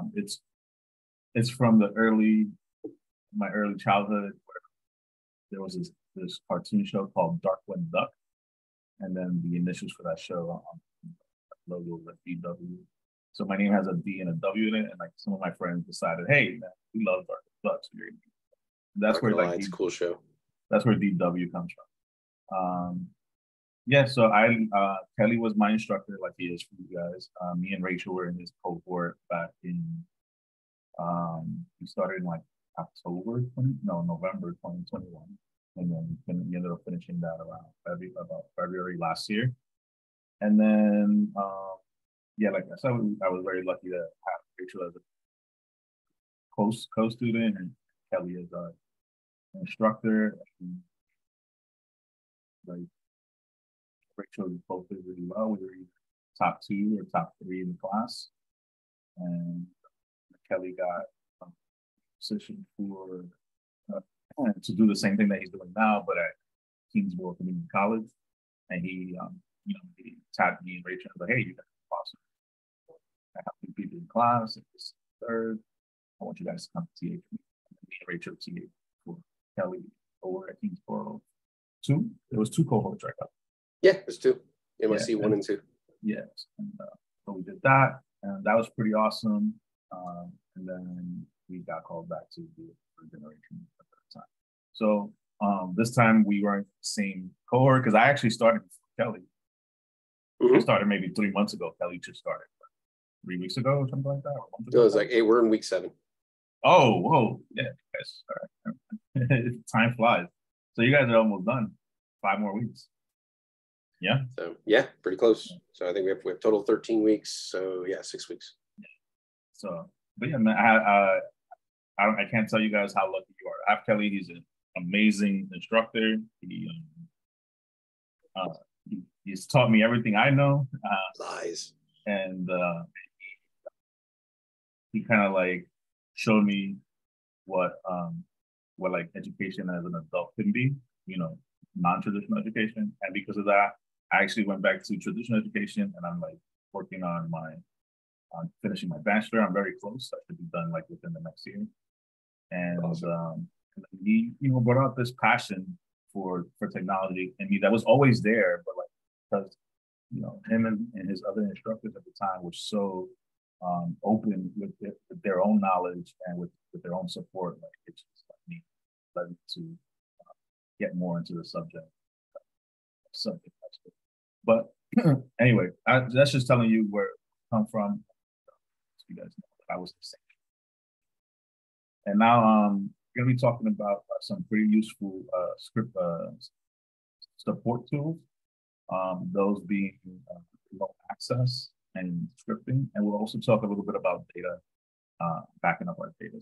Um, it's it's from the early my early childhood where there was this this cartoon show called Darkwing Duck, and then the initials for that show um, logo was DW. So my name has a D and a W in it, and like some of my friends decided, hey, man, we love Darkwing Duck, so that's Dark where like it's cool show. That's where DW comes from. Um, yeah, so I uh, Kelly was my instructor, like he is for you guys. Uh, me and Rachel were in his cohort back in. Um, we started in like October 20, no November 2021, and then we ended up finishing that around February about February last year. And then, um, yeah, like I said, I was very lucky to have Rachel as a co co student and Kelly as a instructor. And, like Rachel both did really well. We were top two or top three in the class, and Kelly got a position for uh, to do the same thing that he's doing now, but at Kingsborough Community College. And he, um, you know, he tapped me and Rachel and like, "Hey, you guys are awesome. I have two people in class. It's third. I want you guys to come to TA. for Me and Rachel TA for Kelly over at Kingsborough. Two. There was two cohorts right now. Yeah, there's two. MIC yeah, one and two. Yes. And, uh, so we did that, and that was pretty awesome. Um, and then we got called back to the generation at that time. So um, this time we weren't the same cohort because I actually started Kelly. Mm-hmm. I started maybe three months ago. Kelly just started three weeks ago or something like that. it was like, hey, we're in week seven. Oh, whoa, yeah, yes. Time flies. So you guys are almost done. Five more weeks. Yeah. So yeah, pretty close. So I think we have we have total 13 weeks. So yeah, six weeks. So, but yeah, man, I, I, I, I can't tell you guys how lucky you are. I Kelly. He's an amazing instructor. He, um, uh, he he's taught me everything I know. Uh, Lies. And uh, he kind of like showed me what um what like education as an adult can be. You know, non-traditional education, and because of that, I actually went back to traditional education and I'm like working on my on finishing my bachelor. I'm very close. I should be done like within the next year. And awesome. um, he, you know, brought out this passion for for technology in me that was always there, but like because you know him and, and his other instructors at the time were so um, open with, it, with their own knowledge and with, with their own support. Like it's just like me led me to uh, get more into the subject. Subject but anyway, I, that's just telling you where I come from. So you guys know that I was the same. And now um, we're gonna be talking about uh, some pretty useful uh, script uh, support tools. Um, those being uh, access and scripting, and we'll also talk a little bit about data, uh, backing up our data.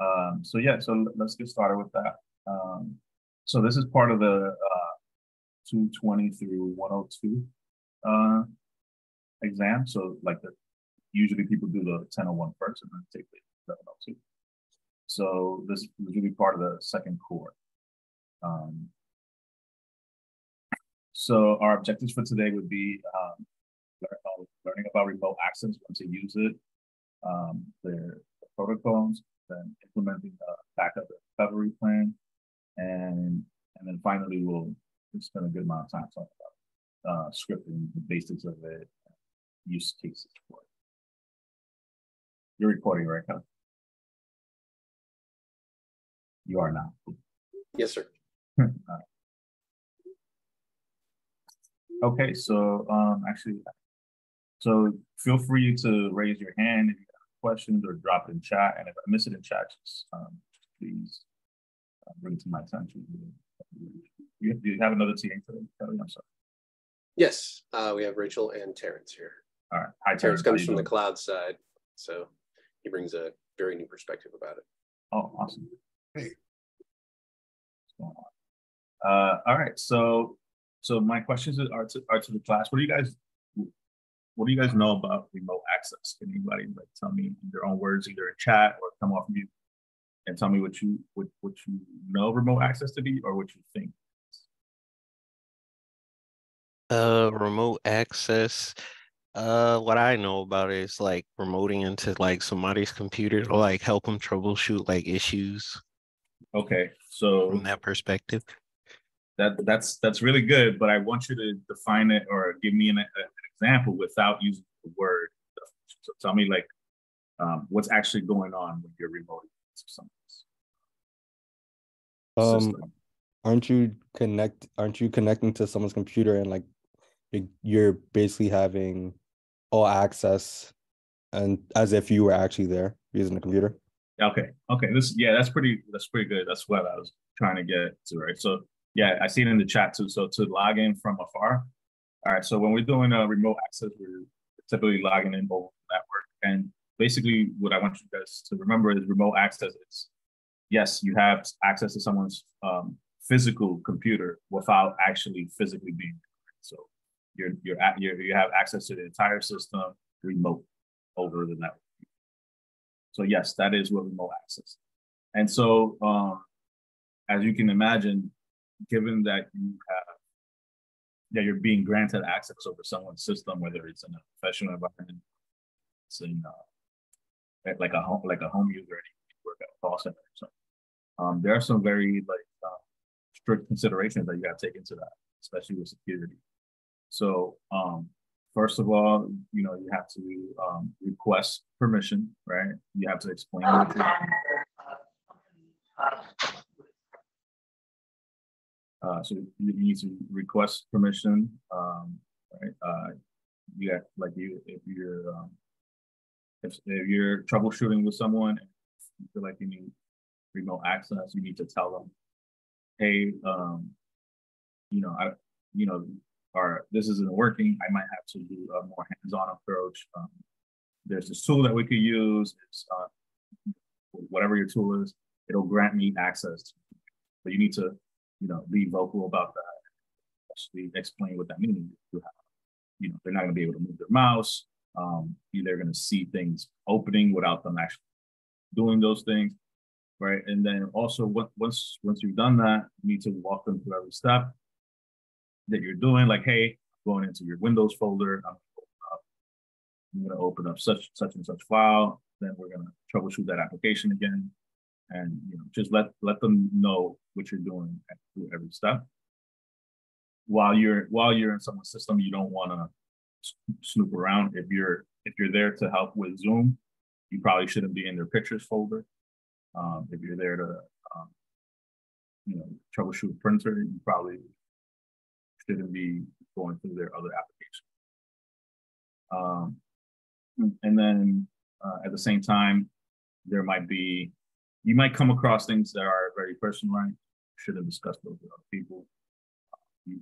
Um, so yeah, so let's get started with that. Um, so this is part of the uh, 220 through 102 uh, exam. So like the usually people do the 1001 first and then take the 702. So this is be part of the second core. Um, so our objectives for today would be um, learning about remote access, when to use it, um, the protocols, then implementing a backup recovery plan, and and then finally we'll we spent a good amount of time talking about uh, scripting, the basics of it, use cases for it. You're recording, right, Kevin? You are now. Yes, sir. okay, so um, actually, so feel free to raise your hand if you have questions or drop it in chat. And if I miss it in chat, just um, please uh, bring it to my attention. You, do you have another TA today, Kelly? I'm sorry. Yes, uh, we have Rachel and Terrence here. All right. Hi, Terrence. Terrence comes from the cloud side, so he brings a very new perspective about it. Oh, awesome. Hey. What's going on? Uh, all right. So, so my questions are to, are to the class. What do you guys, what do you guys know about remote access? Can anybody like tell me in their own words, either in chat or come off mute, and tell me what you what what you know remote access to be or what you think uh, remote access. Uh, what I know about it is like promoting into like somebody's computer to like help them troubleshoot like issues. Okay, so from that perspective, that that's that's really good. But I want you to define it or give me an, an example without using the word. So tell me like um, what's actually going on when you're remote Um, aren't you connect? Aren't you connecting to someone's computer and like you're basically having all access and as if you were actually there using the computer? Okay. Okay. This yeah, that's pretty that's pretty good. That's what I was trying to get to, right? So yeah, I see it in the chat too. So to log in from afar. All right. So when we're doing a remote access, we're typically logging in the network. And basically what I want you guys to remember is remote access is yes, you have access to someone's um, physical computer without actually physically being there. So you're you're at you're, you have access to the entire system remote over the network. So yes, that is what remote access. And so um, as you can imagine, given that you have that you're being granted access over someone's system, whether it's in a professional environment, it's in uh, like a home like a home user, work at a call center or something. Um, there are some very like uh, strict considerations that you got to take into that, especially with security. So um, first of all, you know, you have to um, request permission, right? You have to explain. Uh, so you need to request permission, um, right? Uh, you have like you if you're um, if, if you're troubleshooting with someone, and you feel like you need remote access, you need to tell them, hey, um, you know, I, you know, or this isn't working. I might have to do a more hands-on approach. Um, there's this tool that we could use. It's uh, whatever your tool is, it'll grant me access. but you need to, you know, be vocal about that. Actually explain what that means. You, have, you know, they're not going to be able to move their mouse. Um, they're going to see things opening without them actually doing those things right? And then also once once you've done that, you need to walk them through every step that you're doing. Like, hey, going into your Windows folder, I'm, going to open up such such and such file. Then we're going to troubleshoot that application again, and you know just let let them know what you're doing through every step. While you're while you're in someone's system, you don't want to snoop around. If you're if you're there to help with Zoom, you probably shouldn't be in their pictures folder. Um, if you're there to, um, you know, troubleshoot a printer, you probably shouldn't be going through their other applications. Um, and then uh, at the same time, there might be, you might come across things that are very personal. You shouldn't discuss those with other people. Uh, you,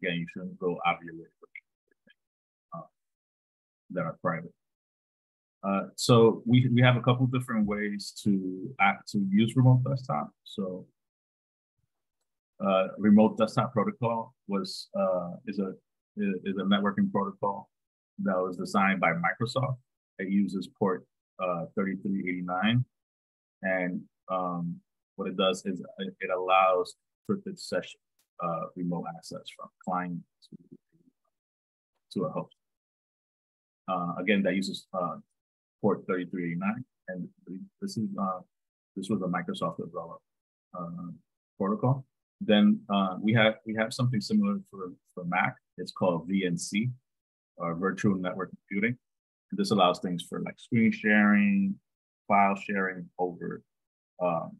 again, you shouldn't go out of your way that are private. Uh, so we, we have a couple different ways to act to use remote desktop. So uh, remote desktop protocol was uh, is a is a networking protocol that was designed by Microsoft. It uses port uh, 3389, and um, what it does is it allows encrypted session uh, remote access from client to, to a host. Uh, again, that uses uh, port 3389. And this is uh, this was a Microsoft developed uh, protocol. Then uh, we have we have something similar for, for Mac. It's called VNC, or Virtual Network Computing. And this allows things for like screen sharing, file sharing over um,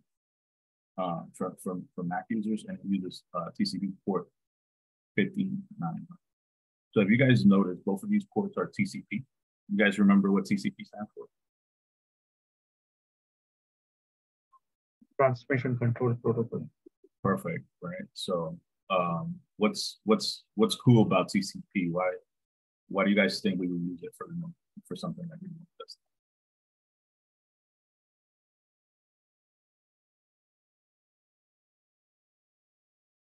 uh, from, from, from Mac users, and it uses uh, TCP port 59. So if you guys notice, both of these ports are TCP. You guys remember what TCP stands for? Transmission Control Protocol. Perfect, right? So, um, what's what's what's cool about TCP? Why why do you guys think we would use it for for something like this?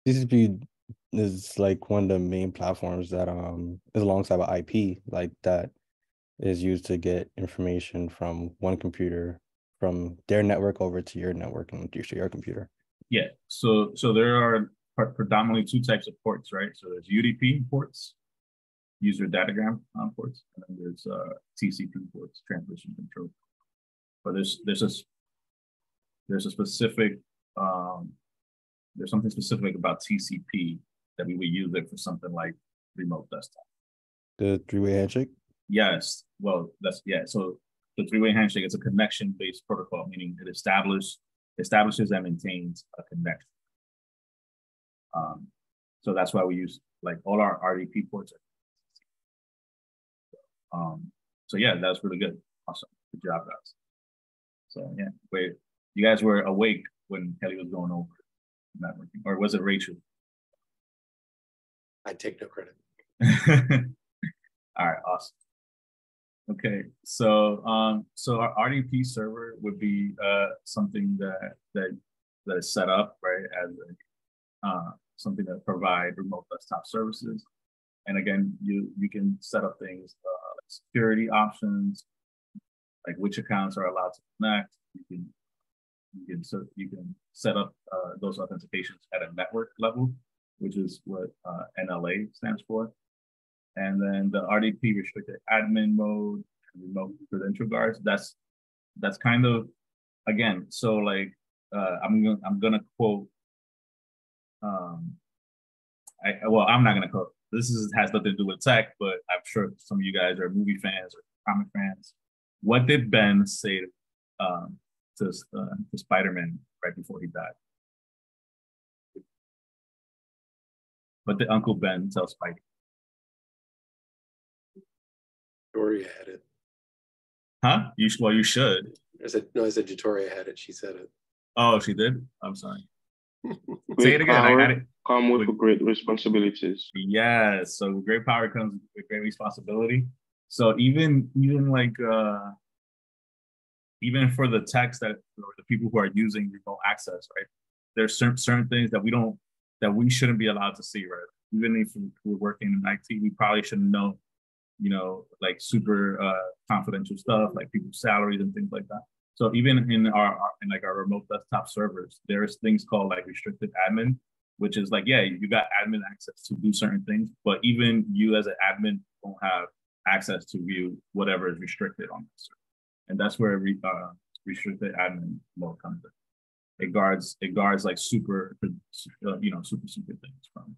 TCP is like one of the main platforms that um is alongside with IP, like that is used to get information from one computer from their network over to your network and to your computer. Yeah. So so there are predominantly two types of ports, right? So there's UDP ports user datagram um, ports, and then there's uh, TCP ports, transmission control. But there's there's a there's a specific um, there's something specific about TCP that we would use it for something like remote desktop. The three-way handshake. Yes. Well, that's yeah. So the three-way handshake is a connection-based protocol, meaning it establishes establishes and maintains a connection. Um, so that's why we use like all our RDP ports. Um, so yeah, that's really good. Awesome. Good job, guys. So yeah, wait, you guys were awake when Kelly was going over networking, or was it Rachel? I take no credit. All right, awesome. Okay, so um, so our RDP server would be uh, something that that that is set up right as a, uh, something that provide remote desktop services. And again, you you can set up things uh, like security options, like which accounts are allowed to connect. You can you can so you can set up uh, those authentications at a network level, which is what uh, NLA stands for. And then the RDP restricted admin mode, remote credential guards. That's that's kind of again. So like uh, I'm gonna I'm gonna quote. Um, I well I'm not gonna quote. This is has nothing to do with tech, but I'm sure some of you guys are movie fans or comic fans. What did Ben say um, to, uh, to Spider-Man right before he died? What did Uncle Ben tell Spidey? Dory had it. Huh? You well, you should. I said no. I said Jatoria had it. She said it. Oh, she did. I'm sorry. Say it again. I power had it. come with With- great responsibilities. Yes. So great power comes with great responsibility. So even even like uh even for the text that or the people who are using remote access, right? There's certain certain things that we don't that we shouldn't be allowed to see, right? Even if we're working in IT, we probably shouldn't know, you know, like super uh confidential stuff, like people's salaries and things like that. So even in our, our in like our remote desktop servers, there's things called like restricted admin, which is like, yeah, you got admin access to do certain things, but even you as an admin don't have access to view whatever is restricted on this. And that's where re, uh, restricted admin mode comes in. It guards it guards like super, uh, you know, super secret things from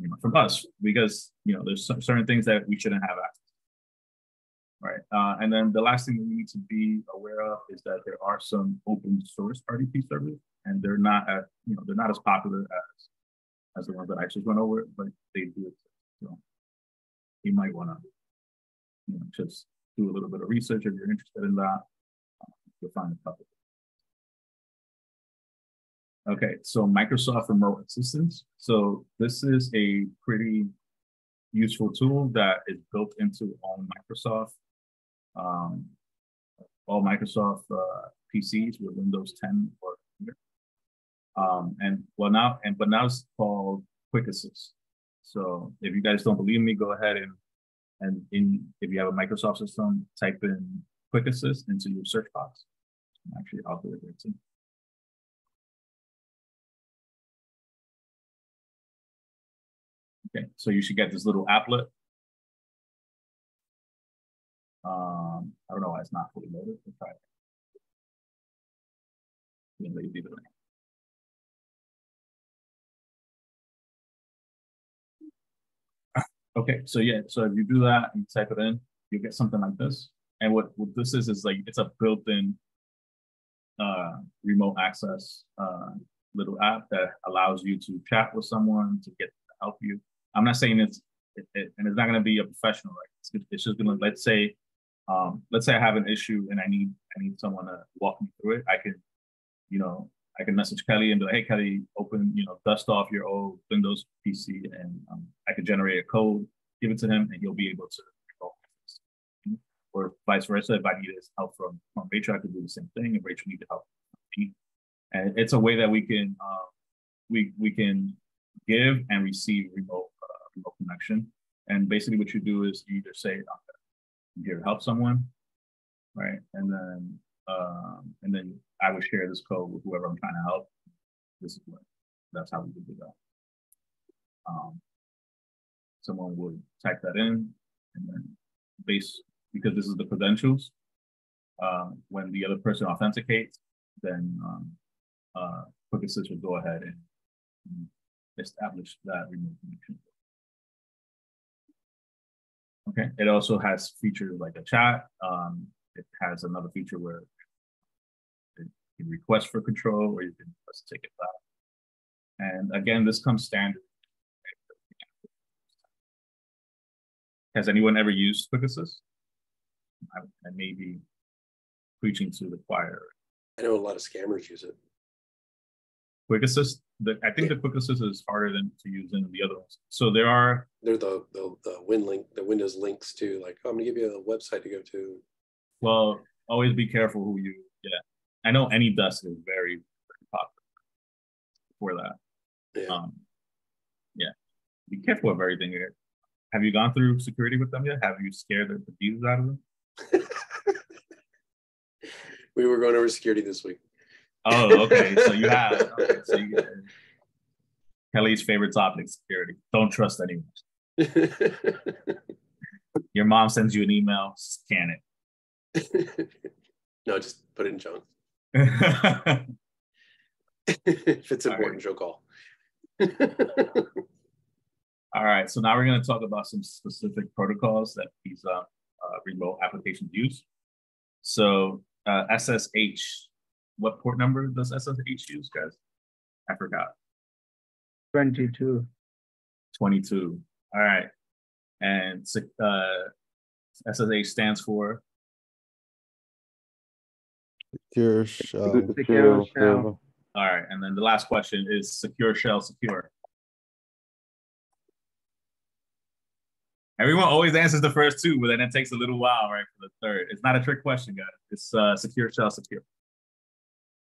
you know, from us because you know there's some, certain things that we shouldn't have access. Right. Uh, and then the last thing that we need to be aware of is that there are some open source RDP servers, and they're not at, you know, they're not as popular as as the ones that I just went over, but they do exist. So you might want to, you know, just do a little bit of research if you're interested in that. Uh, you'll find a couple. Okay, so Microsoft Remote Assistance. So this is a pretty useful tool that is built into all Microsoft, um, all Microsoft uh, PCs with Windows 10 or um, and well now and but now it's called Quick Assist. So if you guys don't believe me, go ahead and and in if you have a Microsoft system, type in Quick Assist into your search box. Actually, I'll do it there too. Okay, so you should get this little applet. Um, I don't know why it's not fully loaded. Let's try it. Okay, so yeah, so if you do that and type it in, you'll get something like this. And what, what this is is like it's a built-in uh, remote access uh, little app that allows you to chat with someone to get help you. I'm not saying it's it, it, and it's not going to be a professional. Right? It's, it's just going to let's say um, let's say I have an issue and I need I need someone to walk me through it. I can you know I can message Kelly and be like, hey Kelly, open you know dust off your old Windows PC and um, I can generate a code, give it to him, and he'll be able to. Or vice versa, if I need his help from, from Rachel, I could do the same thing. If Rachel needed help, and it's a way that we can um, we we can give and receive remote connection. And basically, what you do is you either say, I'm here to help someone, right? And then um, and then I would share this code with whoever I'm trying to help. This is what that's how we would do that. Um, someone would type that in, And then base because this is the credentials. Uh, when the other person authenticates, then um, uh, Quick Assist will go ahead and establish that remote connection. Okay, it also has features like a chat. Um, it has another feature where you can request for control or you can request take it back. And again, this comes standard. Has anyone ever used Quick Assist? I, I may be preaching to the choir. I know a lot of scammers use it. Quick Assist, the, I think the Quick Assist is harder than to use than the other ones. So there are They're the the the win link, the Windows links to like, oh, I'm gonna give you a website to go to. well, always be careful who you yeah. I know AnyDesk is very, very popular for that. Yeah. Um, yeah, be careful of everything here. Have you gone through security with them yet? Have you scared the bees out of them? we were going over security this week. Oh, okay. so you have. Okay, so you, Kelly's favorite topic: security. Don't trust anyone. Your mom sends you an email, scan it. no, just put it in junk. if it's All important, she'll call. All right. So now we're going to talk about some specific protocols that these uh, uh, remote applications use. So uh, SSH. What port number does SSH use, guys? I forgot. 22. 22. All right. And uh, SSH stands for Secure shell. Secure shell. All right, and then the last question is secure shell secure. Everyone always answers the first two, but then it takes a little while, right, for the third. It's not a trick question, guys. It's uh, secure shell secure.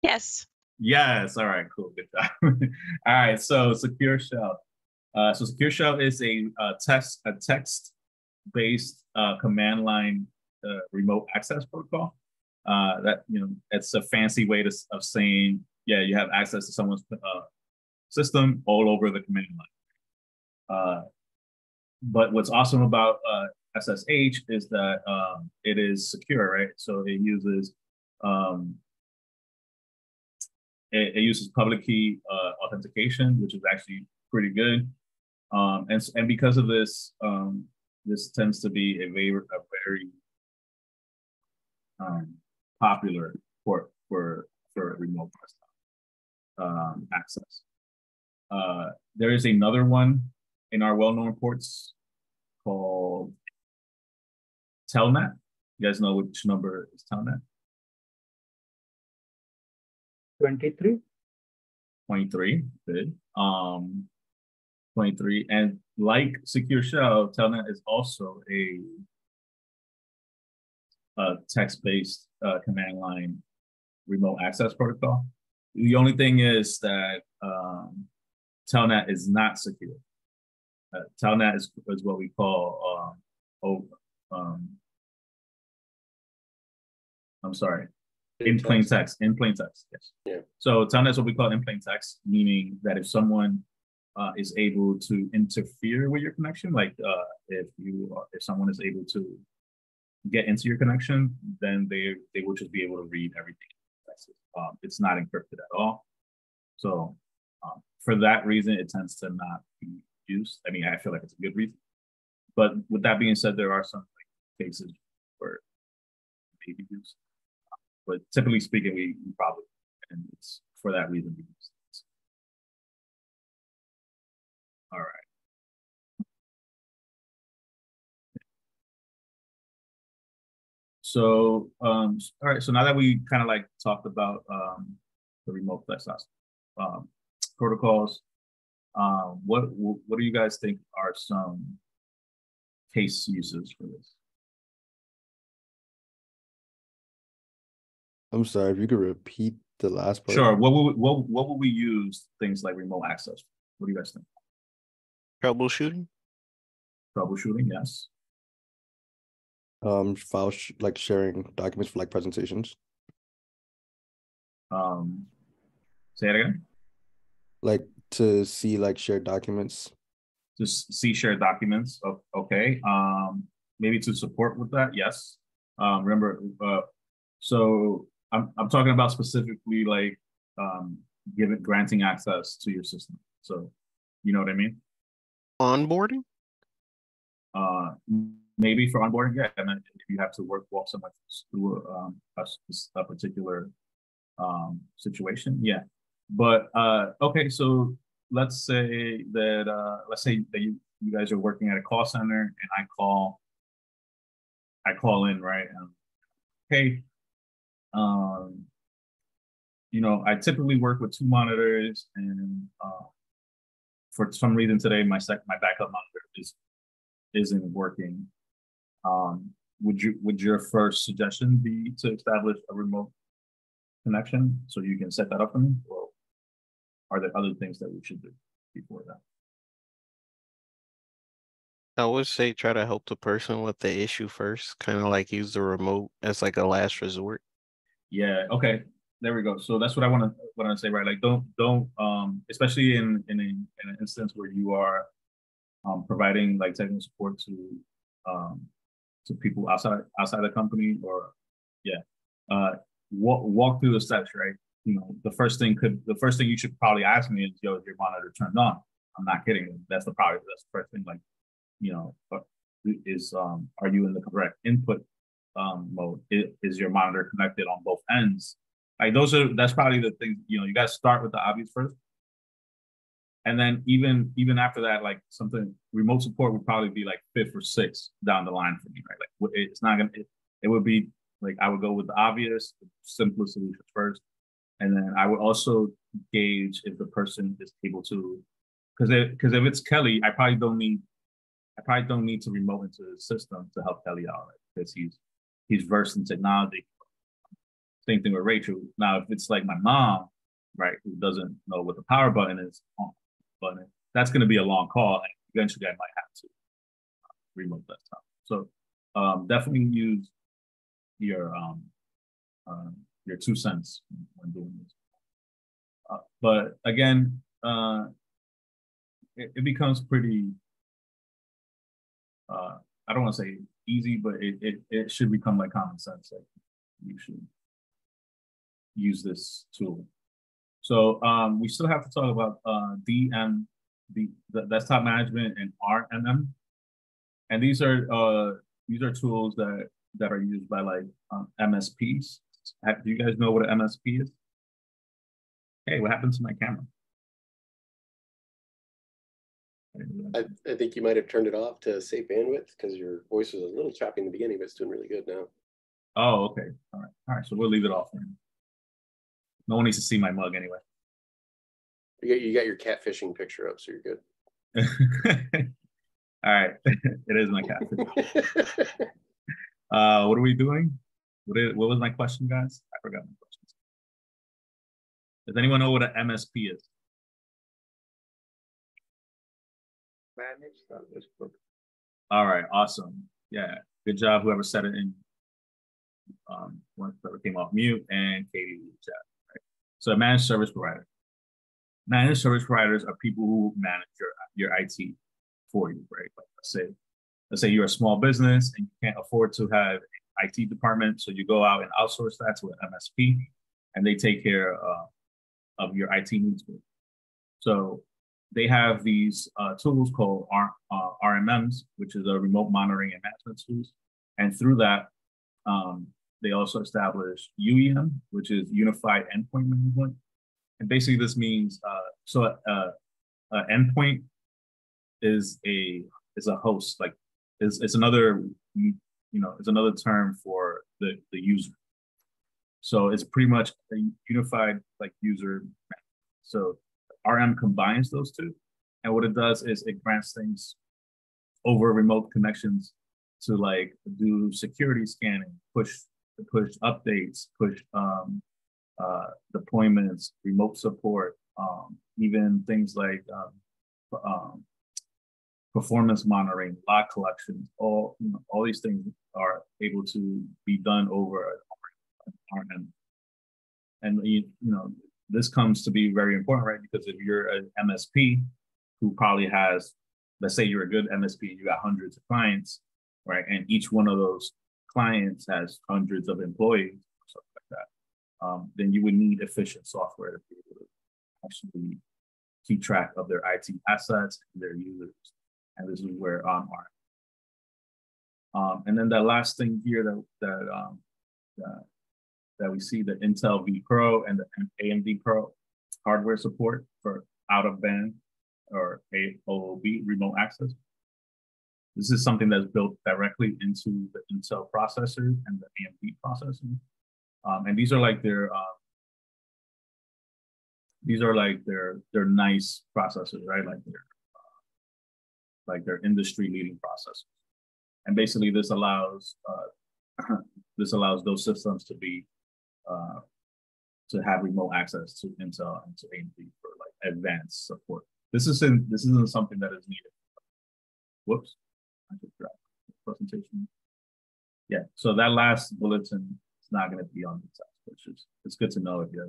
Yes. Yes. All right. Cool. Good job. all right. So secure shell. Uh, so secure shell is a uh, text a text based uh, command line uh, remote access protocol. Uh, that you know, it's a fancy way to, of saying, yeah, you have access to someone's uh, system all over the command line. Uh, but what's awesome about SSH is that um, it is secure, right? So it uses um, it, it uses public key authentication, which is actually pretty good. Um, and and because of this, um, this tends to be a very a very um, popular port for for remote desktop um, access. Uh, there is another one in our well-known ports called Telnet. You guys know which number is Telnet? 23. 23. Good. Um, 23. And like Secure Shell, Telnet is also a, a text-based uh, command line remote access protocol. The only thing is that um, Telnet is not secure. Uh, Telnet is, is what we call um, oh, um, I'm sorry, in plain text. In plain text, yes. Yeah. So Telnet is what we call in plain text, meaning that if someone uh, is able to interfere with your connection, like uh, if you if someone is able to get into your connection, then they they will just be able to read everything. It. Um, it's not encrypted at all. So um, for that reason, it tends to not be used. I mean, I feel like it's a good reason. But with that being said, there are some like, cases where it may be used. But typically speaking, we, we probably and it's for that reason we use All right. So, um, all right. So now that we kind of like talked about um, the remote desktop um, protocols, um, what what do you guys think are some case uses for this? I'm sorry, if you could repeat the last part. Sure. What would what what would we use things like remote access? What do you guys think? Troubleshooting. Troubleshooting, yes. Um, file sh- like sharing documents for like presentations, Um, say it again. like to see like shared documents. Just see shared documents. O- Okay. Um, maybe to support with that, yes. Um, remember, uh, so I'm I'm talking about specifically like um, giving granting access to your system. So, you know what I mean? Onboarding? Uh, maybe for onboarding, yeah. And if you have to work walk someone through um, a, a particular um, situation, yeah. But uh, okay, so let's say that uh, let's say that you you guys are working at a call center and I call I call in right um, hey um you know I typically work with two monitors and uh, for some reason today my sec my backup monitor is isn't working um would you would your first suggestion be to establish a remote connection so you can set that up for me or are there other things that we should do before that I would say try to help the person with the issue first, kind of like use the remote as like a last resort. Yeah. Okay. There we go. So that's what I want to want to say, right? Like, don't don't um, especially in in, a, in an instance where you are um, providing like technical support to um, to people outside outside the company, or yeah, uh, walk walk through the steps, right? You know, the first thing could the first thing you should probably ask me is, "Yo, is your monitor turned on?" I'm not kidding. That's the probably that's the first thing. Like, you know, is um, are you in the correct input um, mode? Is, is your monitor connected on both ends? Like those are that's probably the things you know. You got to start with the obvious first, and then even even after that, like something remote support would probably be like fifth or sixth down the line for me, right? Like it's not gonna. It, it would be like I would go with the obvious, the simplest solution first, and then I would also gauge if the person is able to, because because if, it's Kelly, I probably don't need I probably don't need to remote into the system to help Kelly out right? because he's he's versed in technology. Same thing with Rachel. Now, if it's like my mom, right, who doesn't know what the power button is, button, that's going to be a long call, and eventually I might have to uh, remote that time. So um, definitely use your um, uh, your two cents when doing this. Uh, but again, uh, it, it becomes pretty uh, I don't want to say easy, but it, it, it should become like common sense. Like you should use this tool. So um, we still have to talk about uh, DM, the, the desktop management and RMM. And these are uh, these are tools that that are used by like um, MSPs. Do you guys know what an MSP is? Hey, what happened to my camera? I, I think you might have turned it off to save bandwidth because your voice was a little choppy in the beginning, but it's doing really good now. Oh, okay. All right. All right. So we'll leave it off. Then. No one needs to see my mug anyway. You got, you got your catfishing picture up, so you're good. All right. it is my catfish. uh, what are we doing? What, is, what was my question, guys? I forgot my questions. Does anyone know what an MSP is? Manage service book. All right, awesome. Yeah, good job. Whoever said it in um, whoever came off mute and Katie chat. So, a managed service provider. Managed service providers are people who manage your your IT for you, right? Like let's say, let's say you're a small business and you can't afford to have an IT department, so you go out and outsource that to an MSP, and they take care uh, of your IT needs. So they have these uh, tools called R, uh, RMMs, which is a remote monitoring and management tools. And through that, um, they also establish UEM, which is Unified Endpoint Management. And basically, this means uh, so uh, uh, endpoint is a is a host, like is it's another you know it's another term for the the user. So it's pretty much a unified like user. So RM combines those two. And what it does is it grants things over remote connections to like do security scanning, push push updates, push um, uh, deployments, remote support, um, even things like um, um, performance monitoring, log collections. All you know, all these things are able to be done over RM. And you, you know, this comes to be very important, right? Because if you're an MSP who probably has, let's say you're a good MSP and you got hundreds of clients, right? And each one of those clients has hundreds of employees, or stuff like that. Um, then you would need efficient software to be able to actually keep track of their IT assets and their users. And this is where um, are. Um, and then the last thing here that that um, that, that we see the Intel vPro and the AMD Pro hardware support for out of band or AOB remote access. This is something that's built directly into the Intel processor and the AMD processor. Um, and these are like their uh, these are like their their nice processors, right? Like their uh, like their industry leading processors. And basically, this allows uh, this allows those systems to be uh, to have remote access to Intel and to AMD for like advanced support. This isn't this isn't something that is needed. Whoops, Presentation. Yeah, so that last bulletin is not going to be on the test, which is it's good to know if you're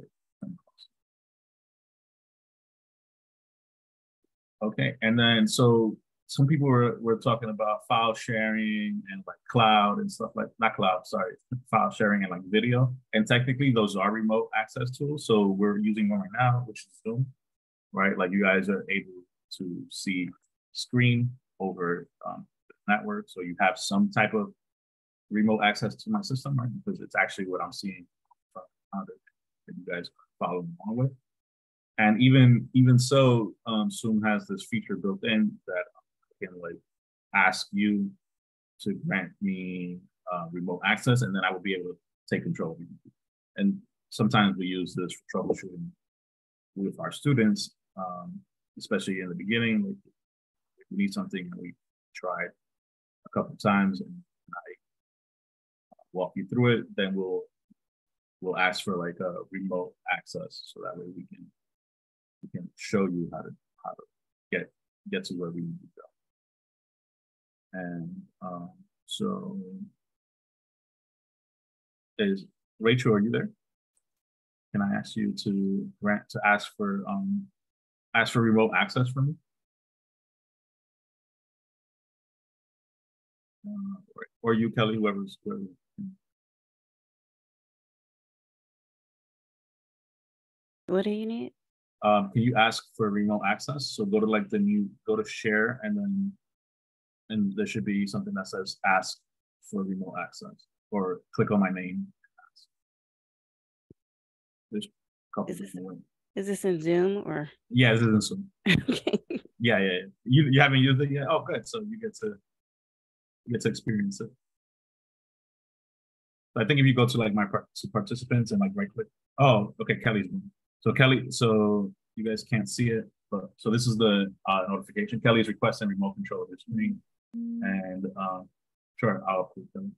Okay, and then so some people were, were talking about file sharing and like cloud and stuff like not cloud, sorry, file sharing and like video. And technically those are remote access tools. So we're using one right now, which is Zoom, right? Like you guys are able to see screen over um, network. So you have some type of remote access to my system, right? Because it's actually what I'm seeing from that you guys are following along with. And even even so, um, Zoom has this feature built in that can like ask you to grant me uh, remote access, and then I will be able to take control of you. And sometimes we use this for troubleshooting with our students, um, especially in the beginning. Like we need something, and we tried a couple times, and I walk you through it, then we'll we'll ask for like a remote access, so that way we can we can show you how to how to get get to where we need to go. And um, so, is Rachel, are you there? Can I ask you to grant to ask for um ask for remote access for me? Uh, or, or you, Kelly, whoever's whoever. What do you need? Um, can you ask for remote access? So go to like the new, go to share and then and there should be something that says ask for remote access or click on my name. There's a couple Is this-. Is this in Zoom or? Yeah, this is in Zoom. okay. Yeah, yeah, yeah. You you haven't used it yet? Oh, good. So you get to get to experience it. I think if you go to like my participants and like right click. Oh, okay, Kelly's one. So Kelly, so you guys can't see it, but so this is the uh, notification. Kelly is requesting remote control of your screen, and um, sure, I'll approve them.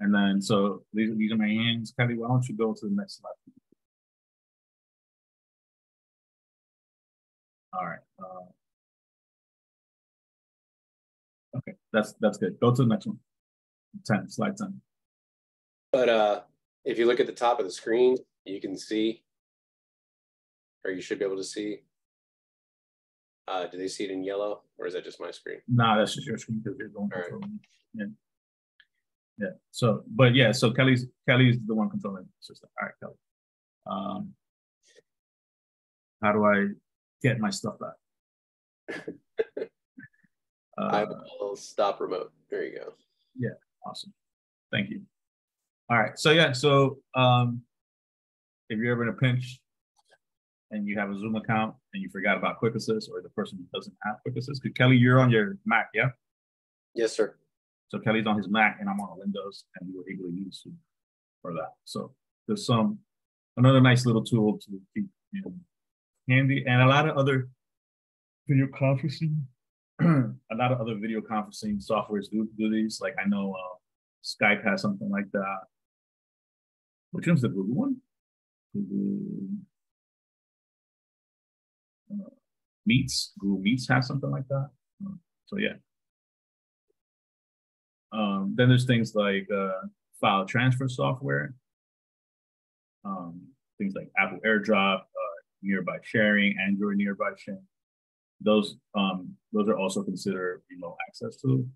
And then so these these are my hands. Kelly, why don't you go to the next slide? All right. Uh, that's that's good. Go to the next one. 10, slide 10. But uh, if you look at the top of the screen, you can see, or you should be able to see. Uh, do they see it in yellow, or is that just my screen? Nah, that's just your screen because you're going right. Yeah. Yeah. So, but yeah, so Kelly's Kelly's the one controlling the system. All right, Kelly. Um, how do I get my stuff back? I uh, will stop remote. There you go. Yeah, awesome. Thank you. All right. So yeah, so um if you're ever in a pinch and you have a Zoom account and you forgot about Quick Assist or the person who doesn't have Quick Assist, because Kelly, you're on your Mac, yeah? Yes, sir. So Kelly's on his Mac and I'm on Windows and we were able to use Zoom for that. So there's some another nice little tool to keep you know, handy and a lot of other video conferencing a lot of other video conferencing softwares do do these. Like I know uh, Skype has something like that. Which one's the Google one? Google uh, Meets. Google Meets has something like that. Uh, so yeah. Um, then there's things like uh, file transfer software. Um, things like Apple AirDrop, uh, nearby sharing, Android nearby sharing those um those are also considered remote access tools.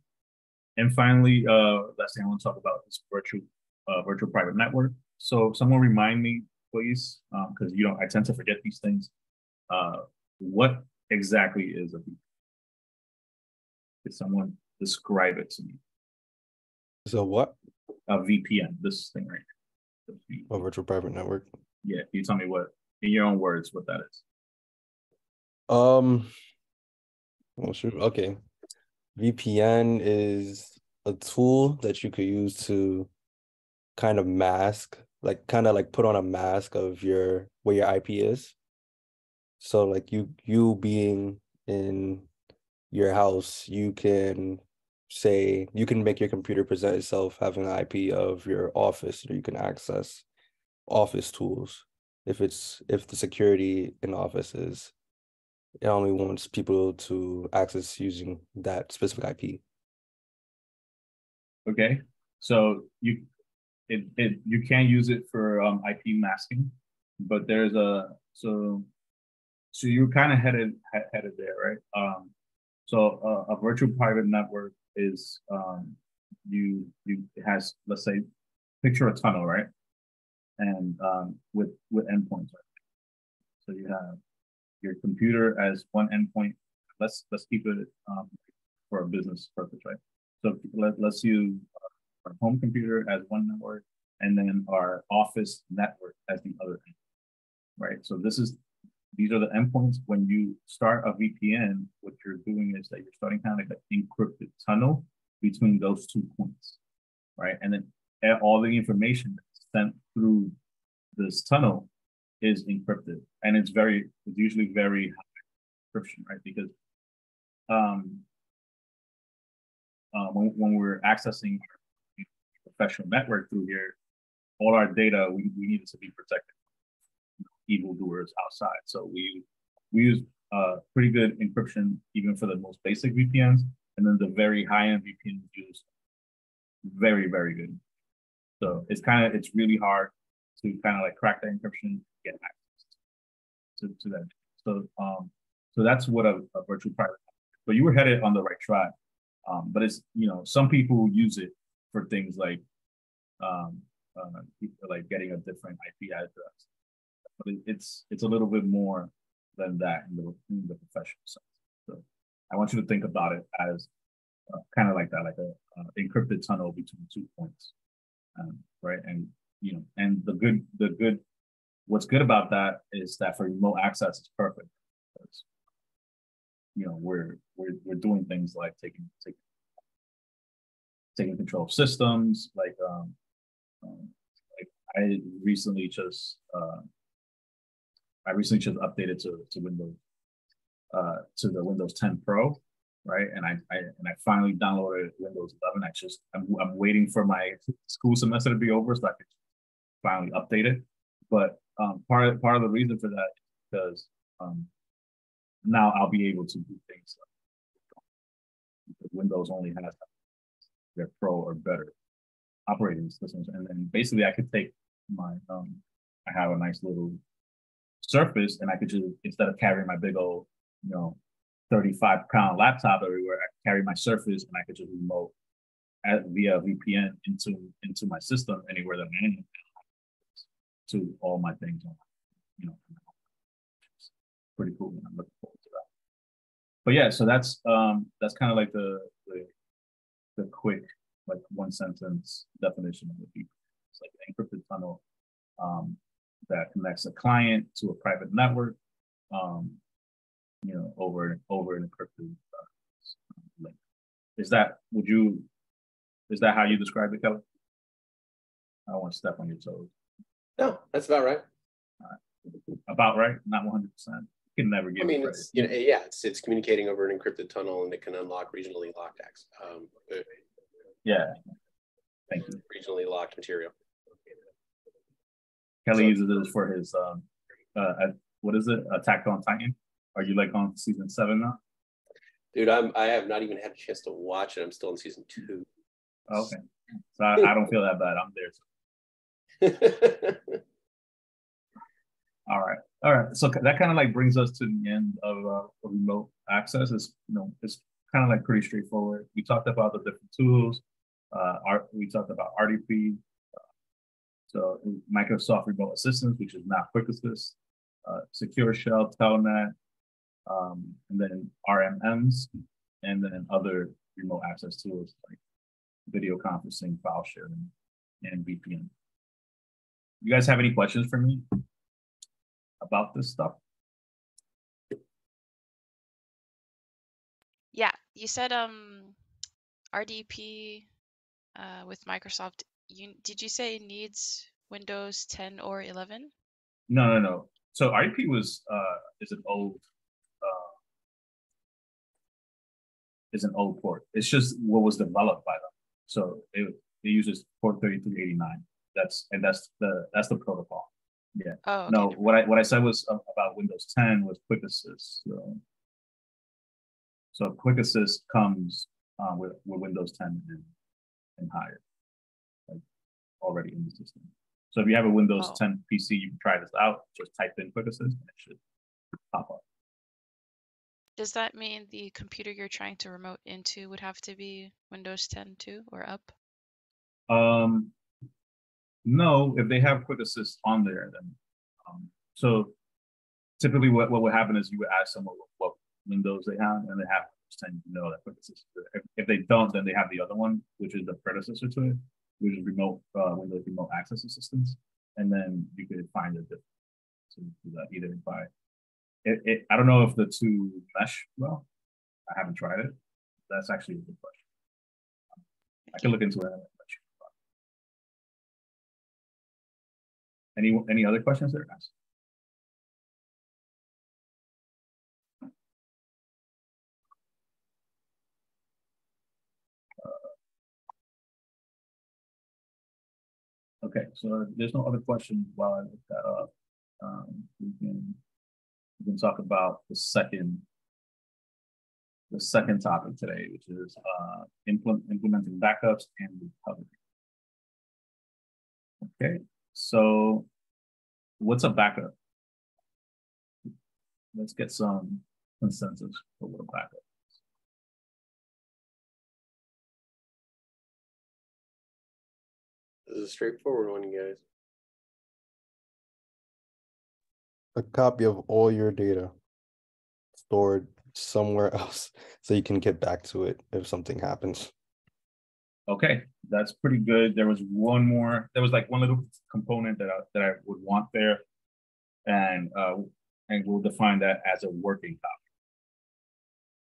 and finally, uh, last thing I want to talk about is virtual, uh, virtual private network. So someone remind me, please, because you know I tend to forget these things. Uh, what exactly is a VPN? Could someone describe it to me? So what? A VPN, this thing right here. A virtual private network. Yeah, can you tell me what, in your own words, what that is? Um, Oh, well, sure. Okay. VPN is a tool that you could use to kind of mask, like kind of like put on a mask of your where your IP is. So like you you being in your house, you can say you can make your computer present itself having an IP of your office, or you can access office tools if it's if the security in office is it only wants people to access using that specific IP. Okay, so you, it, it, you can use it for um, IP masking, but there's a, so, so you're kind of headed, he- headed there, right? Um, so a virtual private network is, um, you, you, has, let's say, picture a tunnel, right? And um, with, with endpoints, right? So you have your computer as one endpoint. Let's, let's keep it um, for a business purpose, right? So let, let's use our home computer as one network and then our office network as the other end, right? So this is, these are the endpoints. When you start a VPN, what you're doing is that you're starting kind of like an encrypted tunnel between those two points, right? And then all the information that's sent through this tunnel is encrypted and it's very, it's usually very high encryption, right? Because um, uh, when, when we're accessing professional network through here, all our data, we, we need it to be protected from evildoers outside. So we, we use uh, pretty good encryption even for the most basic VPNs. And then the very high-end VPNs use very, very good. So it's kind of, it's really hard to kind of like crack that encryption, get access to, to that. So, um, so that's what a, a virtual private, but you were headed on the right track. Um, but it's you know some people use it for things like um, uh, like getting a different IP address, but it, it's it's a little bit more than that in the, in the professional sense. So I want you to think about it as uh, kind of like that, like a uh, encrypted tunnel between two points, um, right? And you know, and the good the good what's good about that is that for remote access, it's perfect. Because, you know, we're we're we're doing things like taking taking taking control of systems, like um, um like I recently just uh, I recently just updated to to Windows uh to the Windows 10 Pro, right? And I, I and I finally downloaded Windows 11. I just I'm I'm waiting for my school semester to be over so I can finally update it. But um, part of, part of the reason for that is because um, now I'll be able to do things like Windows only has their Pro or better operating systems, and then basically I could take my um, I have a nice little Surface, and I could just instead of carrying my big old you know 35 pound laptop everywhere, I could carry my Surface, and I could just remote at, via VPN into into my system anywhere that I am to all my things on, you know, pretty cool. And I'm looking forward to that. But yeah, so that's um that's kind of like the, the the quick like one sentence definition of the VPN. It's like an encrypted tunnel um, that connects a client to a private network, um, you know, over over an encrypted uh, link. Is that would you? Is that how you describe it, Kelly? I don't want to step on your toes. No, that's about right. About right, not one hundred percent. You can never get I mean, it it's, you know, yeah, it's, it's communicating over an encrypted tunnel and it can unlock regionally locked acts, um, uh, Yeah. Thank you. regionally locked material. Kelly So- uses this for his um uh what is it? Attack on Titan. Are you like on season seven now? Dude, I'm, I have not even had a chance to watch it. I'm still in season two. Okay. So I, I don't feel that bad. I'm there. All right. All right. So that kind of like brings us to the end of uh, remote access. Is you know, it's kind of like pretty straightforward. We talked about the different tools. Uh, art, we talked about RDP, so Microsoft Remote Assistance, which is now Quick Assist, uh, Secure Shell, Telnet, um, and then RMMs, and then other remote access tools like video conferencing, file sharing, and VPN. You guys have any questions for me about this stuff? Yeah, you said um RDP uh, with Microsoft. You did you say it needs Windows 10 or 11? No, no, no. So RDP was uh, is an old uh, is an old port. It's just what was developed by them. So it, it uses port 3389. That's and that's the that's the protocol. Yeah. Oh, okay, no, what I what I said was about Windows 10 was Quick Assist. So, so Quick Assist comes uh, with, with Windows 10 and, and higher, like already in the system. So if you have a Windows Oh. 10 PC, you can try this out. Just type in Quick Assist and it should pop up. Does that mean the computer you're trying to remote into would have to be Windows 10 too or up? Um, no, if they have quick assist on there, then um, so typically what, what would happen is you would ask someone what, what windows they have, and they have tend to know that quick assist. If, if they don't, then they have the other one, which is the predecessor to it, which is remote uh, Windows remote access assistance, and then you could find a to do that either by. It, it, I don't know if the two mesh well. I haven't tried it. That's actually a good question. I can look into it. Any any other questions there, guys? Uh, Okay, so there's no other questions while I look that up. Um, we can we can talk about the second the second topic today, which is uh, implement, implementing backups and recovery. Okay, so what's a backup? Let's get some consensus for what a backup. This is a straightforward one, you guys. A copy of all your data stored somewhere else so you can get back to it if something happens. Okay, that's pretty good. There was one more. There was like one little component that I, that I would want there, and uh, and we'll define that as a working copy,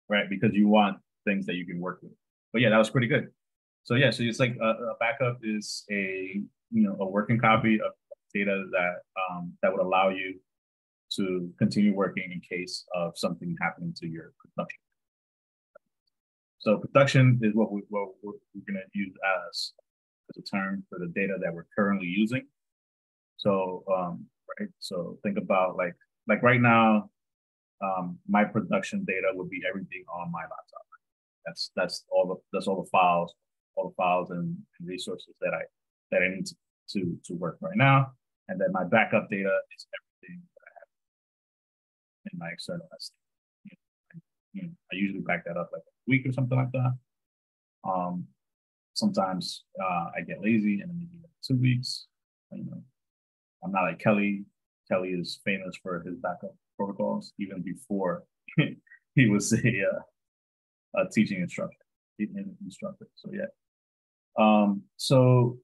right? Because you want things that you can work with. But yeah, that was pretty good. So yeah, so it's like a, a backup is a you know a working copy of data that um, that would allow you to continue working in case of something happening to your production. So production is what, we, what we're, we're going to use as, as a term for the data that we're currently using. So, um, right. So think about like, like right now, um, my production data would be everything on my laptop. That's, that's all the, that's all the files, all the files and, and resources that I, that I need to, to, work right now. And then my backup data is everything that I have in my external SD you know, I usually back that up like week or something like that. Um, sometimes uh, I get lazy and then maybe two weeks. You know, I'm not like Kelly. Kelly is famous for his backup protocols, even before he was a, uh, a teaching instructor. Instructor. So yeah. Um, so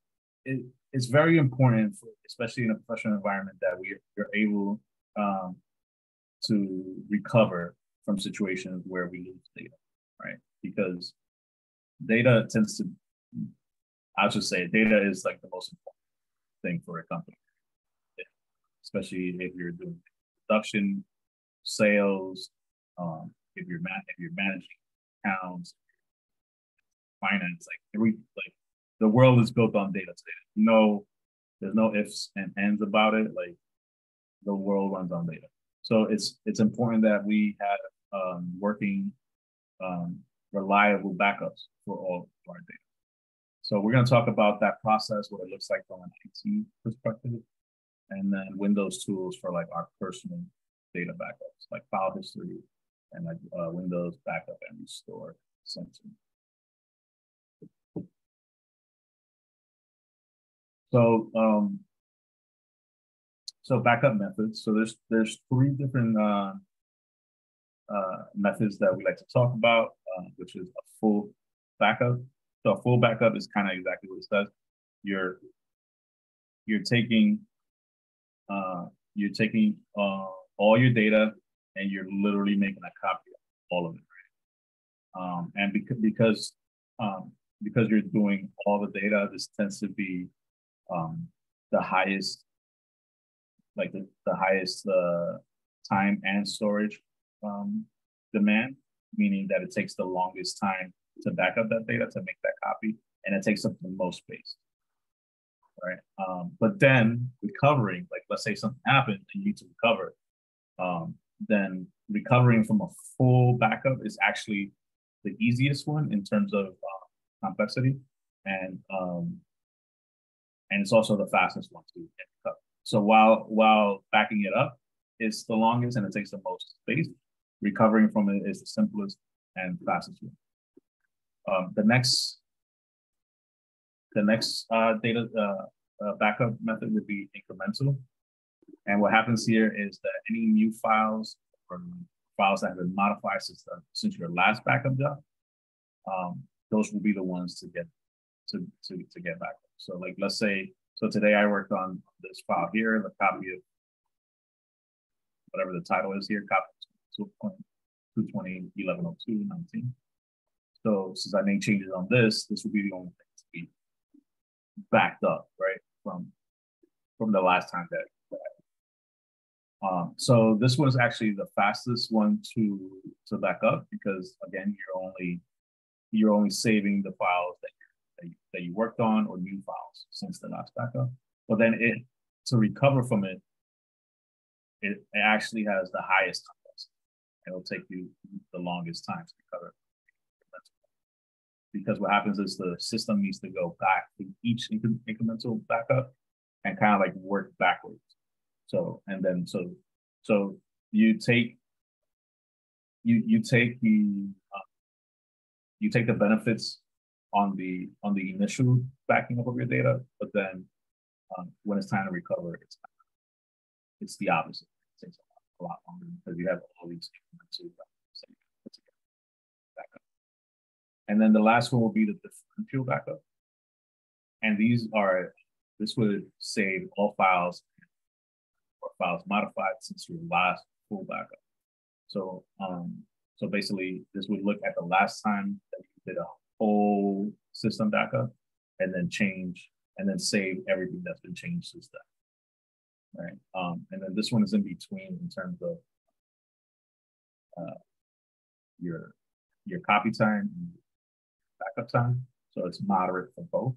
it, it's very important, for, especially in a professional environment, that we are able um, to recover from situations where we lose data, right? Because data tends to, I should say, data is like the most important thing for a company, especially if you're doing production, sales, um, if you're man- if you're managing accounts, finance, like every like the world is built on data today. No, there's no ifs and ands about it. Like the world runs on data. So it's it's important that we have um, working um, reliable backups for all of our data. So we're going to talk about that process, what it looks like from an IT perspective, and then Windows tools for like our personal data backups, like file history and like uh, Windows backup and restore sent. So um, so backup methods. So there's there's three different uh, uh, methods that we like to talk about, uh, which is a full backup. So a full backup is kind of exactly what it says. You're you're taking uh, you're taking uh, all your data and you're literally making a copy of all of it. Um, and because because um, because you're doing all the data, this tends to be um, the highest, like the, the highest uh, time and storage um, demand, meaning that it takes the longest time to back up that data to make that copy, and it takes up the most space. Right. Um, but then recovering, like let's say something happened and you need to recover, um, then recovering from a full backup is actually the easiest one in terms of uh, complexity, and um, and it's also the fastest one to recover. So while while backing it up is the longest and it takes the most space, recovering from it is the simplest and fastest one. Um, the next the next uh, data uh, uh, backup method would be incremental. And what happens here is that any new files or files that have been modified since, the, since your last backup job, um, those will be the ones to get to, to, to get back. So like, let's say, so today I worked on this file here, the copy of whatever the title is here, copy 220, 1102, 19. So since I made changes on this, this will be the only thing to be backed up, right? From from the last time that, that um, so this was actually the fastest one to to back up because again, you're only you're only saving the files that that you, that you worked on or new files since the last backup. But then it to recover from it, it, it actually has the highest. It'll take you the longest time to recover. Because what happens is the system needs to go back to each incremental backup and kind of like work backwards. So and then so so you take you you take the uh, you take the benefits on the on the initial backing up of your data, but then um, when it's time to recover, it's it's the opposite. A lot, longer because you have all these incremental backup. And then the last one will be the differential backup. And these are this would save all files or files modified since your last full backup. So um, so basically this would look at the last time that you did a whole system backup and then change and then save everything that's been changed since then. Right. Um, and then this one is in between in terms of uh, your your copy time and backup time. So it's moderate for both.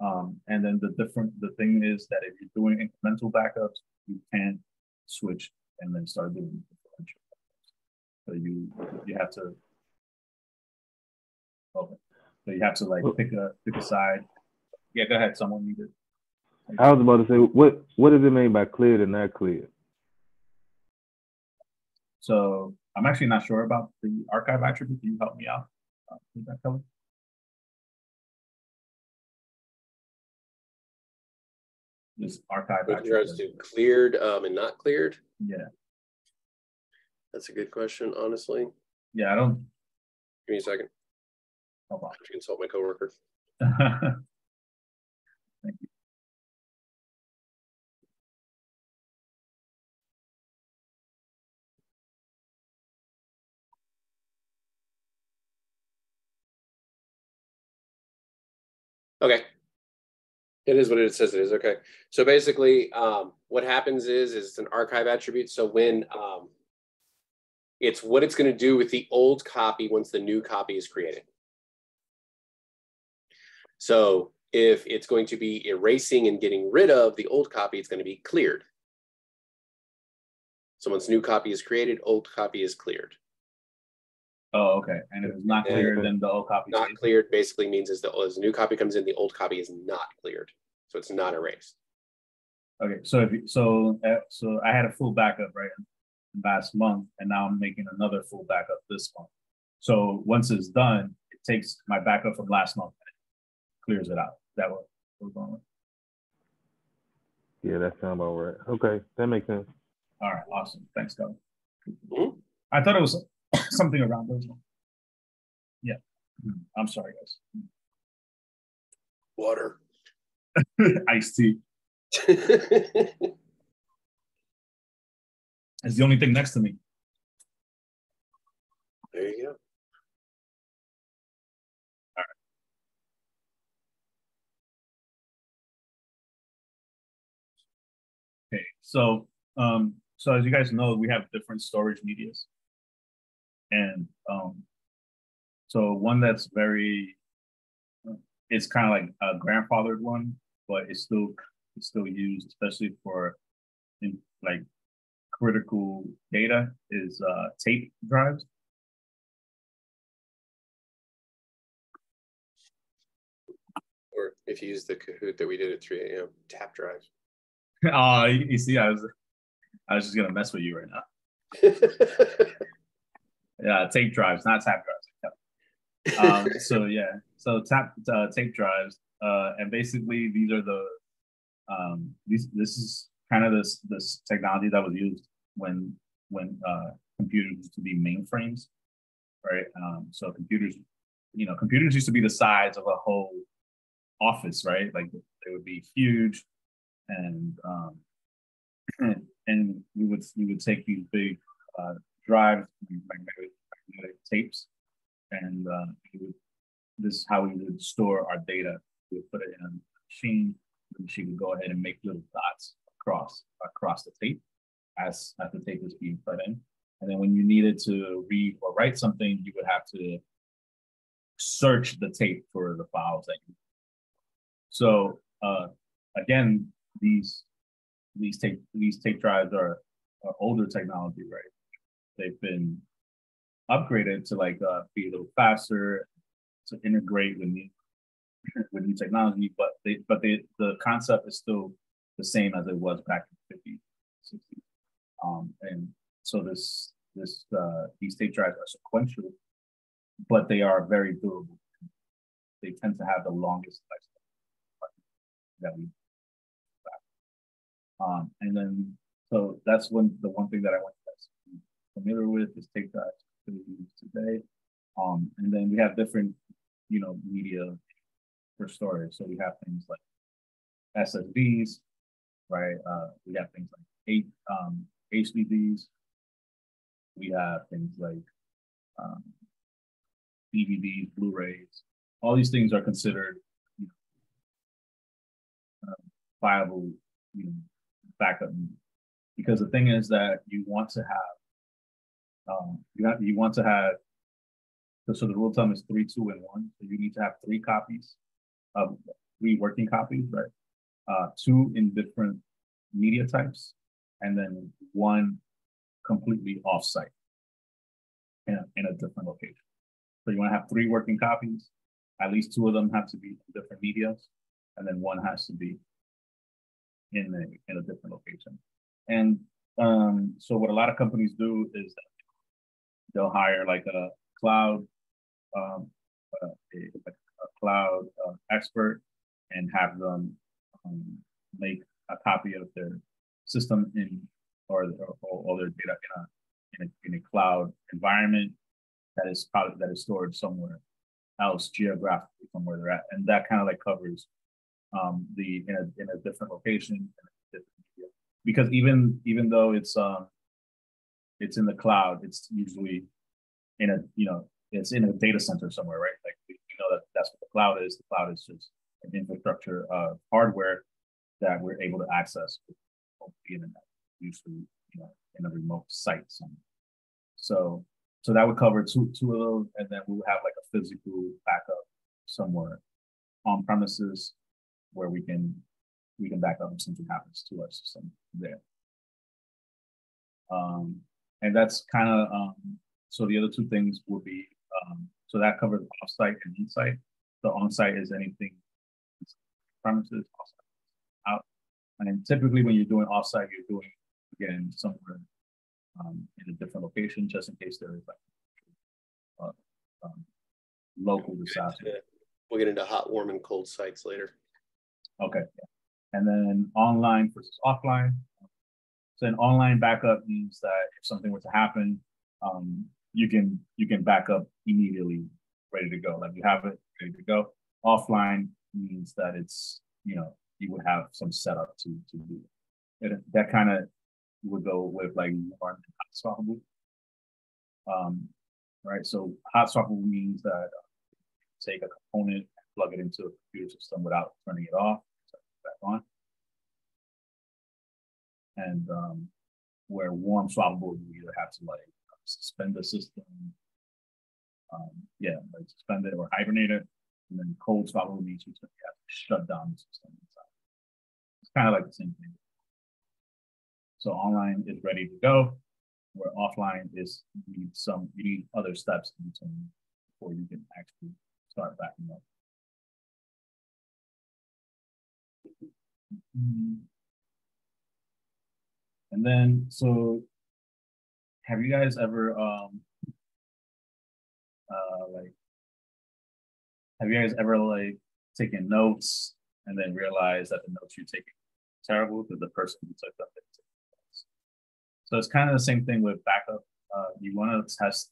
Um, and then the different the thing is that if you're doing incremental backups, you can switch and then start doing differential backups. So you you have to Okay. So you have to like pick a pick a side. Yeah, go ahead. Someone needed. I was about to say, what what does it mean by cleared and not cleared? So I'm actually not sure about the archive attribute. Can you help me out uh, with that color? This archive With regards to cleared um, and not cleared? Yeah. That's a good question, honestly. Yeah, I don't. Give me a second. Hold on. I have to consult my coworker. Okay. It is what it says it is. Okay. So basically, um, what happens is, is it's an archive attribute. So when um, it's what it's going to do with the old copy once the new copy is created. So if it's going to be erasing and getting rid of the old copy, it's going to be cleared. So once new copy is created, old copy is cleared. Oh, okay. And if it's not cleared, then the old copy Not stays? cleared basically means as the as a new copy comes in, the old copy is not cleared. So it's not erased. Okay, so if you, so uh, so I had a full backup right last month, and now I'm making another full backup this month. So once it's done, it takes my backup from last month and it clears it out. Is that what we're going with? Yeah, that sounds about right. Okay, that makes sense. All right, awesome. Thanks, Doug. Mhm. I thought it was something around those. Yeah, Hmm, I'm sorry, guys. Water. Iced tea is the only thing next to me. There you go. All right. Okay, so um, so as you guys know, we have different storage medias, and um, so one that's very, it's kind of like a grandfathered one, but it's still it's still used, especially for in like critical data is uh, tape drives. Or if you use the Kahoot that we did at 3 a.m. tap drive. Oh, you, you see, I was I was just gonna mess with you right now. Yeah, tape drives, not tap drives. um, so yeah, so tap uh, tape drives, uh, and basically these are the um, these this is kind of this this technology that was used when when uh, computers used to be mainframes, right? Um, so computers, you know, computers used to be the size of a whole office, right? Like they would be huge, and um, and, and we would we would take these big uh, drives, magnetic, magnetic tapes, and uh, would, this is how we would store our data. We would put it in a machine. The machine would go ahead and make little dots across across the tape as as the tape was being put in. And then when you needed to read or write something, you would have to search the tape for the files that you. So uh, again, these these tape these tape drives are, are older technology, right? They've been upgraded to like uh, be a little faster, to integrate with new with new technology, but they but they the concept is still the same as it was back in the 50s, 60s. Um, and so this this uh, these tape drives are sequential, but they are very durable. They tend to have the longest lifespan that we um, and then, so that's when the one thing that I want you guys to be familiar with is that to today. Um, and then we have different, you know, media for storage. So we have things like SSDs, right? Uh, we have things like eight um, HDDs. We have things like um, DVDs, Blu-rays. All these things are considered you know, uh, viable, you know, backup because the thing is that you want to have um, you have you want to have so the rule of thumb is three, two, and one. So you need to have three copies of three working copies, right? Uh, two in different media types, and then one completely offsite in a, in a different location. So you want to have three working copies. At least two of them have to be different medias, and then one has to be in a, in a different location. And um, so what a lot of companies do is they'll hire like a cloud, um, a, a, cloud uh, expert and have them um, make a copy of their system in or, or their data in a, in a, in a cloud environment that is probably that is stored somewhere else geographically from where they're at. And that kind of like covers um, the in a in a different location because even even though it's um it's in the cloud, it's usually in a you know it's in a data center somewhere, right? Like we know that that's what the cloud is. The cloud is just an infrastructure of hardware that we're able to access with the internet, usually you know in a remote site somewhere. So so that would cover two two of those, and then we would have like a physical backup somewhere on premises where we can we can back up if something happens to our system there. Um, and that's kind of um, so the other two things will be um, so that covers offsite and on-site. The on-site is anything premises out, and typically when you're doing offsite, you're doing again somewhere um, in a different location, just in case there is like uh, um, local disaster. We'll get into hot, warm, and cold sites later. Okay. And then online versus offline. So an online backup means that if something were to happen, um, you can you can back up immediately, ready to go. Like you have it ready to go. Offline means that it's you know you would have some setup to to do. It, that kind of would go with like and hot swappable. Um, right. So hot swappable means that uh, take a component plug it into a computer system without turning it off, back on. And um, where warm swappable, you either have to like suspend the system, um, yeah, like suspend it or hibernate it. And then cold swappable means you have to shut down the system inside. It's kind of like the same thing. So online is ready to go, where offline is you need some you need other steps in between before you can actually start backing up. And then, so have you guys ever, um, uh, like, have you guys ever like taken notes and then realized that the notes you're taking are terrible because the person who took them? So it's kind of the same thing with backup. Uh, you want to test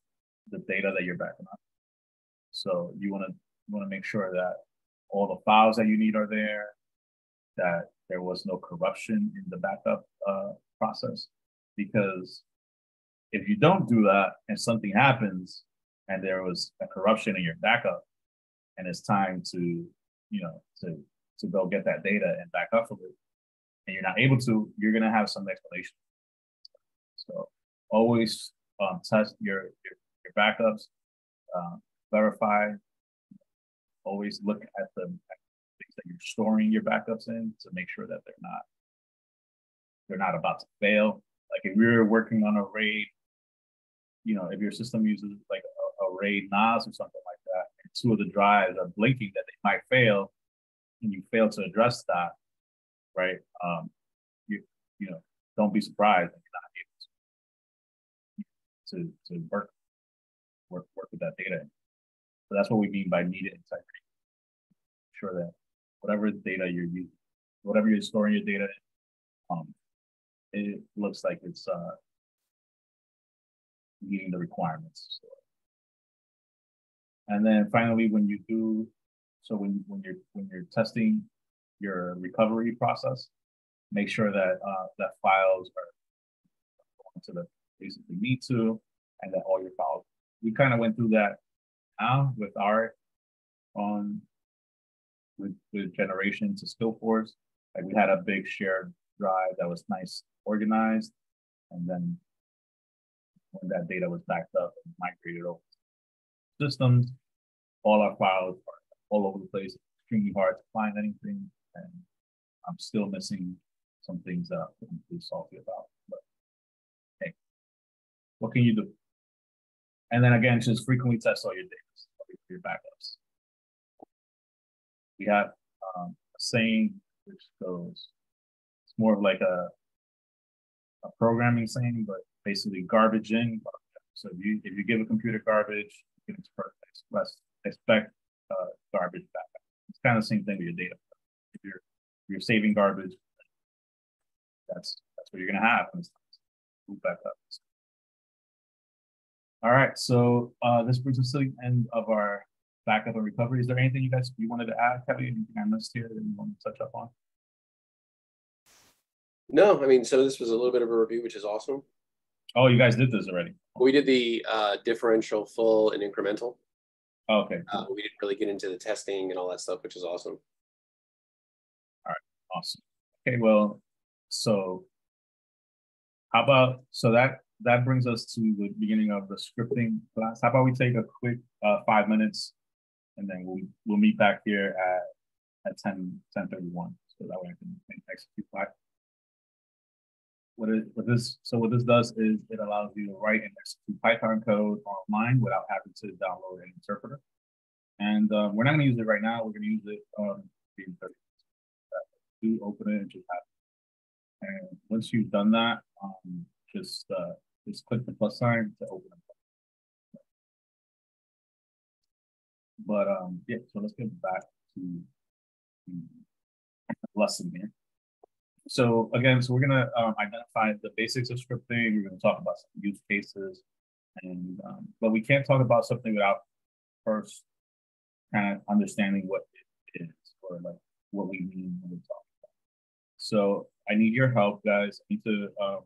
the data that you're backing up. So you want to want to make sure that all the files that you need are there, that there was no corruption in the backup uh, process. Because if you don't do that and something happens and there was a corruption in your backup and it's time to, you know, to, to go get that data and back up from it, and you're not able to, you're going to have some explanation. So always um, test your, your, your backups, uh, verify, always look at the things that you're storing your backups in to make sure that they're not they're not about to fail. Like if you're working on a RAID, you know, if your system uses like a, a RAID NAS or something like that, and two of the drives are blinking that they might fail, and you fail to address that, right? Um, you you know, don't be surprised if you're not able to to, to work work work with that data. So that's what we mean by needed integrity. Sure that whatever data you're using, whatever you're storing your data in, um, it looks like it's uh, meeting the requirements. So. And then finally, when you do, so when, when you're when you're testing your recovery process, make sure that uh, that files are going to the places they need to, and that all your files. We kind of went through that now with our on with, with generation to Skillforce. Like we had a big shared drive that was nice organized. And then when that data was backed up and migrated over systems, all our files are all over the place. Extremely hard to find anything. And I'm still missing some things that I'm pretty salty about. But hey, what can you do? And then again, just frequently test all your data, your backups. We have um, a saying which goes, it's more of like a, a programming saying, but basically garbage in. So if you if you give a computer garbage, you can expect, expect uh, garbage back. It's kind of the same thing with your data. If you're if you're saving garbage, that's that's what you're gonna have. Move back up. All right, so uh, this brings us to the end of our backup and recovery. Is there anything you guys you wanted to add, Kevin? Anything I missed here that you want to touch up on? No, I mean, so this was a little bit of a review, which is awesome. Oh, you guys did this already. We did the uh, differential, full, and incremental. Oh, okay. Uh, we didn't really get into the testing and all that stuff, which is awesome. All right, awesome. Okay, well, so how about so that that brings us to the beginning of the scripting class. How about we take a quick uh, five minutes and then we'll we'll meet back here at at 10 10 31 so that way I can, can execute five. What, it, what this so what this does is it allows you to write and execute Python code online without having to download an interpreter. And uh, we're not going to use it right now. We're going to use it um, in 30 Do open it and just have it. And once you've done that, um, just uh, just click the plus sign to open it. But um, yeah, so let's get back to the lesson here. So again, so we're gonna um, identify the basics of scripting. We're gonna talk about some use cases, and um, but we can't talk about something without first kind of understanding what it is or like what we mean when we talk about. So I need your help, guys. I need to. Um,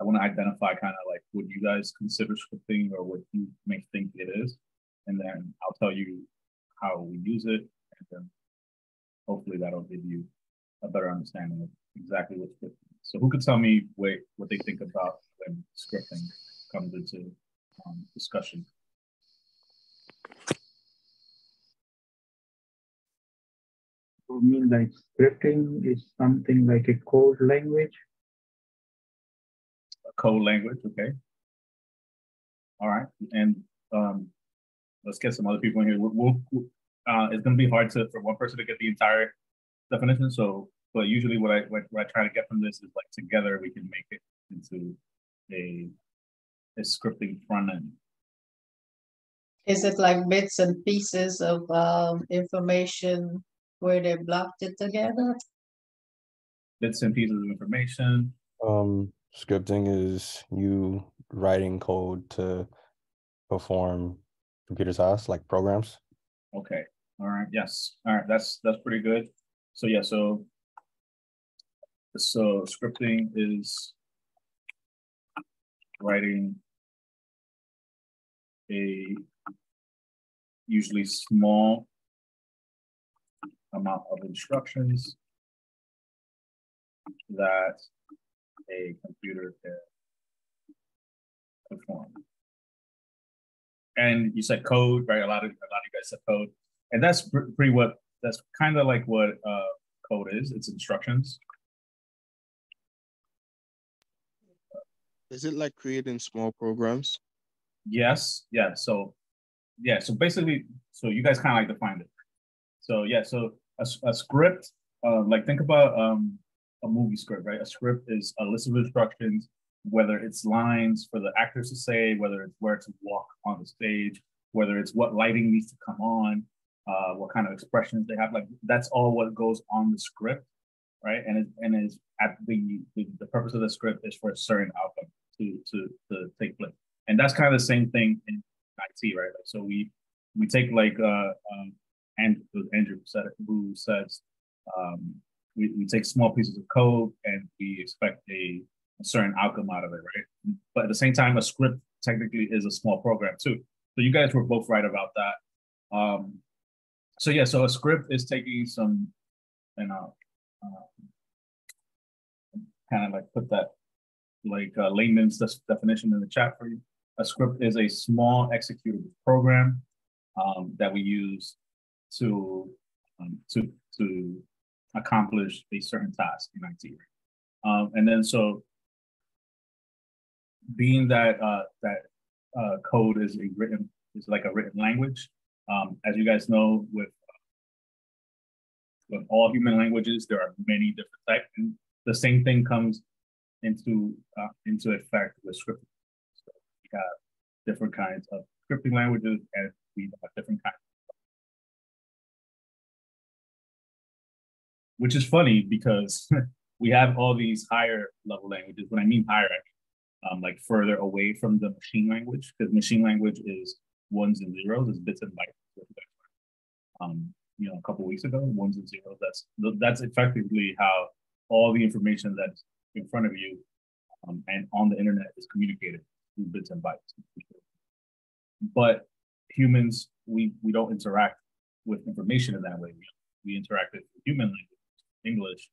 I want to identify kind of like what you guys consider scripting or what you may think it is, and then I'll tell you how we use it, and then hopefully that'll give you a better understanding of exactly what scripting. So who could tell me what, what they think about when scripting comes into um, discussion? You mean like scripting is something like a code language? A code language, okay. All right, and um, let's get some other people in here. We'll, we'll uh, it's going to be hard to for one person to get the entire definition. So, but usually what I what, what I try to get from this is like together we can make it into a a scripting front end. Is it like bits and pieces of um, information where they blocked it together? Bits and pieces of information. Um, scripting is you writing code to perform computer tasks like programs. Okay. All right. Yes. All right. That's that's pretty good. So yeah. So so scripting is writing a usually small amount of instructions that a computer can perform. And you said code, right? A lot of a lot of you guys said code, and that's pretty what that's kind of like what uh, code is. It's instructions. Is it like creating small programs? Yes. Yeah. So, yeah. So basically, so you guys kind of like defined it. So yeah. So a, a script, uh, like think about um, a movie script, right? A script is a list of instructions, whether it's lines for the actors to say, whether it's where to walk on the stage, whether it's what lighting needs to come on, uh, what kind of expressions they have. Like that's all what goes on the script, right? And it, and is at the, the the purpose of the script is for a certain outcome to to to take place. And that's kind of the same thing in IT, right? Like, so we we take like uh, um, and Andrew said who says um, we, we take small pieces of code and we expect a, a certain outcome out of it, right? But at the same time, a script technically is a small program too. So you guys were both right about that. Um, so yeah, so a script is taking some, you know, uh, kind of like put that like uh, layman's definition in the chat for you. A script is a small executable program um, that we use to um, to to accomplish a certain task in IT. Um, and then so being that uh, that uh, code is a written is like a written language, um, as you guys know, with with all human languages, there are many different types, and the same thing comes into uh, into effect with scripting. So we have different kinds of scripting languages, and we have different kinds. Which is funny because we have all these higher level languages. When I mean higher, um, like further away from the machine language, because machine language is ones and zeros, is bits and bytes. Um, you know, a couple weeks ago, ones and zeros. That's that's effectively how all the information that's in front of you um, and on the internet is communicated through bits and bytes. But humans, we we don't interact with information in that way. We, we interact with human language, English,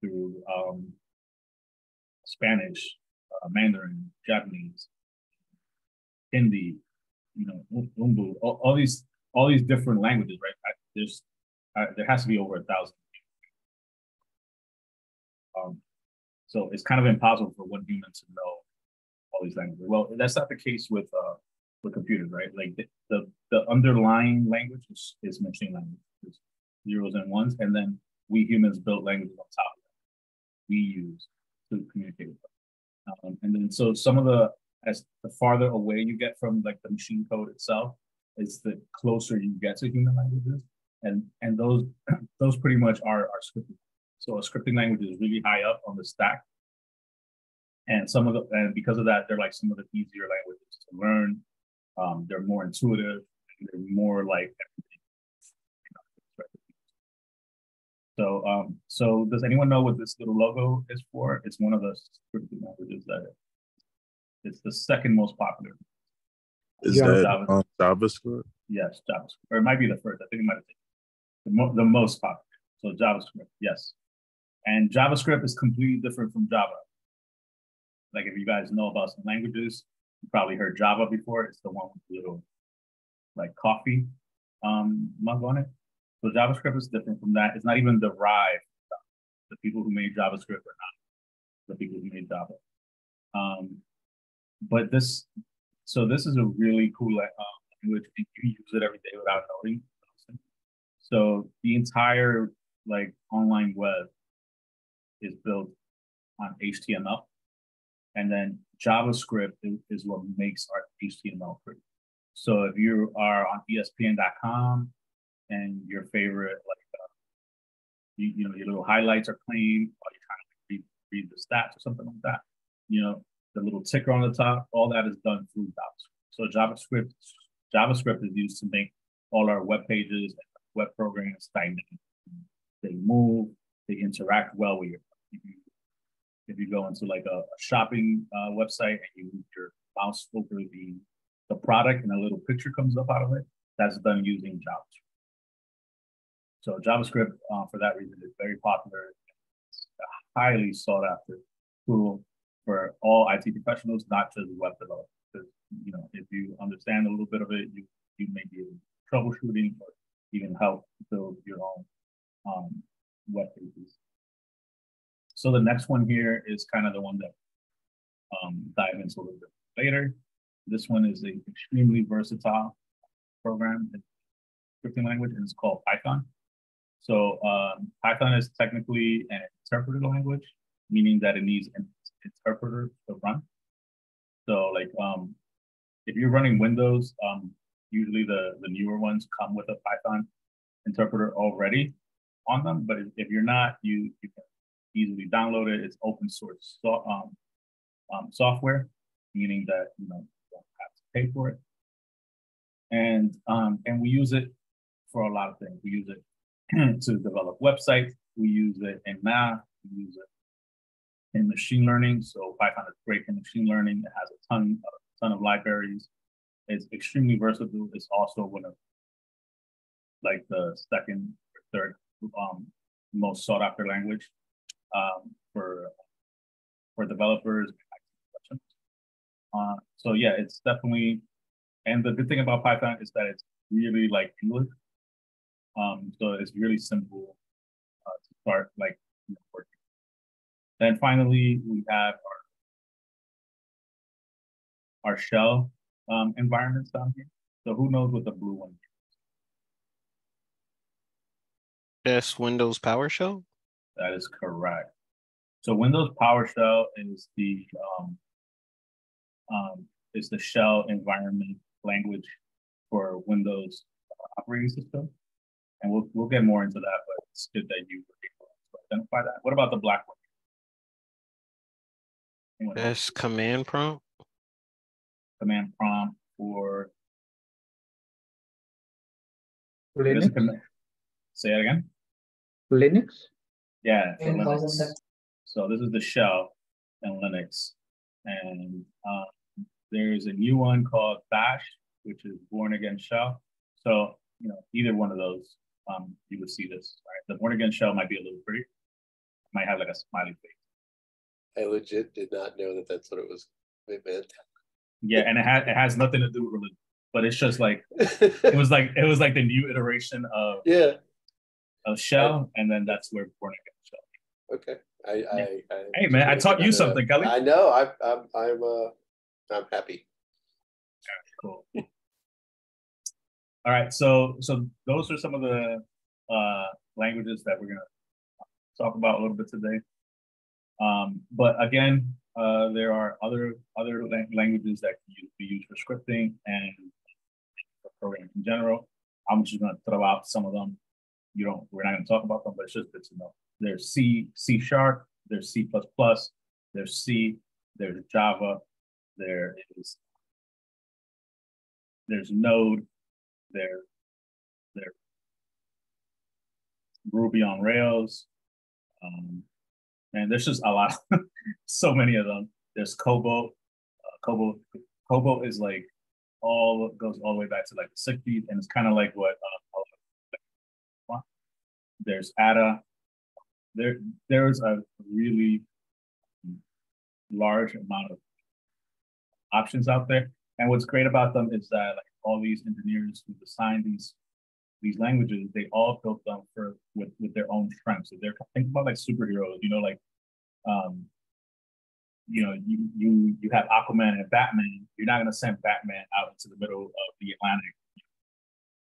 through um, Spanish, uh, Mandarin, Japanese, Hindi, you know, Umbu, all, all, these all these different languages, right? I, there's uh, there has to be over a thousand. Um, so it's kind of impossible for one human to know all these languages. Well, that's not the case with uh, with computers, right? Like the, the, the underlying language is, is machine language, it's zeros and ones, and then we humans built languages on top of that. We use to communicate with them. Um, and then so some of the as the farther away you get from like the machine code itself, is the closer you get to human languages, and and those those pretty much are are scripting. So a scripting language is really high up on the stack, and some of the and because of that, they're like some of the easier languages to learn. Um, they're more intuitive. They're more like So, um, so does anyone know what this little logo is for? It's one of the scripting languages that it's the second most popular. Is Yeah. that Java. um, JavaScript? Yes, JavaScript, or it might be the first. I think it might have been the, mo- the most popular. So JavaScript, yes. And JavaScript is completely different from Java. Like if you guys know about some languages, you probably heard Java before. It's the one with the little like coffee um, mug on it. So JavaScript is different from that. It's not even derived. from The people who made JavaScript are not the people who made Java. Um, but this, so this is a really cool uh, language. and You use it every day without knowing. So the entire like online web is built on HTML, and then JavaScript is, what makes our HTML pretty. So if you are on ESPN.com and your favorite like uh, you, you know your little highlights are playing while you're trying to read, read the stats or something like that, you know the little ticker on the top, all that is done through JavaScript. So JavaScript JavaScript is used to make all our web pages and web programs dynamic. They move, they interact well with your. If you, if you go into like a, a shopping uh, website and you move your mouse over the the product and a little picture comes up out of it, that's done using JavaScript. So JavaScript, uh, for that reason, is very popular. It's a highly sought after tool for all IT professionals, not just web developers. Because you know, if you understand a little bit of it, you you may be troubleshooting or even help build your own um, web pages. So the next one here is kind of the one that um, dive into a little bit later. This one is an extremely versatile program, a scripting language, and it's called Python. So um, Python is technically an interpreted language, meaning that it needs an interpreter to run. So like um, if you're running Windows, um, usually the, the newer ones come with a Python interpreter already on them. But if, if you're not, you, you can easily download it. It's open source so, um, um, software, meaning that you know you don't have to pay for it. And um, and we use it for a lot of things. We use it to develop websites. We use it in math. We use it in machine learning. So Python is great in machine learning. It has a ton, a ton of libraries. It's extremely versatile. It's also one of like the second or third um, most sought after language um, for for developers. Uh, so yeah, it's definitely, and the good thing about Python is that it's really like English. Um, so it's really simple uh, to start like you know, working. Then finally, we have our our shell um, environments down here. So who knows what the blue one is? That's Windows PowerShell. That is correct. So Windows PowerShell is the um, um, is the shell environment language for Windows operating system, and we'll we'll get more into that. But it's good that you were able to identify that. What about the black one? Anyone? That's command prompt. command prompt for it is a Linux, command- Say it again. Linux, Yeah, for Linux. So this is the shell in Linux. And um, there's a new one called Bash, which is Bourne again shell. So, you know, either one of those, um, you would see this, right? The Bourne again shell might be a little pretty, might have like a smiley face. I legit did not know that that's what it was. It meant. Yeah, and it has it has nothing to do with religion, but it's just like it was like it was like the new iteration of yeah. of shell, and then that's where Bourne again shell. Okay. I, I, I Hey, man, I taught you something, Kelly. I know. I, I'm I'm uh I'm happy. Cool. All right, so so those are some of the uh, languages that we're gonna talk about a little bit today. Um, but again, uh, there are other other languages that can be used for scripting and for program in general. I'm just gonna throw out some of them. You don't, we're not gonna talk about them, but it's just good to know. There's C, C sharp, there's C++, plus there's C, there's Java, there is there's Node, there, there Ruby on Rails, um, and there's just a lot, so many of them. There's COBOL, uh, COBOL, COBOL is like all goes all the way back to like the 60s, and it's kind of like what uh, there's Ada. There, there's a really large amount of options out there. And what's great about them is that like all these engineers who design these these languages, they all built them for with with their own strengths. So they're think about like superheroes, you know, like um, you know, you you you have Aquaman and Batman. You're not gonna send Batman out into the middle of the Atlantic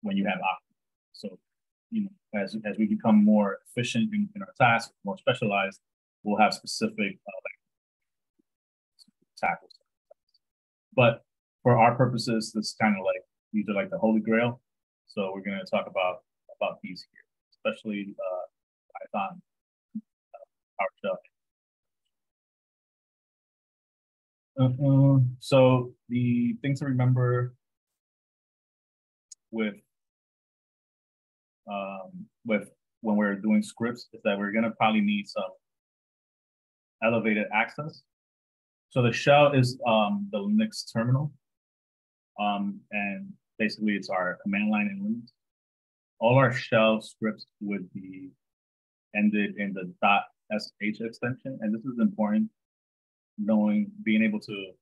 when you have Aquaman. So, you know, as as we become more efficient in, in our tasks, more specialized, we'll have specific uh, like tackles. But for our purposes, this is kind of like these are like the holy grail. So we're going to talk about about these here, especially uh, Python, uh, PowerShell. Uh, so the things to remember with um, with when we're doing scripts is that we're going to probably need some elevated access so the shell is um, the Linux terminal. Um, and basically it's our command line and Linux. All our shell scripts would be ended in the .sh extension. And this is important, knowing, being able to,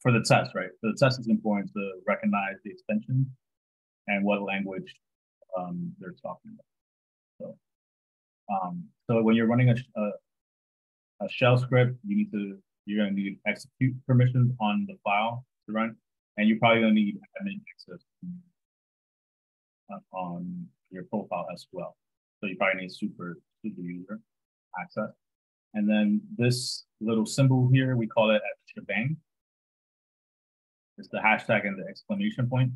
for the test, right? For the test, it's important to recognize the extension and what language um, they're talking about. So, um, so when you're running a, a, a shell script, you need to you're to need execute permissions on the file to run, and you're probably going to need admin access on your profile as well. So you probably need super super user access. And then this little symbol here, we call it a shebang. It's the hashtag and the exclamation point.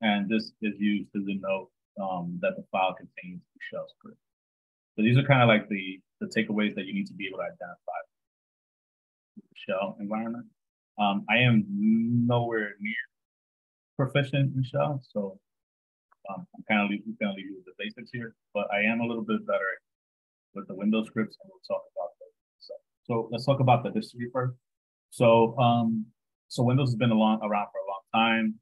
And this is used to denote um, that the file contains the shell script. So these are kind of like the, the takeaways that you need to be able to identify shell environment. Um, I am nowhere near proficient in shell, so um, I'm kind of leaving, kind of with the basics here, but I am a little bit better with the Windows scripts, and we'll talk about that. So, so let's talk about the history first. So, um, so Windows has been along, around for a long time,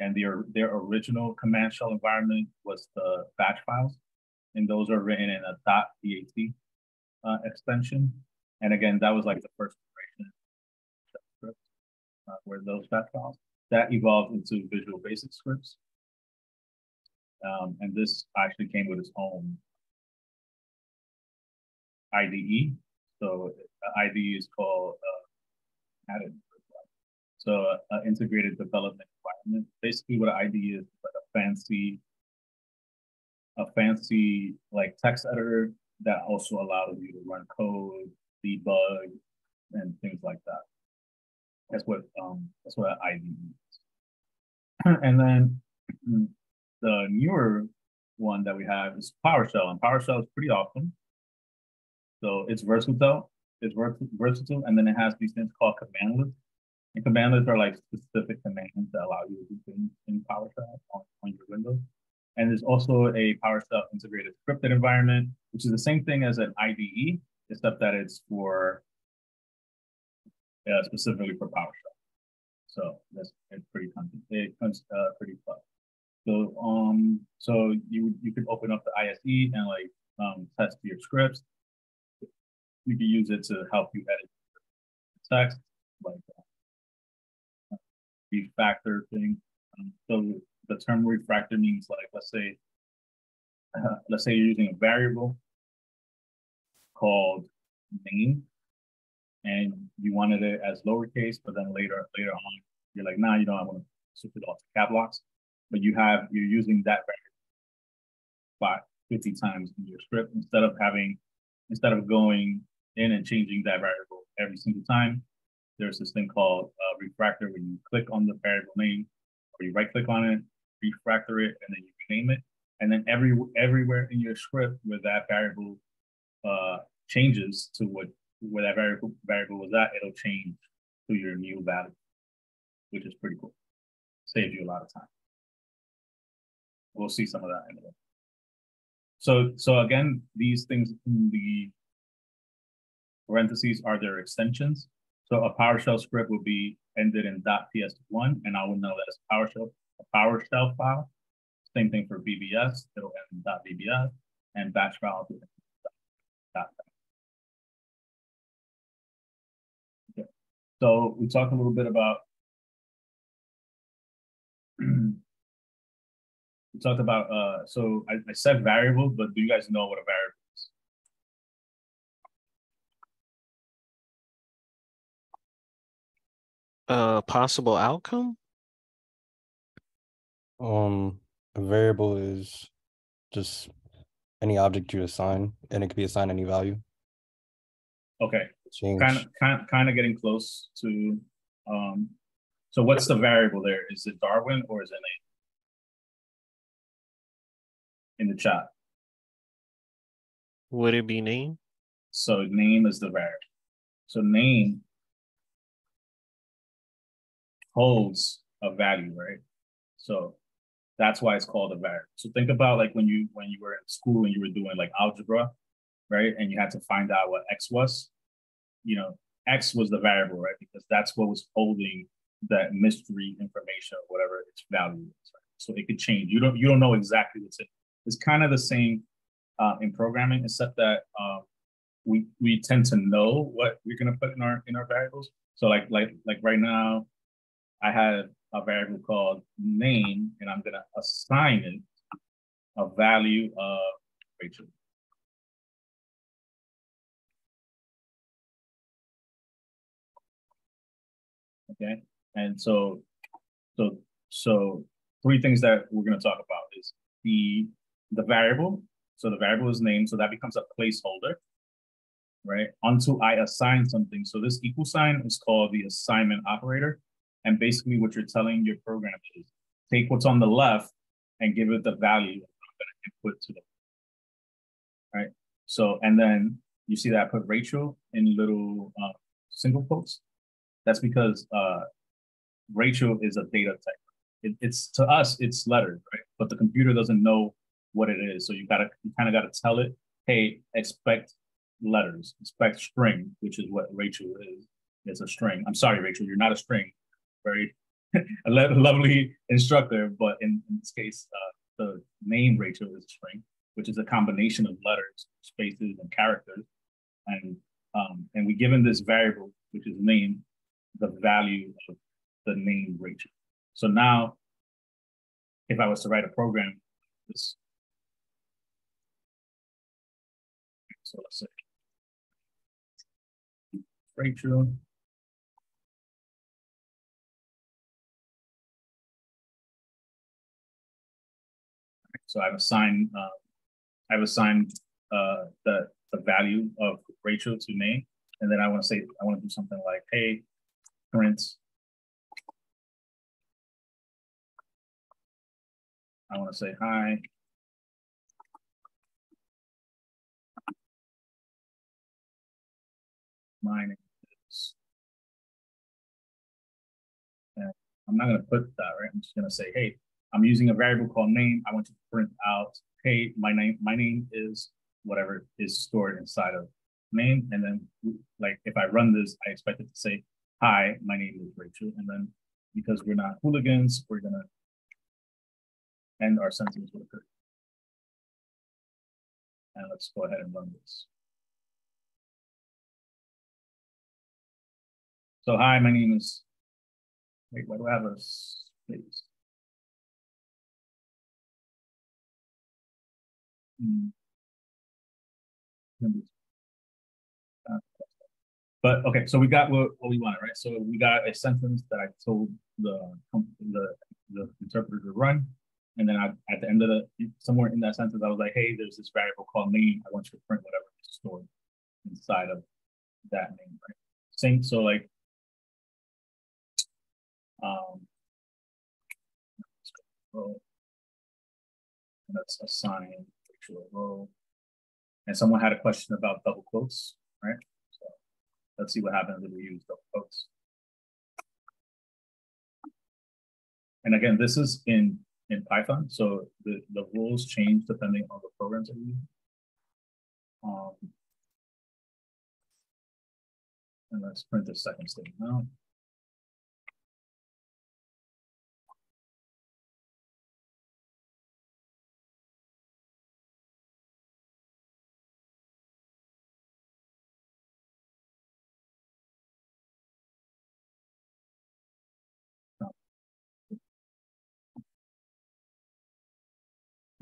and their their original command shell environment was the batch files, and those are written in a .bat uh, extension. And again, that was like the first uh, were those batch files. That evolved into Visual Basic scripts. Um, and this actually came with its own IDE. So uh, IDE is called uh, so uh, integrated development environment. Basically, what an IDE is like a fancy, a fancy like text editor that also allows you to run code, debug, and things like that. That's what um that's what IDE is. and then the newer one that we have is PowerShell, and PowerShell is pretty awesome. So it's versatile. It's versatile, and then it has these things called commandlets. And commandlets are like specific commands that allow you to do things in PowerShell on, on your Windows. And there's also a PowerShell integrated scripted environment, which is the same thing as an IDE, except that it's for uh, specifically for PowerShell. So that's it's pretty it comes uh, pretty fun. So um so you you could open up the ISE and like um, test your scripts. You can use it to help you edit text, like uh, refactor thing. Um, so the term refactor means like let's say uh, let's say you're using a variable called name and you wanted it as lowercase, but then later later on you're like, nah, you know, I want to switch it off to cap locks. But you have you're using that variable spot 50 times in your script instead of having instead of going in and changing that variable every single time. There's this thing called refactor where you click on the variable name or you right click on it, refactor it, and then you rename it. And then every everywhere in your script where that variable uh, changes to what where that variable variable was at, it'll change to your new value, which is pretty cool. Saves you a lot of time. We'll see some of that in a minute. So so again, these things in the parentheses are their extensions. So a PowerShell script will be ended in .ps1, and I will know that as PowerShell, a PowerShell file. Same thing for VBS, it'll end in .vbs, and batch file will end in. So we talked a little bit about we talked about uh so I, I said variable, but do you guys know what a variable is? Uh, possible outcome? Um, a variable is just any object you assign, and it could be assigned any value. Okay, Change. kind of kind kind of getting close to um so what's the variable there? Is it Darwin or is it name? In the chat. Would it be name? So name is the variable. So name holds a value, right? So that's why it's called a variable. So think about like when you when you were in school and you were doing like algebra, right? And you had to find out what x was. You know, x was the variable, right? Because that's what was holding that mystery information or whatever its value is. Right? So it could change. You don't you don't know exactly what's it. It's kind of the same uh, in programming, except that um, we we tend to know what we're gonna put in our in our variables. So like like like right now, I have a variable called name, and I'm gonna assign it a value of Rachel. Okay, and so so so three things that we're gonna talk about is the the variable. So the variable is named. so that becomes a placeholder right? Until I assign something. So this equal sign is called the assignment operator. And basically what you're telling your program is take what's on the left and give it the value I'm gonna input to the right? So, and then you see that I put Rachel in little uh, single quotes. That's because uh, Rachel is a data type. It, it's to us, it's letters, right? But the computer doesn't know what it is. So you gotta, you kind of gotta tell it, hey, expect letters, expect string, which is what Rachel is. It's a string. I'm sorry, Rachel, you're not a string. Very lovely instructor, but in, in this case, uh, the name Rachel is a string, which is a combination of letters, spaces, and characters. And um, and we given this variable, which is name, the value of the name Rachel. So now, if I was to write a program, this. So let's say Rachel. So I've assigned uh, I've assigned uh, the the value of Rachel to name, and then I want to say I want to do something like, hey, print. I want to say hi. My name is. I'm not going to put that, right? I'm just going to say, hey, I'm using a variable called name. I want to print out, hey, my name, my name is whatever is stored inside of name. And then like if I run this, I expect it to say, hi, my name is Rachel. And then because we're not hooligans, we're gonna end our sentence with a And let's go ahead and run this. So hi, my name is, wait, why do I have a space? Hmm. But okay, so we got what, what we wanted, right? So we got a sentence that I told the the the interpreter to run, and then I, at the end of the somewhere in that sentence, I was like, hey, there's this variable called name. I want you to print whatever is stored inside of that name, right? Same. So like, um, And let's assign Rachel a row. And someone had a question about double quotes, right? Let's see what happens if we use double quotes. And again, this is in in Python, so the, the rules change depending on the programs that you use. Um, and let's print the second statement out.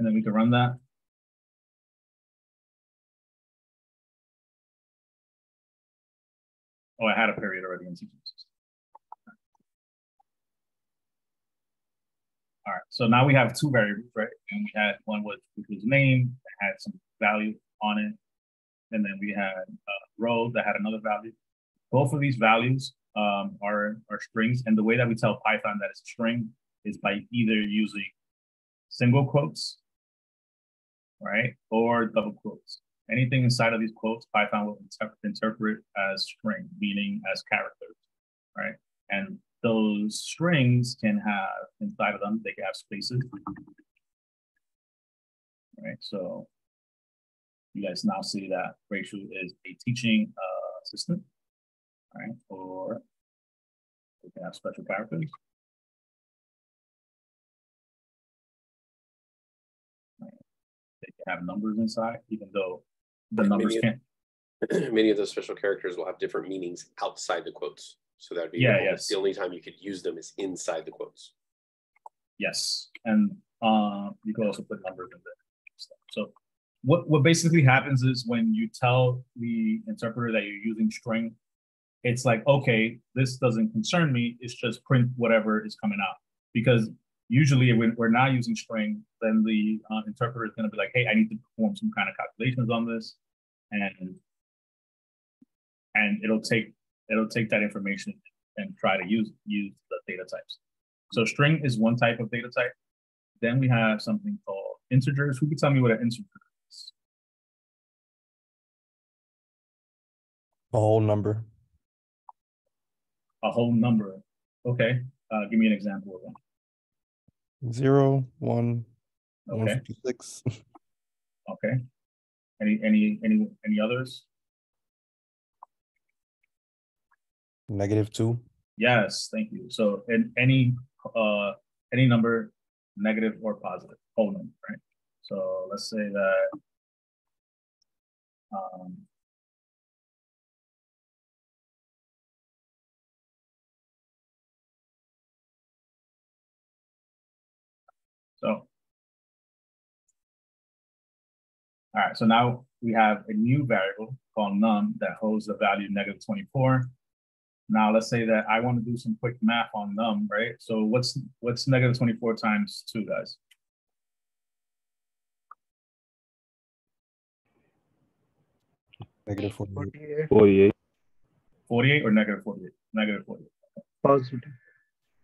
And then we can run that. Oh, I had a period already in assistant. All right, so now we have two variables, right? And we had one with which was name that had some value on it. And then we had a row that had another value. Both of these values um, are, are strings. And the way that we tell Python that it's a string is by either using single quotes, right? Or double quotes. Anything inside of these quotes, Python will inter interpret as string, meaning as characters, right? And those strings can have inside of them, they can have spaces. Right, so you guys now see that Rachel is a teaching uh, assistant, right? Or we can have special characters. Have numbers inside, even though the numbers Many can't. Many of those special characters will have different meanings outside the quotes. So that'd be Yeah, almost yes. the only time you could use them is inside the quotes. Yes, and uh, you can also put numbers in there. So what, what basically happens is when you tell the interpreter that you're using string, it's like, okay, this doesn't concern me. It's just print whatever is coming out. Because usually when we're not using string, then the uh, interpreter is going to be like, hey, I need to perform some kind of calculations on this. And and it'll take it'll take that information and try to use use the data types. So string is one type of data type. Then we have something called integers. Who could tell me what an integer is? A whole number. A whole number. Okay. Uh, give me an example of one. Zero, one, one Okay. fifty-six. Okay. Any any any any others? Negative two. Yes, thank you. So in any uh any number, negative or positive, whole number, right? So let's say that um so all right, so now we have a new variable called num that holds the value negative 24. Now let's say that I want to do some quick math on num, right? So what's what's negative 24 times two, guys? Negative forty-eight. Forty-eight. 48 or negative 48? Negative 48. Positive.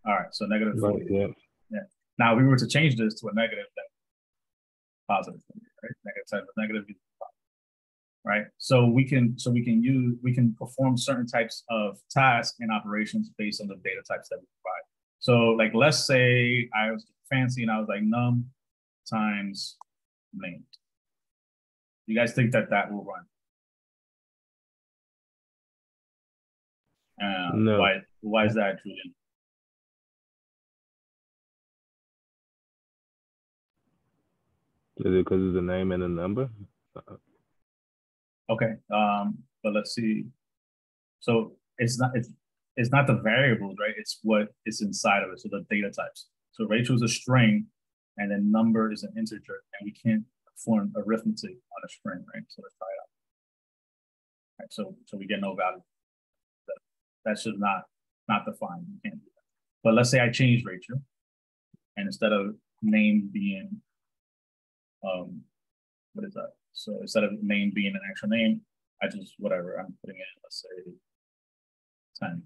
All right, so 48. yeah. Yeah. Now, if we were to change this to a negative, then positive, right? Negative equals positive, right? So we can, so we can use, we can perform certain types of tasks and operations based on the data types that we provide. So, like, let's say I was fancy and I was like num times name. You guys think that that will run? Uh, No. Why? Why is that, Julian? Is it because it's a name and a number? Okay, um, but let's see. So it's not it's it's not the variables, right? It's what is inside of it. So the data types. So Rachel is a string, and then number is an integer, and we can't perform arithmetic on a string, right? So let's try it out. Right, so so we get no value. That, that's just not not defined. You can't do that. But let's say I change Rachel, and instead of name being um what is that? So instead of name being an actual name, I just whatever I'm putting in, let's say 10.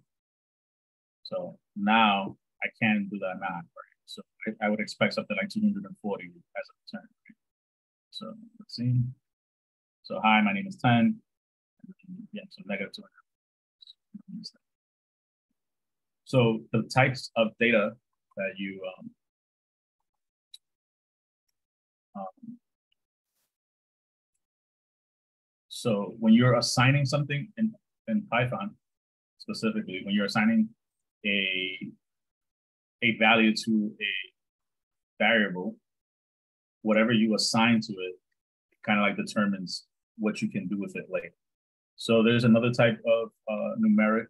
So now I can do that math, right? So I, I would expect something like 240 as a return. So let's see. So hi, my name is 10. Yeah, so negative 200. So the types of data that you um, so when you're assigning something in, in Python specifically, when you're assigning a a value to a variable, whatever you assign to it kind of like determines what you can do with it later. So there's another type of uh, numeric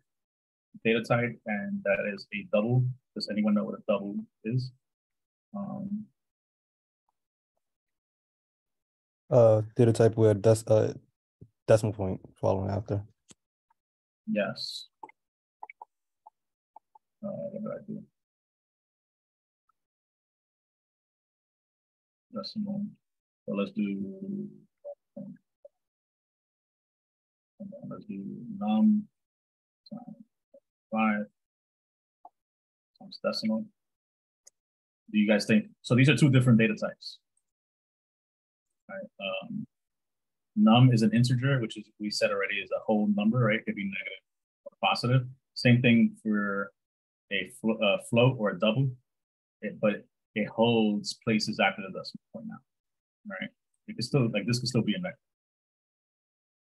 data type, and that is a double. Does anyone know what a double is? Um, Uh, data type where that's uh, decimal point following after. yes. Uh, what did I do? Decimal. So let's do. Let's do num times five times decimal. Do you guys think, so these are two different data types. Right, um, num is an integer, which is, we said already is a whole number, right? It could be negative or positive. Same thing for a flo uh, float or a double, it, but it holds places after the decimal point now, right? It could still, like this could still be a negative.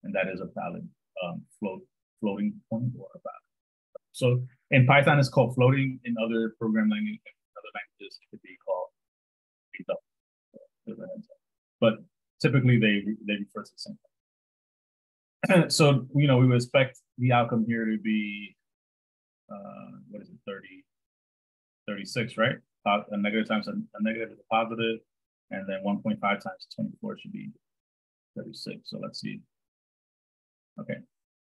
And that is a valid um, float, floating point or a valid. So in Python, it's called floating. In other program language, other languages, it could be called a double. But typically, they they refer to the same thing. so you know, we would expect the outcome here to be uh, what is it, 30, 36, right? A negative times a, a negative is a positive, and then 1.5 times 24 should be 36. So let's see. Okay,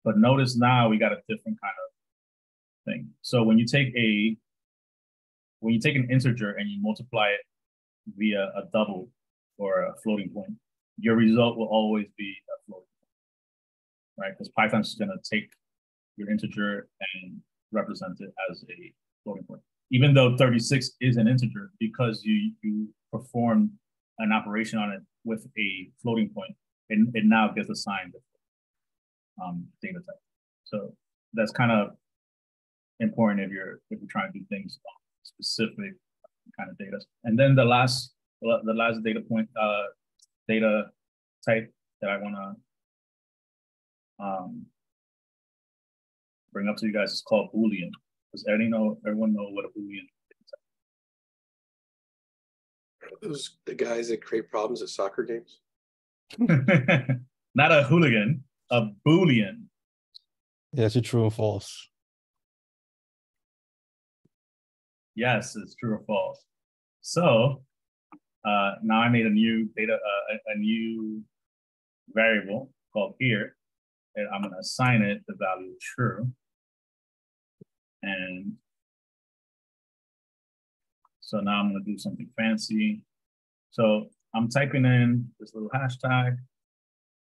but notice now we got a different kind of thing. So when you take a when you take an integer and you multiply it via a double or a floating point, your result will always be a floating point, right? Because Python's gonna take your integer and represent it as a floating point. Even though 36 is an integer, because you you perform an operation on it with a floating point, it, it now gets assigned um, data type. So that's kind of important if you're if you're trying to do things on specific kind of data. And then the last the last data point uh, data type that I want to um, bring up to you guys is called Boolean. Does anyone know everyone know what a Boolean Are those the guys that create problems at soccer games? Not a hooligan, a Boolean. Yeah, it's a true or false. Yes, it's true or false. So uh, now I made a new data, uh, a, a new variable called here, and I'm going to assign it the value true. And so now I'm going to do something fancy. So I'm typing in this little hashtag.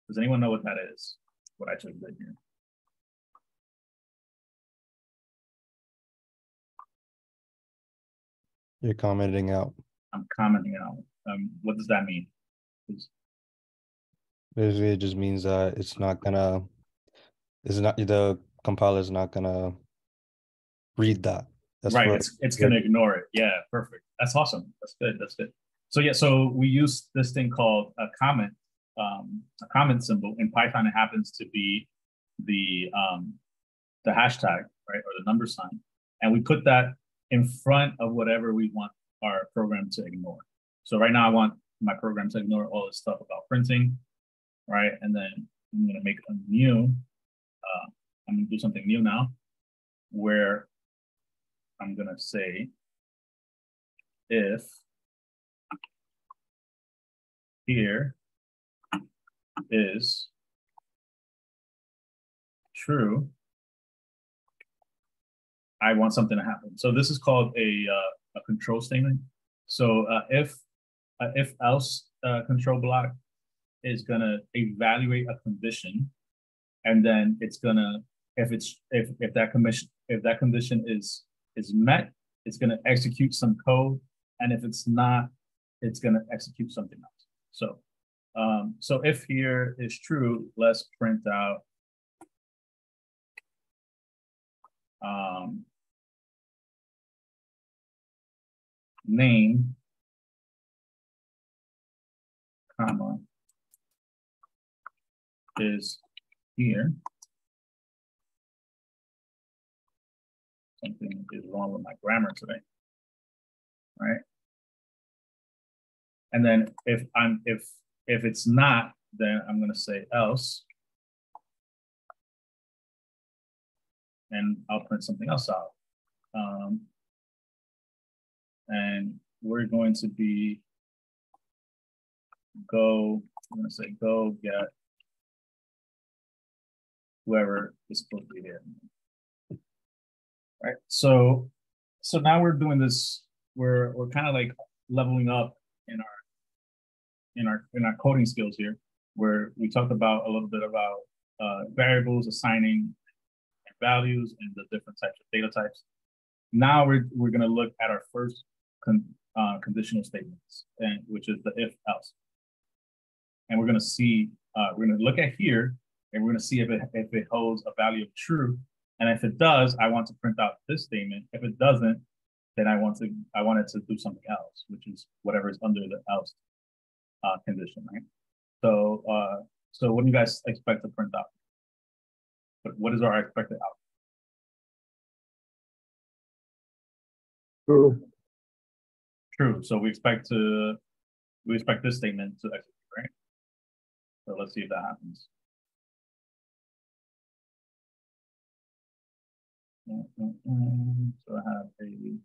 Does anyone know what that is? What I just did here. You're commenting out. I'm commenting out. Um, what does that mean? Basically, it just means that it's not gonna, it's not, the compiler is not gonna read that. That's right, it's it's gonna ignore it. Yeah, perfect. That's awesome. That's good. That's good. So yeah, so we use this thing called a comment, um, a comment symbol in Python. It happens to be the um, the hashtag, right, or the number sign, and we put that in front of whatever we want our program to ignore. So right now, I want my program to ignore all this stuff about printing, right? And then I'm gonna make a new. Uh, I'm gonna do something new now, where I'm gonna say if here is true, I want something to happen. So this is called a, uh, a control statement. So uh, if uh, if else uh, control block is gonna evaluate a condition, and then it's gonna if it's if if that commission if that condition is is met, it's gonna execute some code and if it's not, it's gonna execute something else. So, um, so if here is true, let's print out um, name, comma, is here. Something is wrong with my grammar today. Right? And then if I'm if if it's not, then I'm gonna say else. And I'll print something else out. Um, and we're going to be go, I'm gonna say go get whoever is supposed to be here. Right. So so now we're doing this, we're we're kind of like leveling up in our in our in our coding skills here, where we talked about a little bit about uh, variables, assigning values, and the different types of data types. Now we're we're gonna look at our first con, uh, conditional statements, and which is the if else. And we're gonna see uh, we're gonna look at here, and we're gonna see if it if it holds a value of true, and if it does, I want to print out this statement. If it doesn't, then I want to I want it to do something else, which is whatever is under the else uh, condition, right? So, uh, so what do you guys expect to print out? But what is our expected outcome? True. True. So we expect to we expect this statement to execute, right? So let's see if that happens. So I have a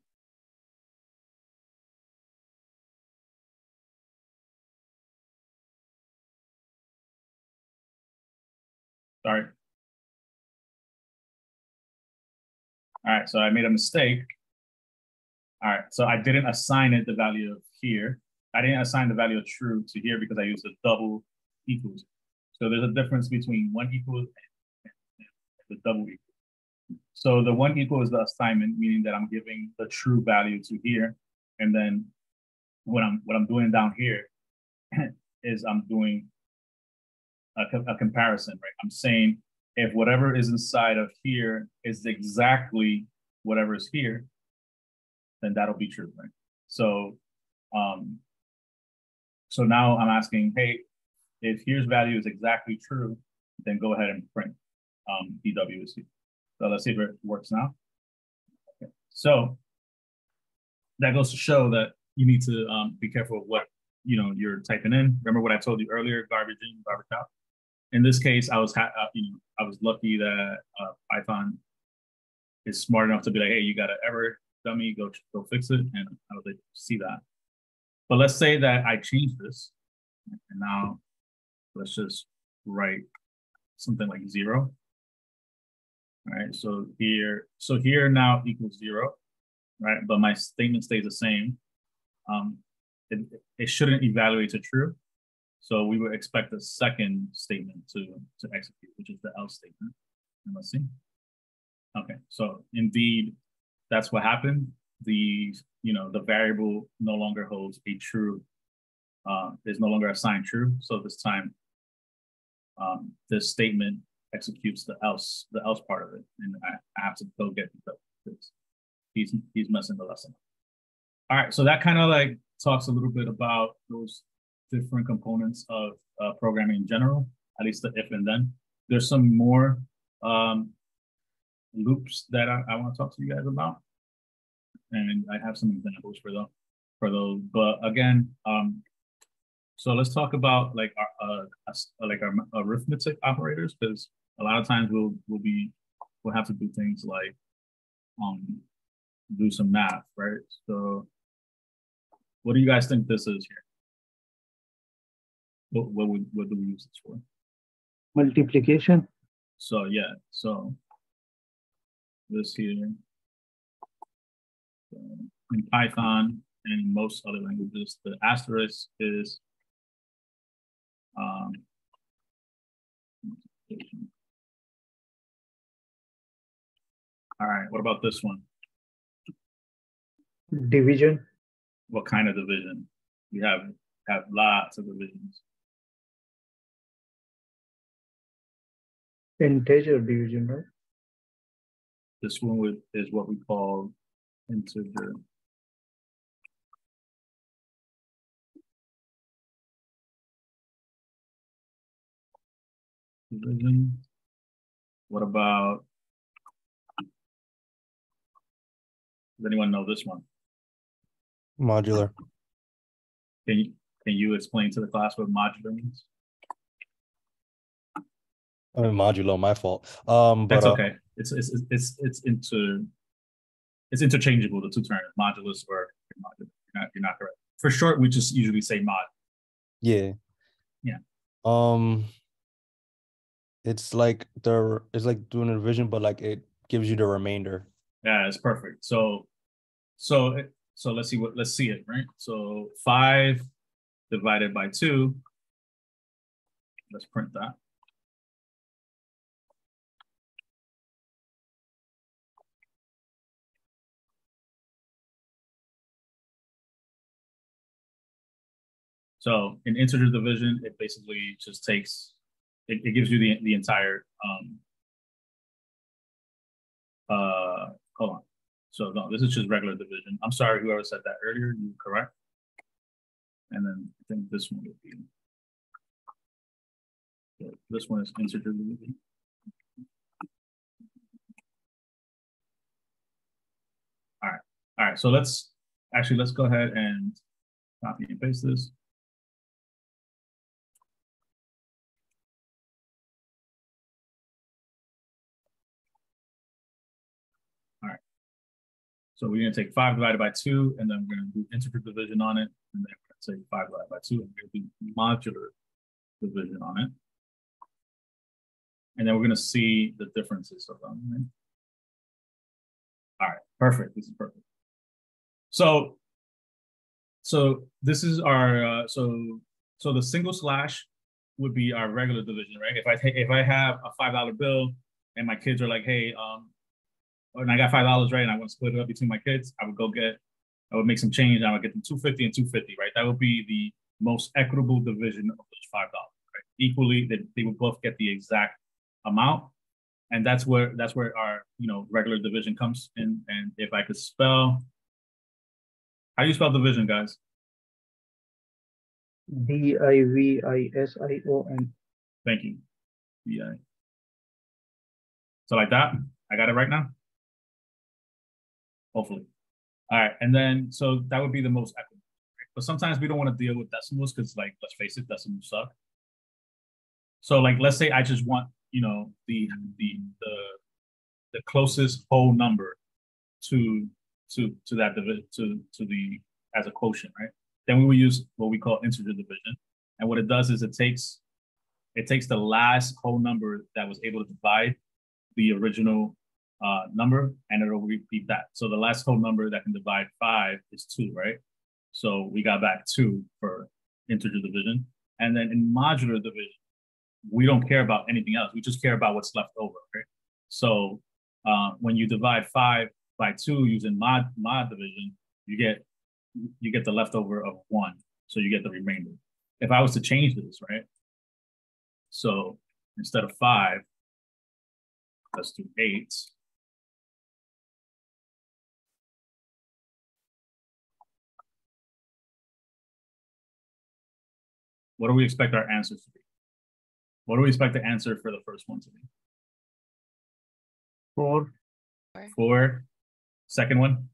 Sorry. All right, so I made a mistake. All right, so I didn't assign it the value of here. I didn't assign the value of true to here because I used a double equals. So there's a difference between one equal and, the double equal. So the one equal is the assignment, meaning that I'm giving the true value to here. And then what I'm what I'm doing down here is I'm doing a, a comparison, right? I'm saying if whatever is inside of here is exactly whatever is here, then that'll be true, right? So, um, so now I'm asking, hey, if here's value is exactly true, then go ahead and print um, DW is here. So let's see if it works now. Okay. So that goes to show that you need to um, be careful of what you know you're typing in. Remember what I told you earlier: garbage in, garbage out in this case, I was ha- uh, you know I was lucky that uh, Python is smart enough to be like, hey, you got an error, dummy, go go fix it, and was able to see that. But let's say that I change this, and now let's just write something like zero. All right, so here, so here now equals zero, right? But my statement stays the same. Um, it, it shouldn't evaluate to true so we would expect the second statement to, to execute, which is the else statement. And let's see. Okay, so indeed, that's what happened. The you know the variable no longer holds a true. Uh, is no longer assigned true. So this time, um, this statement executes the else the else part of it, and I, have to go get because he's he's messing the lesson. All right, so that kind of like talks a little bit about those different components of uh, programming in general, at least the if and then. There's some more um, loops that I, I want to talk to you guys about. And I have some examples for those, for those. But again, um, so let's talk about like our, uh, like our arithmetic operators, because a lot of times we'll, we'll be, we'll have to do things like um, do some math, right? So what do you guys think this is here? What, what would what do we use this for? Multiplication. So yeah, so this here in Python and in most other languages, the asterisk is um, all right, what about this one? Division. what kind of division. We have have lots of divisions. Integer division, right? This one would, is what we call integer. Division. What about? Does anyone know this one? Modular. Can you, can you explain to the class what modular means? I mean, modulo, my fault. Um, but That's uh, okay. It's, it's, it's- it's, it's into, it's interchangeable, the two terms, modulus or. You're not, you're not correct. For short, we just usually say mod. yeah. Yeah. Um, it's like the it's like doing a division, but like it gives you the remainder. Yeah, it's perfect. So, so, so let's see what, let's see it, right? So five divided by two. Let's print that. So in integer division, it basically just takes, it, it gives you the, the entire, um, uh, hold on. So no, this is just regular division. I'm sorry, whoever said that earlier, you correct. And then I think this one would be. This one is integer division. All right, all right, so let's, actually, let's go ahead and copy and paste this. So we're gonna take five divided by two, and then we're gonna do integer division on it, and then we're gonna take five divided by two, and we're gonna do modular division on it. And then we're gonna see the differences of them. right? All right, perfect. This is perfect. So, so this is our uh, so so the single slash would be our regular division, right? If I take if I have a five dollar bill and my kids are like, hey, um, and I got five dollars, right? And I want to split it up between my kids. I would go get, I would make some change. I would get them two fifty and two fifty, right? That would be the most equitable division of those five dollars, right? Equally, that they would both get the exact amount, and that's where that's where our you know regular division comes in. And if I could spell, how do you spell division, guys? D I V I S I O N. Thank you. Yeah. So like that, I got it right now. Hopefully. All right, and then so that would be the most equitable. right? But sometimes we don't want to deal with decimals because, like, let's face it, decimals suck. So, like, let's say I just want, you know, the the the the closest whole number to to to that to to the as a quotient, right? Then we will use what we call integer division, and what it does is it takes it takes the last whole number that was able to divide the original uh, number and it'll repeat that. So the last whole number that can divide five is two, right? So we got back two for integer division. And then in modular division, we don't care about anything else. We just care about what's left over, right? So uh, when you divide five by two using mod mod division, you get you get the leftover of one. So you get the remainder. If I was to change this, right? So instead of five, let's do eight. What do we expect our answers to be? What do we expect the answer for the first one to be? Four. Four. Second one,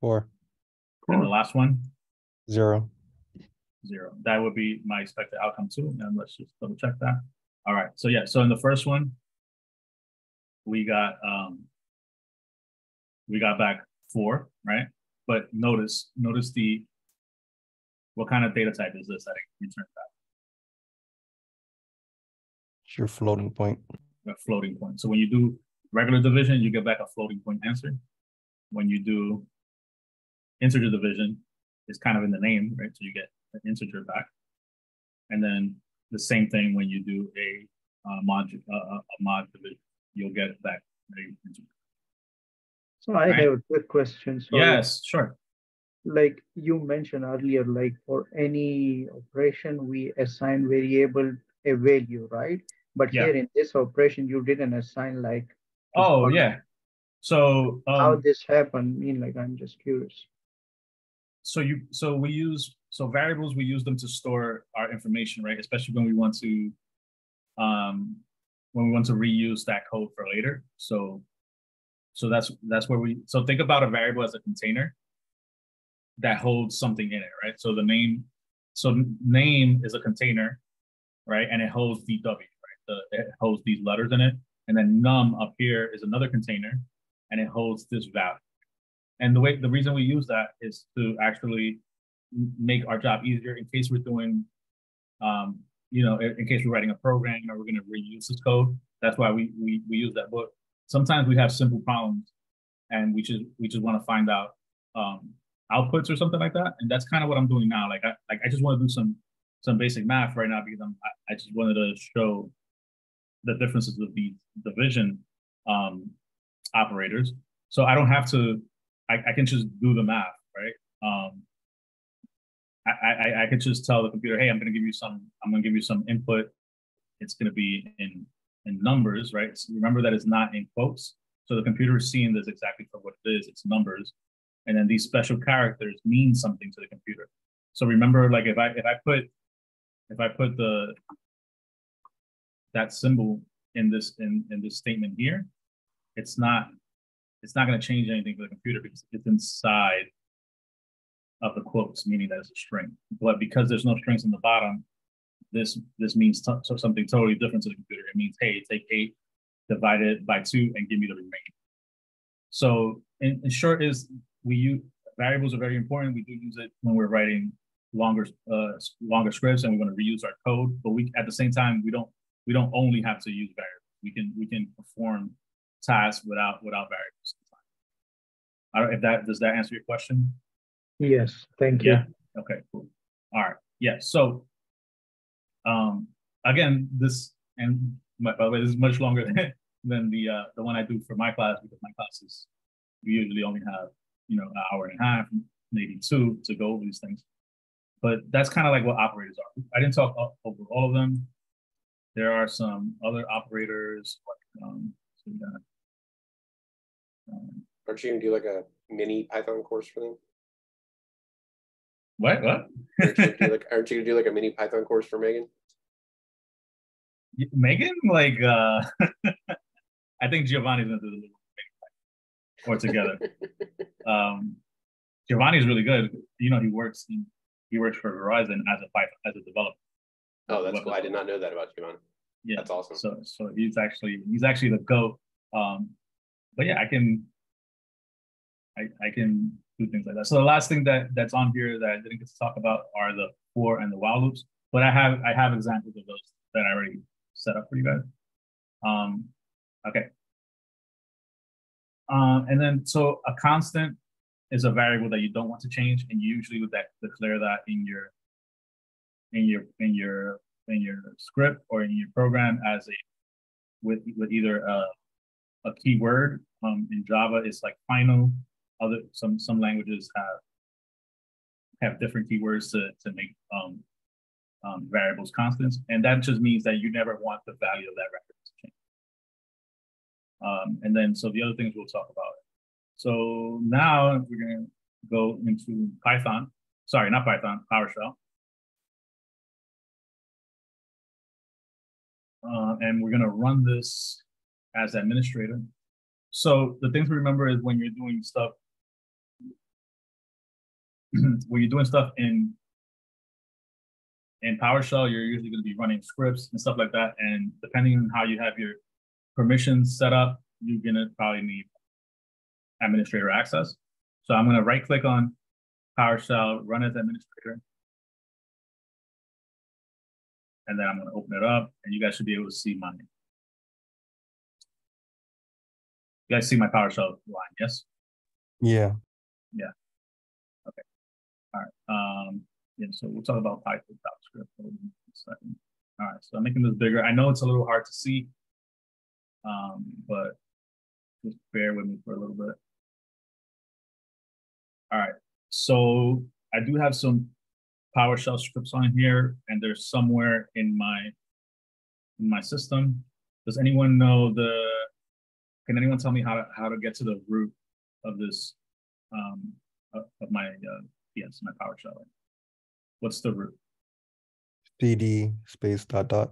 Four, and the last one, zero. zero. That would be my expected outcome too. And let's just double check that. All right. So yeah, so in the first one, we got um we got back four, right? But notice, notice the what kind of data type is this that it returns back? It's your floating point. A floating point. So when you do regular division, you get back a floating point answer. When you do integer division, it's kind of in the name, right? So you get an integer back. And then the same thing when you do a uh, mod uh, a mod division, you'll get back a integer. So I Right. have a quick question. So Yes, sure. Like you mentioned earlier, like for any operation, we assign variable a value, right? But Yeah. here in this operation, you didn't assign like Oh yeah. So how um, this happened. I mean, like I'm just curious. so you so we use so variables we use them to store our information right especially when we want to um when we want to reuse that code for later so so that's that's where we so think about a variable as a container that holds something in it right? So the name so name is a container right? And it holds dw right? The, it holds these letters in it. And then num up here is another container and it holds this value. And the way the reason we use that is to actually make our job easier in case we're doing, um, you know, in, case we're writing a program or we're going to reuse this code. That's why we, we we use that. But sometimes we have simple problems, and we just we just want to find out um, outputs or something like that. And that's kind of what I'm doing now. Like I like I just want to do some some basic math right now because I'm I, I just wanted to show the differences of these division um, operators. So I don't have to I, I can just do the math, right? Um, I, I, I could just tell the computer, hey, I'm going to give you some, I'm going to give you some input. It's going to be in in numbers, right? So remember that it's not in quotes. So the computer is seeing this exactly for what it is. It's numbers, and then these special characters mean something to the computer. So remember, like if I if I put if I put the that symbol in this in in this statement here, it's not it's not going to change anything for the computer because it's inside of the quotes, meaning that it's a string. But because there's no strings in the bottom, this this means t- so something totally different to the computer. It means, hey, take eight, divide it by two, and give me the remaining. So in, in short, is we use variables are very important. We do use it when we're writing longer uh, longer scripts and we want to reuse our code. But we at the same time we don't we don't only have to use variables. We can we can perform tasks without without variables. I don't if that does that answer your question. Yes, thank you. Yeah. Okay. Cool. All right. Yeah. So, um, again, this and my, by the way, this is much longer than, than the uh, the one I do for my class because my classes we usually only have you know an hour and a half, maybe two, to go over these things. But that's kind of like what operators are. I didn't talk over all of them. There are some other operators like um, so we got, um, Aren't you gonna do like a mini Python course for them? what what Aren't you gonna do like aren't you gonna do like a mini Python course for Megan? Megan, like uh I think Giovanni's gonna do the little or together. um Giovanni's really good. You know, he works in, he works for Verizon as a Python as a developer. Oh, that's Web cool. I did not know that about Giovanni. Yeah, That's awesome. So so he's actually he's actually the goat. Um but yeah, I can I I can do things like that. So the last thing that that's on here that I didn't get to talk about are the for and the while loops. But I have I have examples of those that I already set up for you guys. Um okay. Um, and then so a constant is a variable that you don't want to change, and you usually would that declare that in your in your in your in your script or in your program as a with with either a a keyword. Um, in Java, it's like final. Other some some languages have have different keywords to to make um, um, variables constants, and that just means that you never want the value of that change. Um, and then, so the other things we'll talk about. So now we're going to go into Python. Sorry, not Python, PowerShell. Uh, and we're going to run this as administrator. So the things to remember is when you're doing stuff, when you're doing stuff in in PowerShell, you're usually going to be running scripts and stuff like that. And depending on how you have your permissions set up, you're going to probably need administrator access. So I'm going to right click on PowerShell, run as administrator. And then I'm going to open it up and you guys should be able to see my, you guys see my PowerShell line, yes? Yeah. Yeah. Okay. All right. Um, yeah, so we'll talk about Python JavaScript for a second. All right, so I'm making this bigger. I know it's a little hard to see, um, but just bear with me for a little bit. All right, so I do have some PowerShell scripts on here, and they're somewhere in my in my system. Does anyone know the? Can anyone tell me how to how to get to the root of this um, of of my uh, yes my PowerShell? What's the root? CD space dot dot.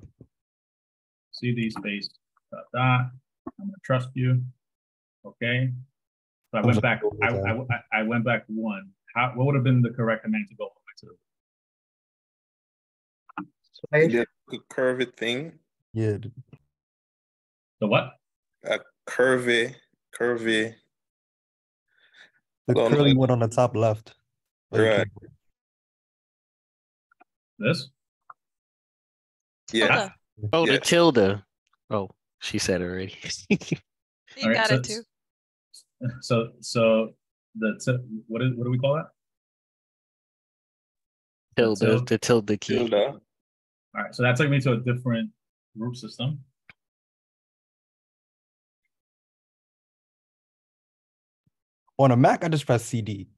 CD space dot dot. I'm gonna trust you. Okay. So I went back. I, I, I I went back one. How what would have been the correct command to go all the way to the Slash The curvy thing, Yeah, the what? a curvy, curvy. the Well, curly no. one on the top left. Right. This? Yeah. Tilda. Oh, the tilde. Oh, she said it already. You Alright, got so it too. So so the t- what is what do we call that? tilde, tilde. the tilde key. Tilde. All right, so that took me to a different root system. On a Mac, I just press CD.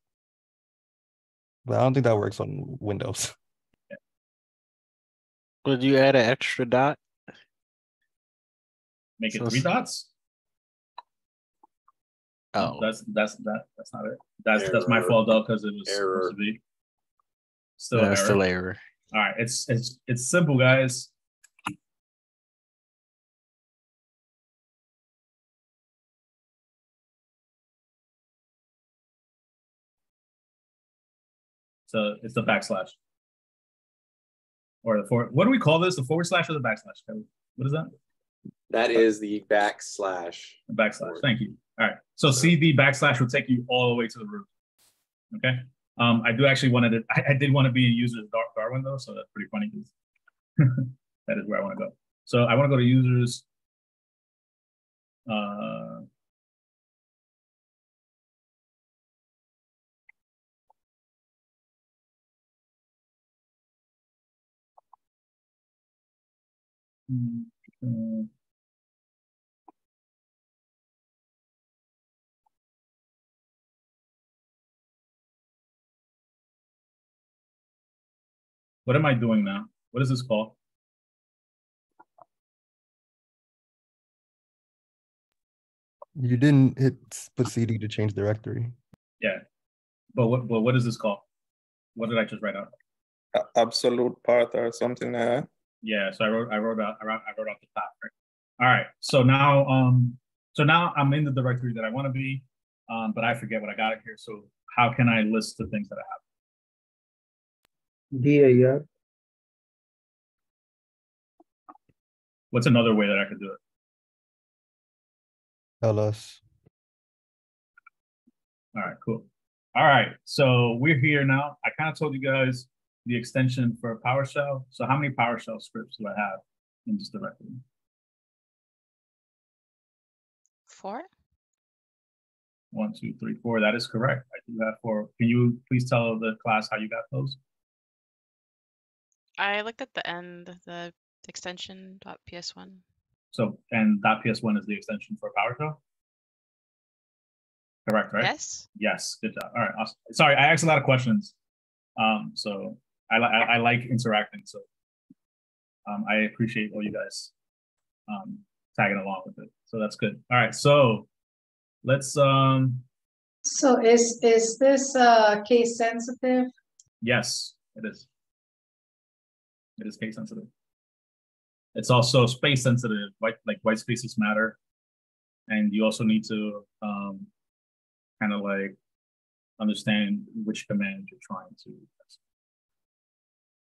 But I don't think that works on Windows. Would you add an extra dot? Make it So three dots. Oh, That's that's that that's not it. That's that's my fault though, because it was Error. supposed to be. Still an that's error. still error. All right, it's it's it's simple, guys. So it's the backslash. Or the forward. What do we call this? The forward slash or the backslash? What is that? That is the backslash. The backslash. Thank you. All right. So CD backslash will take you all the way to the root. Okay. Um, I do actually wanted to. I, I did want to be in users Dar- Darwin though, so that's pretty funny because that is where I want to go. So I want to go to users. Uh, mm, What am I doing now? What is this called? You didn't hit s- put CD to change directory. Yeah. But what but what is this called? What did I just write out? Absolute path or something like that. Yeah, so I wrote I wrote out I wrote, I wrote out the top, right? All right. So now um so now I'm in the directory that I want to be, um, but I forget what I got here. So how can I list the things that I have? dir. What's another way that I could do it? LS. All right, cool. All right, so we're here now. I kind of told you guys the extension for PowerShell. So how many PowerShell scripts do I have in this directory? Four? One, two, three, four. That is correct. I do have four. Can you please tell the class how you got those? I looked at the end, the extension dot PS1. So, and that .ps1 is the extension for PowerShell? Correct, right? Yes? Yes, good job. All right, awesome. Sorry, I asked a lot of questions. Um, so I, I, I like interacting, so um, I appreciate all you guys um, tagging along with it. So that's good. All right, so let's, um, So is, is this, uh, case sensitive? yes, it is. It is case sensitive. It's also space sensitive, white, like white spaces matter. And you also need to um, kind of like understand which command you're trying to.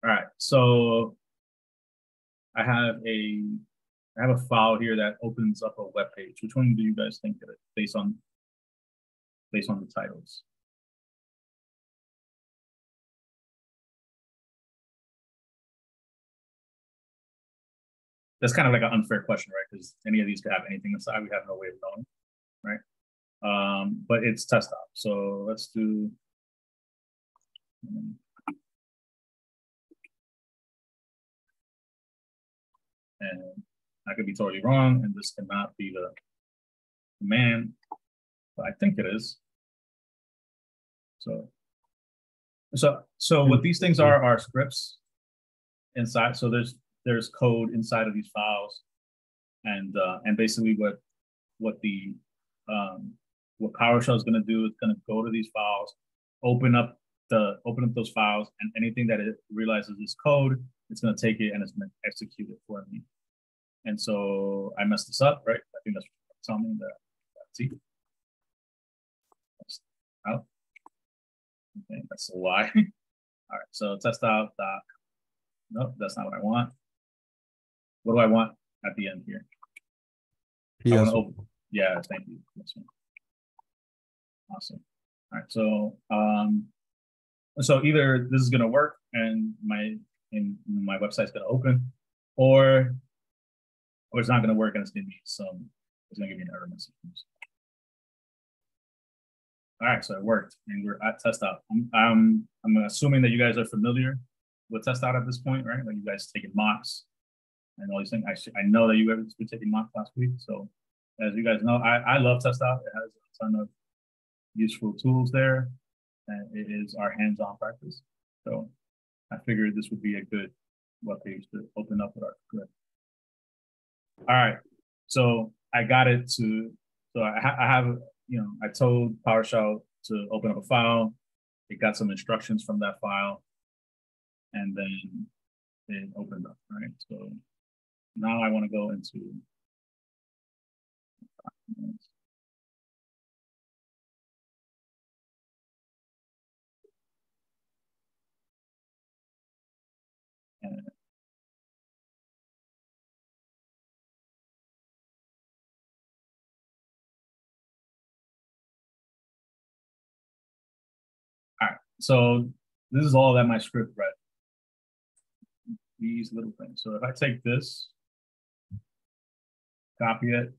All right, so I have a I have a file here that opens up a web page. Which one do you guys think of it based on based on the titles? That's kind of like an unfair question, right? Because any of these could have anything inside. We have no way of knowing, right? Um, but it's TestOut. So let's do. And I could be totally wrong, and this cannot be the command, but I think it is. So So so what these things are are scripts inside. So there's there's code inside of these files, and uh, and basically what what the um, what PowerShell is going to do is going to go to these files, open up the open up those files, and anything that it realizes is code, it's going to take it and it's going to execute it for me. And so I messed this up, right? I think that's something that see. Out. Okay, that's a lie. All right, so test out doc. Nope, that's not what I want. What do I want at the end here? Yes. Yeah, thank you. Awesome. All right, so um, so either this is gonna work and my in my website's gonna open, or or it's not gonna work and it's gonna be some it's gonna give me an error message. All right, so it worked, and we're at TestOut. I'm I'm, I'm assuming that you guys are familiar with TestOut at this point, right? Like you guys taking mocks and all these things. I I know that you guys been taking mocks last week, so as you guys know, I I love TestOut. It has a ton of useful tools there, and it is our hands-on practice. So I figured this would be a good web page to open up with our script. All right, so I got it to. So I, ha- I have you know, I told PowerShell to open up a file. It got some instructions from that file, and then it opened up, right? So now I want to go into and so this is all that my script read. These little things. So if I take this, copy it,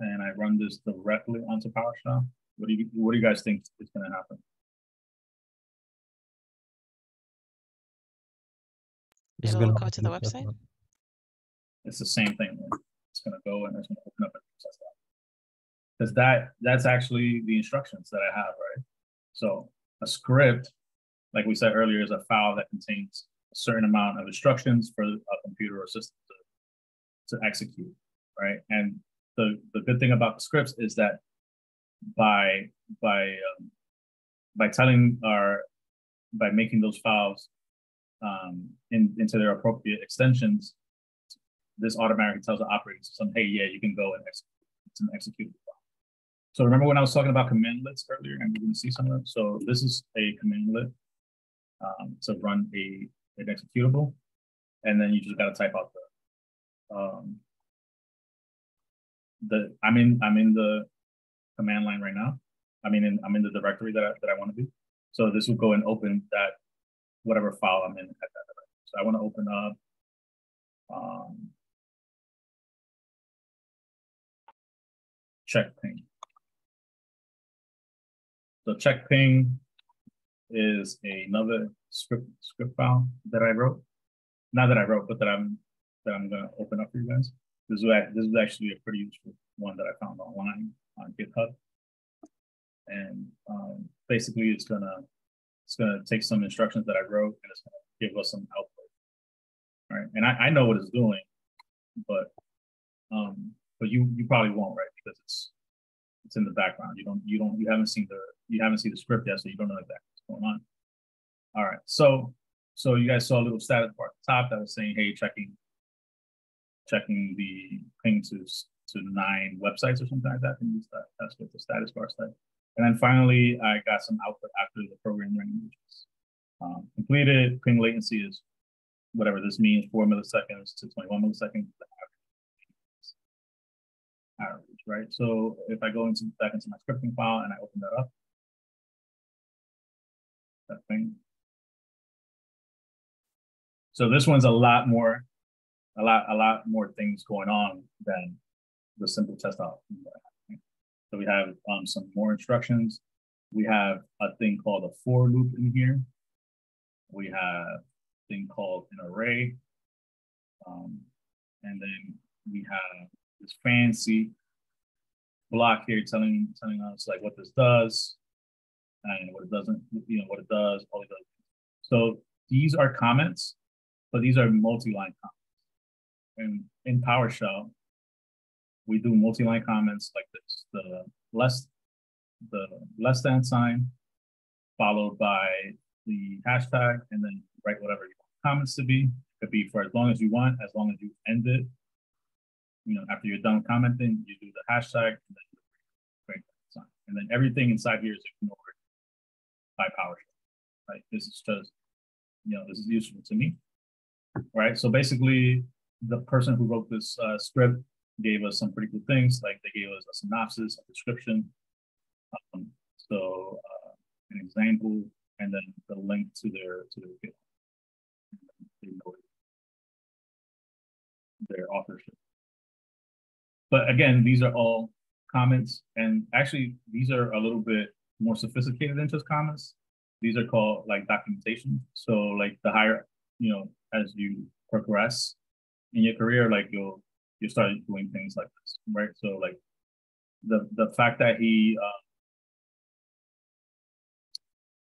and I run this directly onto PowerShell, what do you what do you guys think is going to happen? It's It'll gonna go to the open up website. It's the same thing. right? It's going to go and it's going to open up a process because that that's actually the instructions that I have, right? So a script, like we said earlier, is a file that contains a certain amount of instructions for a computer or system to, to execute, right? And the the good thing about the scripts is that by by um, by telling our by making those files um, in, into their appropriate extensions, this automatically tells the operating system, hey, yeah, you can go and execute. It's an executable. So remember when I was talking about commandlets earlier, and we're going to see some of them. So this is a commandlet um, to run a an executable, and then you just got to type out the um, the I'm in I'm in the command line right now. I mean, in, I'm in the directory that I, that I want to be. So this will go and open that whatever file I'm in at that directory. So I want to open up um, check ping. So check ping is another script script file that I wrote. Not that I wrote, but that I'm that I'm gonna open up for you guys. This is this is actually a pretty useful one that I found online on GitHub. And um, basically, it's gonna it's gonna take some instructions that I wrote and it's gonna give us some output. All right, and I, I know what it's doing, but um, but you you probably won't, right? Because it's it's in the background. You don't you don't you haven't seen the you haven't seen the script yet, so you don't know exactly what's going on. All right, so so you guys saw a little status bar at the top that was saying, hey, checking checking the ping to to nine websites or something like that. I think that- that's what the status bar said. And then finally, I got some output after the program running, which is um, completed. Ping latency is whatever this means, four milliseconds to 21 milliseconds. Right? So if I go into back into my scripting file and I open that up, that thing. So this one's a lot more, a lot, a lot more things going on than the simple TestOut. So we have um, some more instructions. We have a thing called a for loop in here. We have a thing called an array. Um, and then we have this fancy block here telling telling us like what this does. and what it doesn't, you know, what it does, all other things. So these are comments, but these are multi-line comments. And in PowerShell, we do multi-line comments like this: the less, the less than sign, followed by the hashtag, and then write whatever you want comments to be. It Could be for as long as you want, as long as you end it. You know, after you're done commenting, you do the hashtag, and then sign. And then everything inside here is ignored by PowerShell. Right? This is just, you know, this is useful to me. Right? So basically, the person who wrote this uh, script gave us some pretty cool things. Like they gave us a synopsis, a description, um, so uh, an example, and then the link to their to their. They know their authorship. But again, these are all comments, and actually, these are a little bit more sophisticated than just comments. These are called like documentation. So like the higher, you know, as you progress in your career, like you'll you start doing things like this, right? So like the the fact that he uh,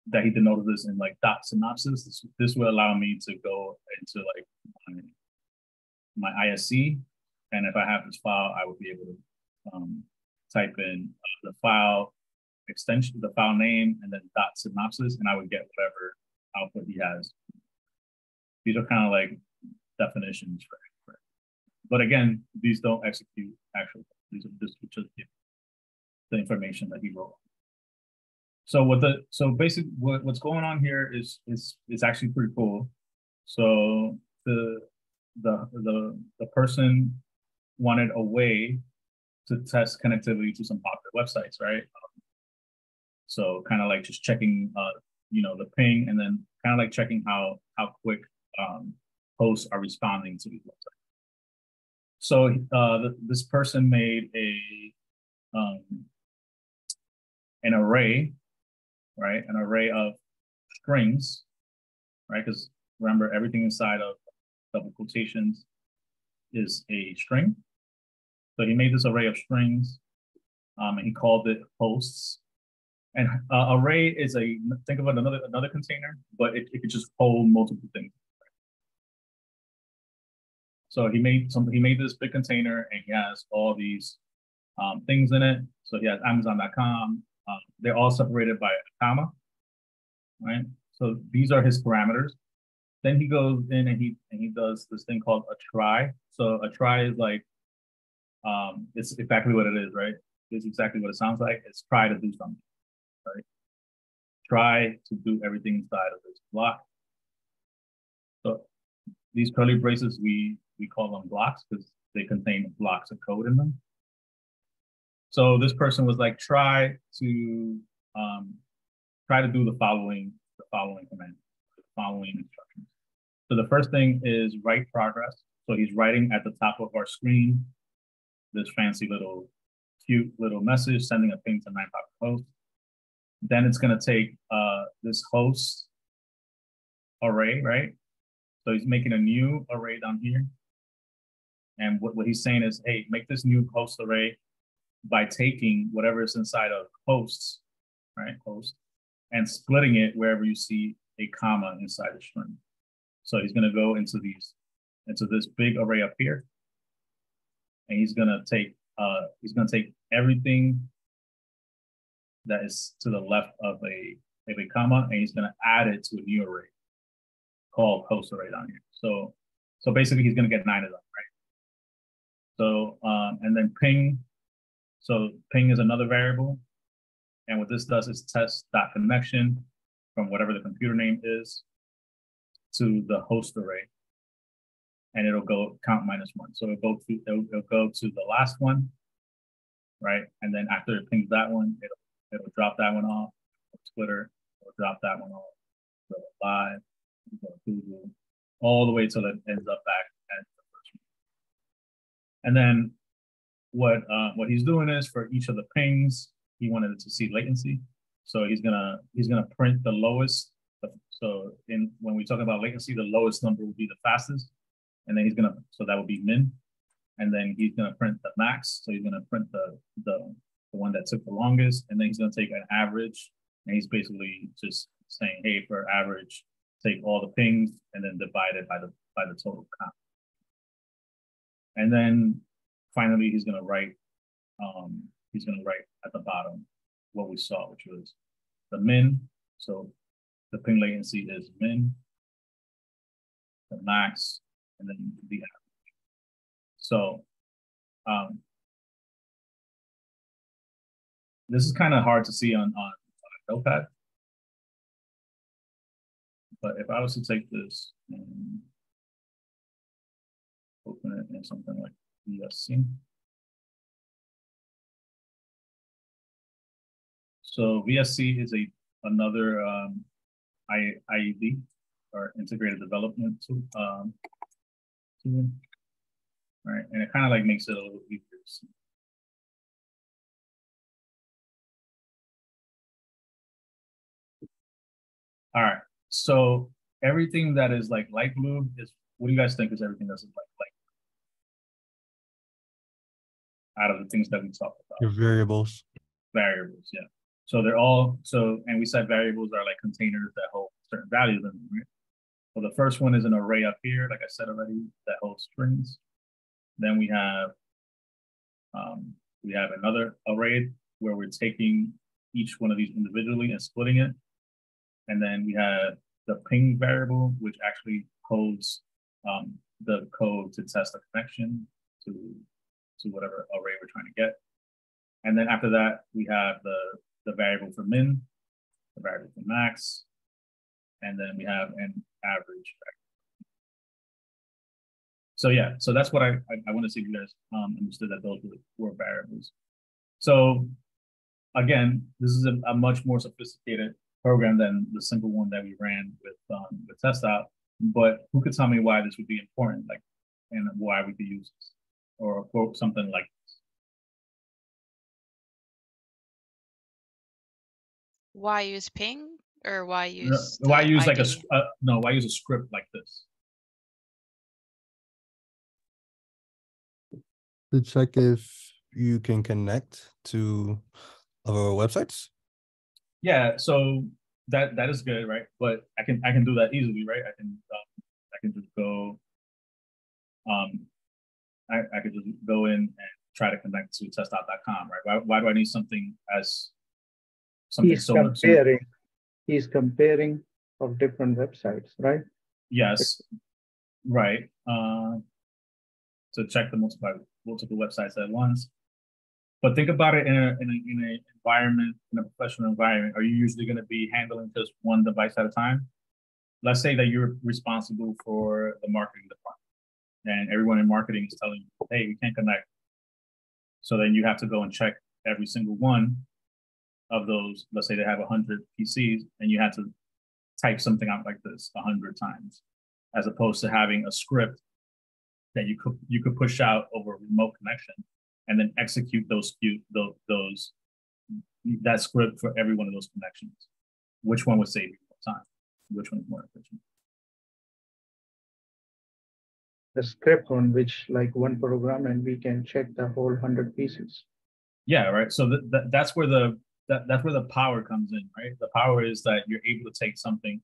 that he denoted this in like dot synopsis, this, this will allow me to go into like my, my ISE, and if I have this file, I would be able to um, type in uh, the file extension, the file name, and then dot synopsis, and I would get whatever output he has. These are kind of like definitions for, for but again, these don't execute actually. These are just, just the information that he wrote. So what the so basically what, what's going on here is is is actually pretty cool. So the the the the person wanted a way to test connectivity to some popular websites, right? Um, so kind of like just checking, uh, you know, the ping, and then kind of like checking how how quick um, hosts are responding to these websites. So uh, th this person made a um, an array, right? An array of strings, right? Because remember, everything inside of double quotations is a string. So he made this array of strings, um, and he called it hosts. And uh, array is a think of another another container, but it, it could just hold multiple things. So he made some. He made this big container, and he has all these um, things in it. So he has Amazon.com. Um, they're all separated by a comma, right? So these are his parameters. Then he goes in and he and he does this thing called a try. So a try is like, um, it's exactly what it is, right? It's exactly what it sounds like. It's try to do something, right? Try to do everything inside of this block. So these curly braces, we we call them blocks because they contain blocks of code in them. So this person was like, try to um, try to do the following the following command, the following instructions. So the first thing is write progress. So he's writing at the top of our screen this fancy little cute little message, sending a ping to nine pop host. Then it's gonna take uh, this host array, right? So he's making a new array down here. And what, what he's saying is, hey, make this new host array by taking whatever is inside of hosts, right, host, and splitting it wherever you see a comma inside the string. So he's gonna go into these, into this big array up here, and he's gonna take, uh, he's gonna take everything that is to the left of a, of a comma, and he's gonna add it to a new array called host array down here. So, so basically he's gonna get nine of them, right? So, um, and then ping. So ping is another variable. And what this does is test that connection from whatever the computer name is to the host array. And it'll go count minus one. So it'll go to, it'll, it'll go to the last one, right? And then after it pings that one, it'll, it'll drop that one off. Twitter, it'll drop that one off. Go live, go Google, all the way till it ends up back at and then what uh, what he's doing is for each of the pings, he wanted to see latency. So he's gonna he's gonna print the lowest. So in when we talk about latency, the lowest number will be the fastest, and then he's gonna so that would be min, and then he's gonna print the max. So he's gonna print the the, the one that took the longest, and then he's gonna take an average And he's basically just saying, hey, for average, take all the pings and then divide it by the by the total count. And then finally, he's gonna write, um, he's gonna write at the bottom what we saw, which was the min. So the ping latency is min, the max, and then the average. So um, this is kind of hard to see on, on, on notepad. But if I was to take this and open it in something like VSC. So VSC is a another um, I, IED or integrated development tool. Um, tool. All right, and it kind of like makes it a little easier to see. All right, so everything that is like light blue is, what do you guys think is everything that's like light? Out of the things that we talked about. Your variables. Variables, yeah. So they're all, so, and we said variables are like containers that hold certain values in them, right? Well, the first one is an array up here, like I said already, that holds strings. Then we have, um, we have another array where we're taking each one of these individually and splitting it. And then we have the ping variable, which actually holds um, the code to test the connection to, to whatever array we're trying to get. And then after that, we have the, the variable for min, the variable for max, and then we have an average So yeah, so that's what I, I, I want to see if you guys um, understood that those were, were variables. So again, this is a, a, much more sophisticated program than the simple one that we ran with um, with TestOut. But who could tell me why this would be important, like, and why we could use or quote something like this? Why use ping? Or why use no, why use ID? like a uh, no why use a script like this? To check if you can connect to other websites? Yeah so that that is good right? But i can i can do that easily right? I can um, i can just go um I, I could just go in and try to connect to testout.com right? Why, why do i need something as something He's so comparing he's comparing of different websites, right? Yes, right. Uh, to check the multiple multiple websites at once. But think about it in a in a in an environment in a professional environment. Are you usually going to be handling just one device at a time? Let's say that you're responsible for the marketing department, and everyone in marketing is telling you, "Hey, we can't connect." So then you have to go and check every single one of those, let's say they have 100 PCs, and you had to type something out like this 100 times, as opposed to having a script that you could you could push out over a remote connection and then execute those few those, those that script for every one of those connections. Which one would save you more time? Which one is more efficient? The script on which like one program and we can check the whole hundred pieces. Yeah, right. So th- th- that's where the that, that's where the power comes in, right? The power is that you're able to take something,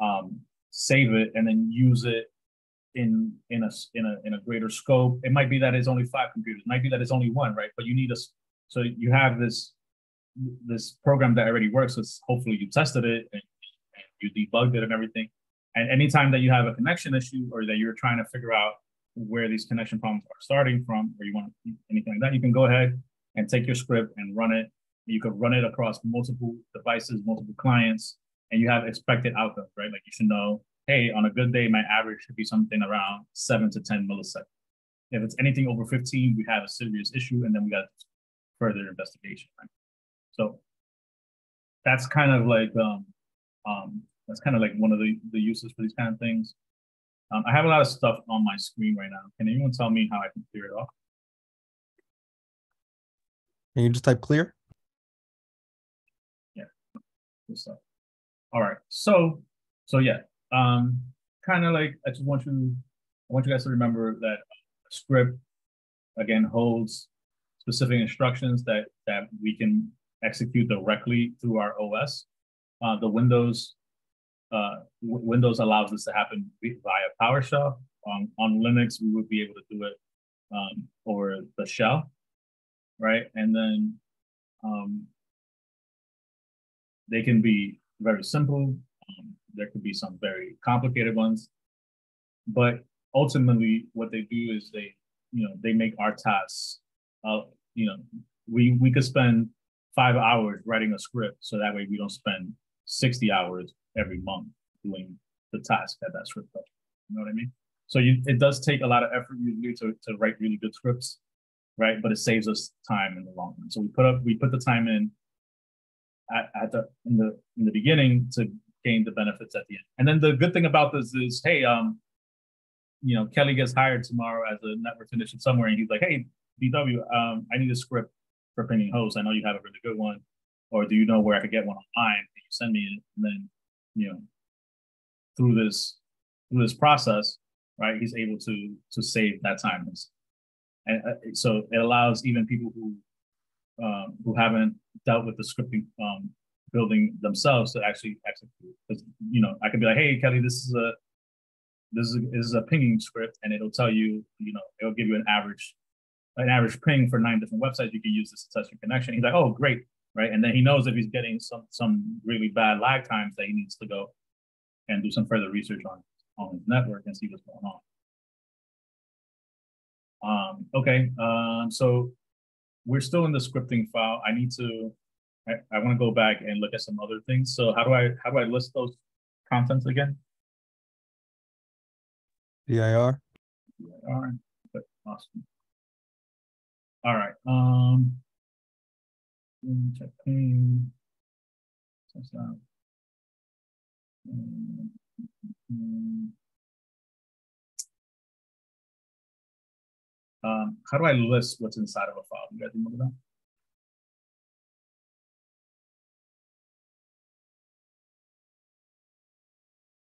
um, save it, and then use it in in a in a in a greater scope. It might be that it's only five computers. It might be that it's only one, right? But you need a so you have this this program that already works. So hopefully you tested it and, and you debugged it and everything. And anytime that you have a connection issue or that you're trying to figure out where these connection problems are starting from, or you want anything like that, you can go ahead and take your script and run it you could run it across multiple devices, multiple clients, and you have expected outcomes, right? Like you should know, hey, on a good day, my average should be something around seven to 10 milliseconds. If it's anything over 15, we have a serious issue, and then we got further investigation, right? So that's kind of like um, um, that's kind of like one of the, the uses for these kind of things. Um, I have a lot of stuff on my screen right now. Can anyone tell me how I can clear it off? Can you just type clear? Stuff. All right. So, so yeah, um, kind of like I just want you, I want you guys to remember that script again holds specific instructions that that we can execute directly through our OS. Uh, the Windows uh, w- Windows allows this to happen via PowerShell. On, on Linux, we would be able to do it um, over the shell, right? And then um, they can be very simple. Um, there could be some very complicated ones, but ultimately, what they do is they, you know, they make our tasks. Uh, you know, we we could spend five hours writing a script, so that way we don't spend sixty hours every month doing the task that that script does. You know what I mean? So you, it does take a lot of effort usually to, to write really good scripts, right? But it saves us time in the long run. So we put up we put the time in at, at the in the in the beginning to gain the benefits at the end. And then the good thing about this is, hey, um, you know, Kelly gets hired tomorrow as a network technician somewhere, and he's like, hey, BW, um, I need a script for pinging hosts. I know you have a really good one, or do you know where I could get one online? Can you send me it? And then, you know, through this through this process, right, he's able to to save that time. And uh, so it allows even people who um, who haven't dealt with the scripting um, building themselves to actually execute. Because you know, I could be like, hey, Kelly, this is a this is a, this is a pinging script, and it'll tell you, you know, it'll give you an average an average ping for nine different websites. You can use this to test your connection. He's like, oh, great, right? And then he knows if he's getting some some really bad lag times that he needs to go and do some further research on on his network and see what's going on. Um, okay, um, so we're still in the scripting file. I need to, I, I want to go back and look at some other things. So how do I, how do I list those contents again? DIR. All right, good, awesome. All right, um, check ping. Test out. Um, Um, how do I list what's inside of a file? You guys remember that?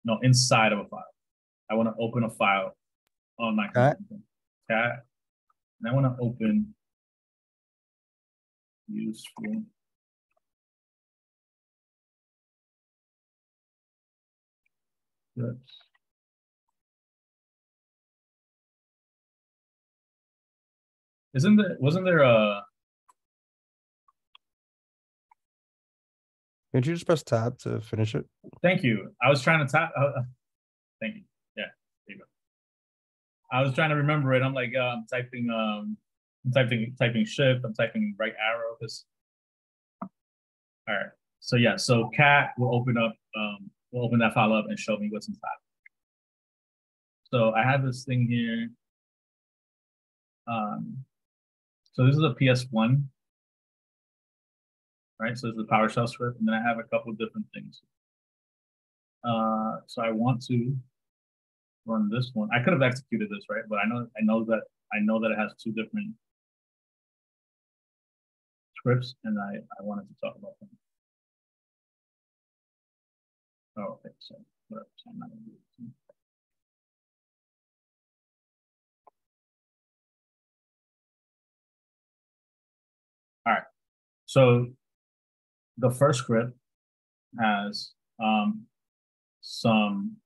No, inside of a file. I want to open a file on my Cat. computer. Cat. And I want to open useful. Scripts. Isn't there wasn't there a Can't you just press tab to finish it? thank you. I was trying to tap uh, uh, thank you. Yeah, there you go. I was trying to remember it. I'm like uh, I'm typing um I'm typing typing shift, I'm typing right arrow Cause... All right. So yeah, so cat will open up um will open that file up and show me what's inside. So I have this thing here. Um so this is a PS1 right? So this is a PowerShell script, and then I have a couple of different things. Uh, so I want to run this one. I could have executed this, right? But I know I know that I know that it has two different scripts, and I I wanted to talk about them. Oh, okay. So whatever. I'm not gonna do it. So the first script has um, some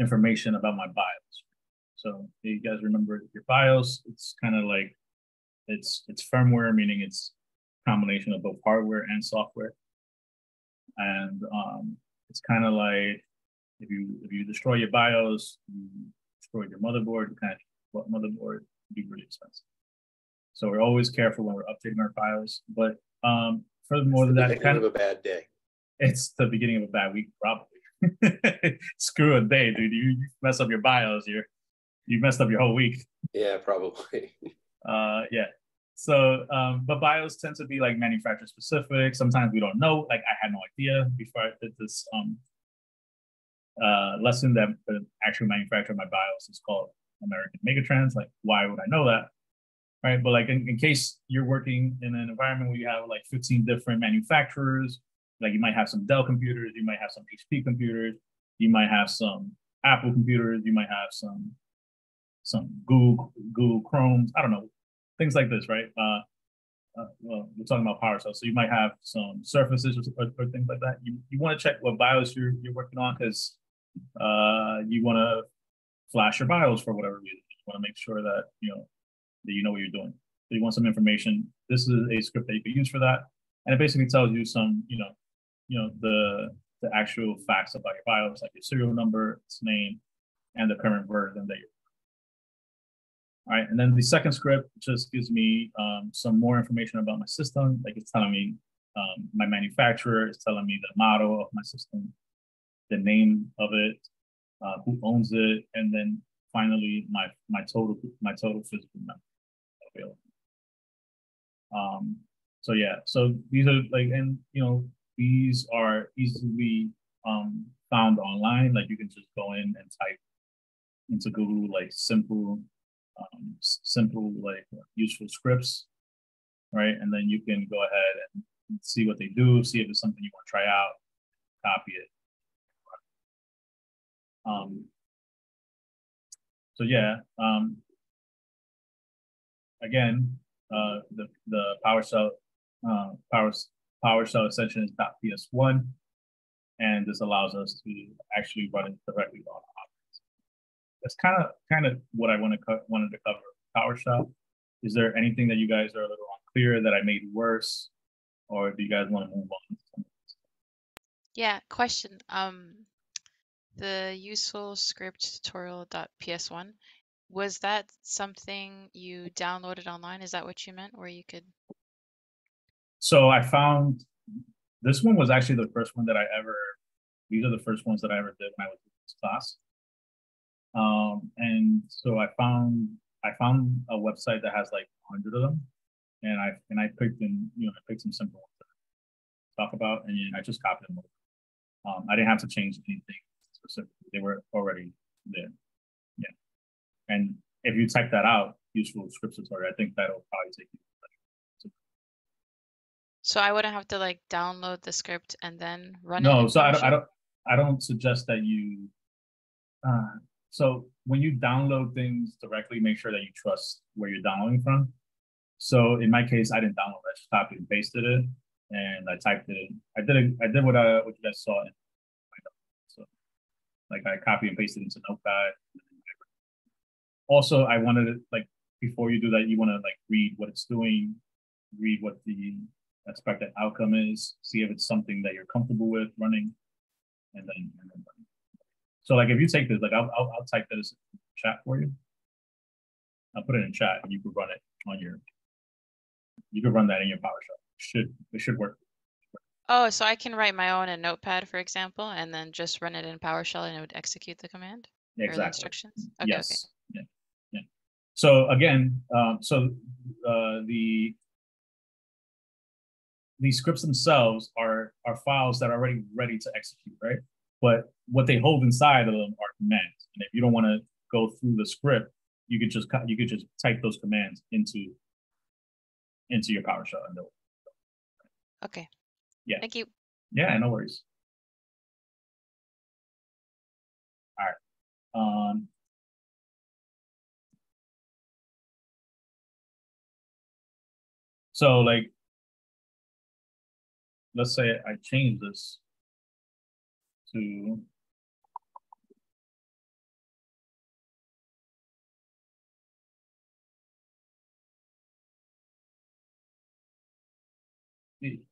information about my BIOS. So you guys remember your BIOS? It's kind of like it's it's firmware, meaning it's combination of both hardware and software. And um, it's kind of like if you if you destroy your BIOS, you destroy your motherboard, you kind of what motherboard would be really expensive. So we're always careful when we're updating our BIOS. But um, furthermore than that, it kind of of a bad day. it's the beginning of a bad week, probably. Screw a day, dude. You you mess up your BIOS, you're you messed up your whole week. Yeah, probably. Uh, yeah. So, um, but BIOS tend to be like manufacturer specific. Sometimes we don't know. Like I had no idea before I did this um, uh, lesson that the actual manufacturer of my BIOS is called American Megatrends. Like, why would I know that? Right. But like in, in case you're working in an environment where you have like 15 different manufacturers, like you might have some Dell computers, you might have some HP computers, you might have some Apple computers, you might have some some Google Google Chromes, I don't know, things like this, right? Uh, uh, well, we're talking about power cells, so you might have some surfaces or, or things like that. You, you want to check what BIOS you're, you're working on because uh, you want to flash your BIOS for whatever reason. You want to make sure that you know that you know what you're doing. So you want some information. This is a script that you can use for that, and it basically tells you some, you know, you know the the actual facts about your BIOS, like your serial number, its name, and the current version that you're all right, and then the second script just gives me um, some more information about my system. Like it's telling me um, my manufacturer, it's telling me the model of my system, the name of it, uh, who owns it, and then finally my my total my total physical number available. Um, so yeah, so these are like, and you know, these are easily um, found online. Like you can just go in and type into Google like simple um, simple, like useful scripts, right? And then you can go ahead and see what they do, see if it's something you want to try out, copy it. Um, so yeah, um, again, uh, the the PowerShell uh, Power PowerShell extension is .ps1, and this allows us to actually run it directly on objects. that's kind of kind of what I want to wanted to cover. PowerShell. Is there anything that you guys are a little unclear that I made worse, or do you guys want to move on? Yeah, question. Um, the useful script tutorial.ps1 was that something you downloaded online? Is that what you meant, where you could? So I found this one was actually the first one that I ever. These are the first ones that I ever did when I was in this class. Um, and so I found I found a website that has like a hundred of them, and I and I picked in you know I picked some simple ones to talk about, and I just copied them over. Um, I didn't have to change anything specifically; they were already there. And if you type that out, useful script tutorial, I think that'll probably take you. So I wouldn't have to like download the script and then run it. No, so I don't, I don't I don't suggest that you. Uh, so when you download things directly, make sure that you trust where you're downloading from. So in my case, I didn't download. It, I just copied and pasted it, and I typed it. in. I did it. I did what I what you guys saw. In my so like I copy and pasted into Notepad. Also, I wanted it like before you do that, you want to like read what it's doing, read what the expected outcome is, see if it's something that you're comfortable with running, and then, and then. So like if you take this, like I'll, I'll, I'll type this chat for you. I'll put it in chat and you can run it on your, you can run that in your PowerShell. Should, it should work. Oh, so I can write my own in Notepad, for example, and then just run it in PowerShell and it would execute the command or the Exactly. instructions? Okay, yes. Yeah. So again, um, so uh, the these scripts themselves are are files that are already ready to execute, right? But what they hold inside of them are commands, and if you don't want to go through the script, you could just you could just type those commands into into your PowerShell and they'll- Okay. Yeah. Thank you. Yeah, no worries. All right. Um, so like, let's say I change this to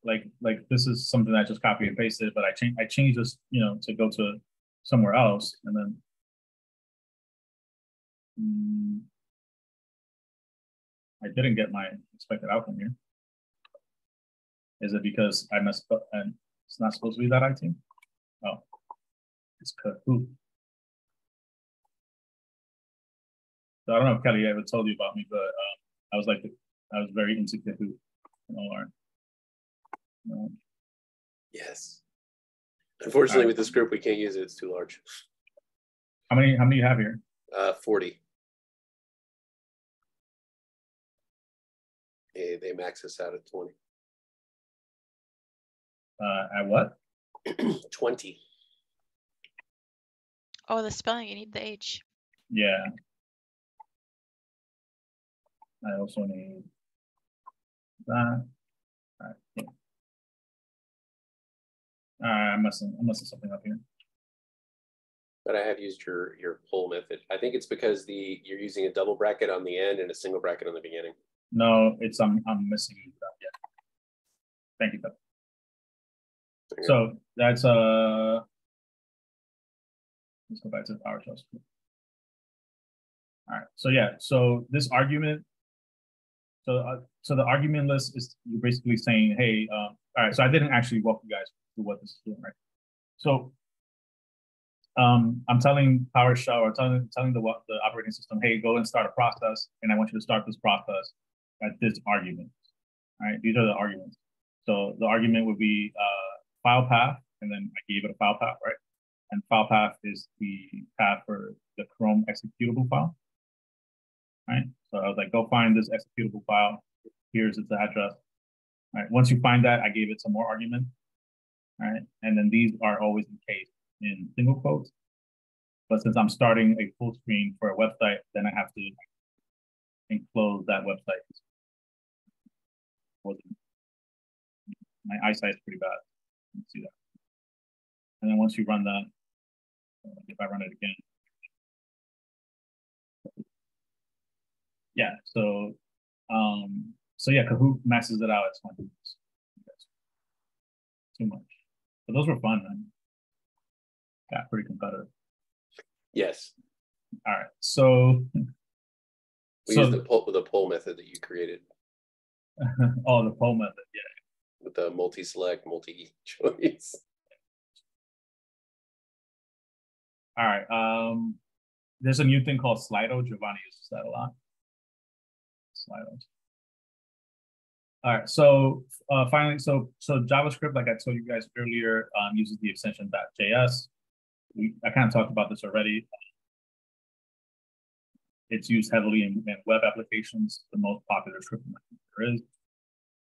like like this is something I just copy and pasted, but I change I changed this, you know, to go to somewhere else, and then mm, I didn't get my expected outcome here. Is it because I messed up and it's not supposed to be that IT? Oh, it's Kahoot. So I don't know if Kelly ever told you about me, but um, I was like, I was very into Kahoot in OR. Um, Yes. Unfortunately, Alright. with this group, we can't use it. It's too large. how many? How many you have here? Uh, 40. They, they max us out at 20. Uh, at what? 20. Oh, the spelling, you need the H. Yeah. I also need that. All right. yeah. All right, I'm messing, I'm messing something up here. But I have used your your pull method. I think it's because the you're using a double bracket on the end and a single bracket on the beginning. No, it's I'm I'm missing that. Yeah. Thank you. So that's uh. Let's go back to the PowerShell script. All right. So yeah. So this argument. So uh, so the argument list is you're basically saying, hey, um, all right. So I didn't actually walk you guys through what this is doing, right? So um, I'm telling PowerShell or telling telling the the operating system, hey, go and start a process, and I want you to start this process at this argument. right? these are the arguments. So the argument would be uh, file path, and then I gave it a file path, right? And file path is the path for the Chrome executable file. Right. So I was like, go find this executable file. Here's its address. Right. Once you find that, I gave it some more argument. right? And then these are always encased in single quotes. But since I'm starting a full screen for a website, then I have to enclose that website. My eyesight is pretty bad. You can see that. And then once you run that, uh, if I run it again, yeah. So, um, so yeah, Kahoot messes it out at 20 minutes. Too much. But those were fun, man. Got pretty competitive. Yes. All right. So, We so use the pull the pull method that you created oh, the poll method. Yeah. with the multi-select, multi-choice. All right. Um, there's a new thing called Slido. Giovanni uses that a lot. Slido. All right. So uh, finally, so so JavaScript, like I told you guys earlier, um, uses the extension .js. We I kind of talked about this already. It's used heavily in, in web applications. The most popular scripting language there is.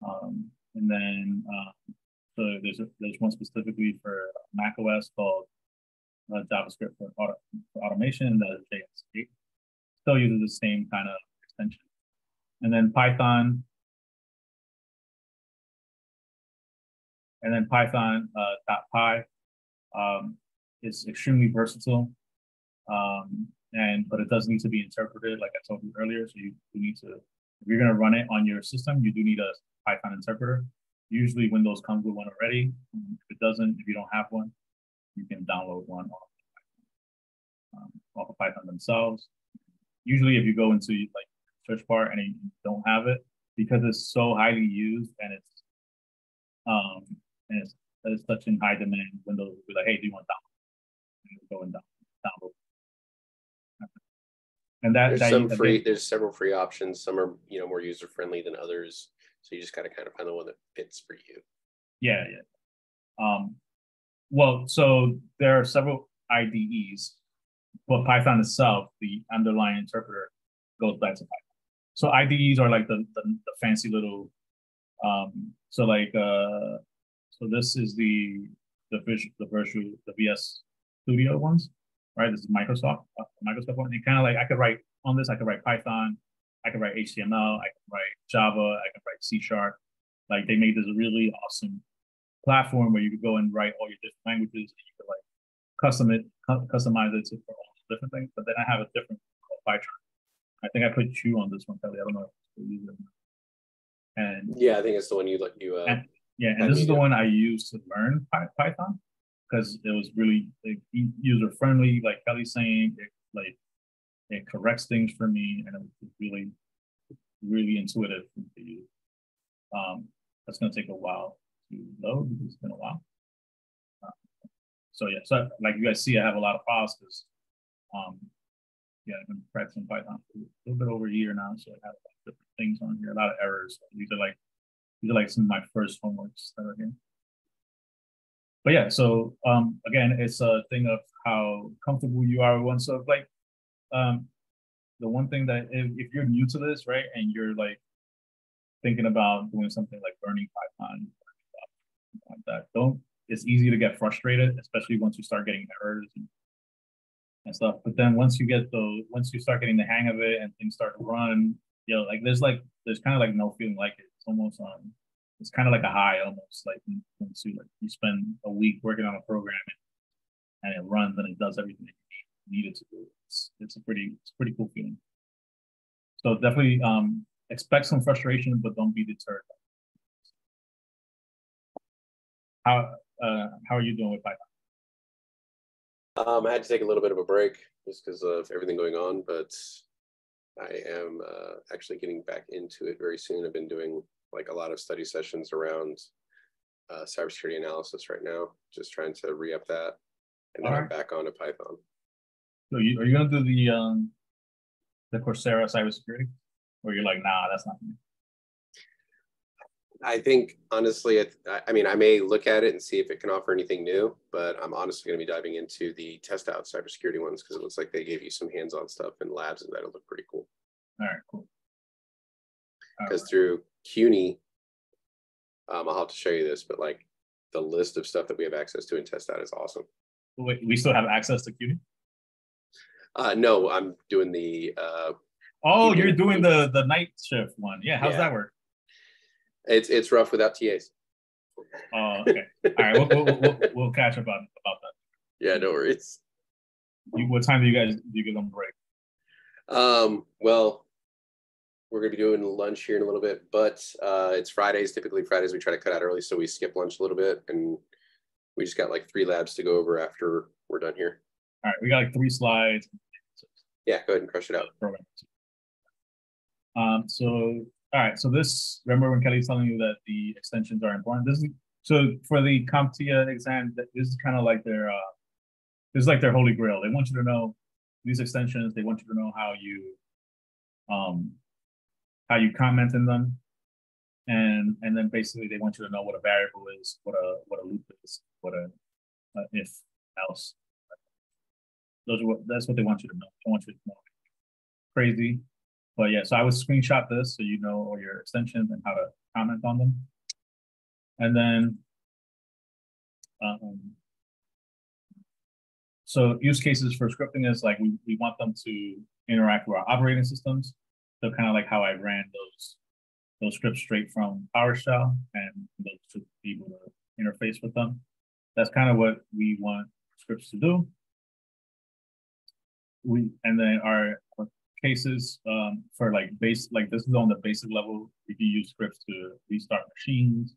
Um, and then um, so there's a, there's one specifically for Mac OS called uh, JavaScript for, auto, for automation, the JXA. Still uses the same kind of extension. And then Python. And then Python uh, .py um, is extremely versatile. Um, and but it does need to be interpreted, like I told you earlier. So you, you need to, if you're going to run it on your system, you do need a Python interpreter. Usually Windows comes with one already. If it doesn't, if you don't have one, you can download one off of, um, off of Python themselves. Usually, if you go into like search bar and you don't have it, because it's so highly used and it's um and it's, it's such in high demand, Windows will be like, hey, do you want download? And you'll go and down, download. And that There's that, some free. There's several free options. Some are you know more user friendly than others. So you just got to kind of find the one that fits for you. Yeah, yeah. Um, well, so there are several IDEs, but Python itself, the underlying interpreter, goes back to Python. So IDEs are like the the, the fancy little. Um, so like uh, so this is the the visual the virtual the VS Studio ones, right? This is Microsoft uh, Microsoft one. And kind of like I could write on this. I could write Python. I could write HTML. I could write Java. I could write C sharp. Like they made this really awesome platform where you could go and write all your different languages and you could like custom it, cu- customize it to for all the different things. But then I have a different called Python. I think I put you on this one, Kelly. I don't know if you use it. And Yeah, I think it's the one you like you. Uh, and, yeah, and this is the one I use to learn Py- Python because it was really like, user friendly. Like Kelly's saying, it like it corrects things for me, and it was really, really intuitive to use. Um, that's gonna take a while to load because it's been a while. Uh, so yeah, so like you guys see, I have a lot of files because, um, yeah, I've been practicing Python for a little bit over a year now, so I have different things on here, a lot of errors. These are like these are like some of my first homeworks that are here. But yeah, so um, again, it's a thing of how comfortable you are with one. So like, um, the one thing that if, if you're new to this, right, and you're like thinking about doing something like learning Python, like that, don't. It's easy to get frustrated, especially once you start getting errors and, and stuff. But then once you get the once you start getting the hang of it and things start to run, you know, like there's like there's kind of like no feeling like it. It's almost um, it's kind of like a high almost like once you like you spend a week working on a program and, and it runs and it does everything you need it to do. It's it's a pretty it's a pretty cool feeling. So definitely um expect some frustration, but don't be deterred. How uh how are you doing with Python? Um, I had to take a little bit of a break just because of everything going on, but I am uh, actually getting back into it very soon. I've been doing like a lot of study sessions around uh, cybersecurity analysis right now, just trying to re-up that, and then I'm Alright. back onto Python. So you are you gonna do the um the Coursera cybersecurity? Or you're like, nah, that's not me. I think honestly, it, I- I mean, I may look at it and see if it can offer anything new, but I'm honestly going to be diving into the TestOut cybersecurity ones because it looks like they gave you some hands-on stuff in labs and that'll look pretty cool. All right, cool. Because through CUNY, um, I'll have to show you this, but like the list of stuff that we have access to and TestOut is awesome. Wait, we still have access to CUNY? Uh, no, I'm doing the uh, Oh, evening- you're doing the the night shift one. Yeah, how's Yeah. that work? It's it's rough without TAs. Oh, okay. All right, we'll, we'll, we'll, we'll catch up on about that. Yeah, no worries. You, what time do you guys do you get on break? Um, well, we're gonna be doing lunch here in a little bit, but uh, it's Fridays. Typically Fridays we try to cut out early, so we skip lunch a little bit, and we just got like three labs to go over after we're done here. All right, we got like three slides. Yeah, go ahead and crush it out. Um, so, all right, so this, remember when Kelly's telling you that the extensions are important? This is, so for the CompTIA exam, this is kind of like their, uh, this is like their holy grail. They want you to know these extensions, they want you to know how you, um, how you comment in them. And, and then basically they want you to know what a variable is, what a, what a loop is, what a, a if else. Those are what, that's what they want you to know. They want you to know crazy. But yeah, so I would screenshot this so you know all your extensions and how to comment on them. And then, um, so use cases for scripting is like we, we want them to interact with our operating systems. So kind of like how I ran those those scripts straight from PowerShell and those should be able to interface with them. That's kind of what we want scripts to do we and then our, our cases um, for like base like this is on the basic level. We can use scripts to restart machines,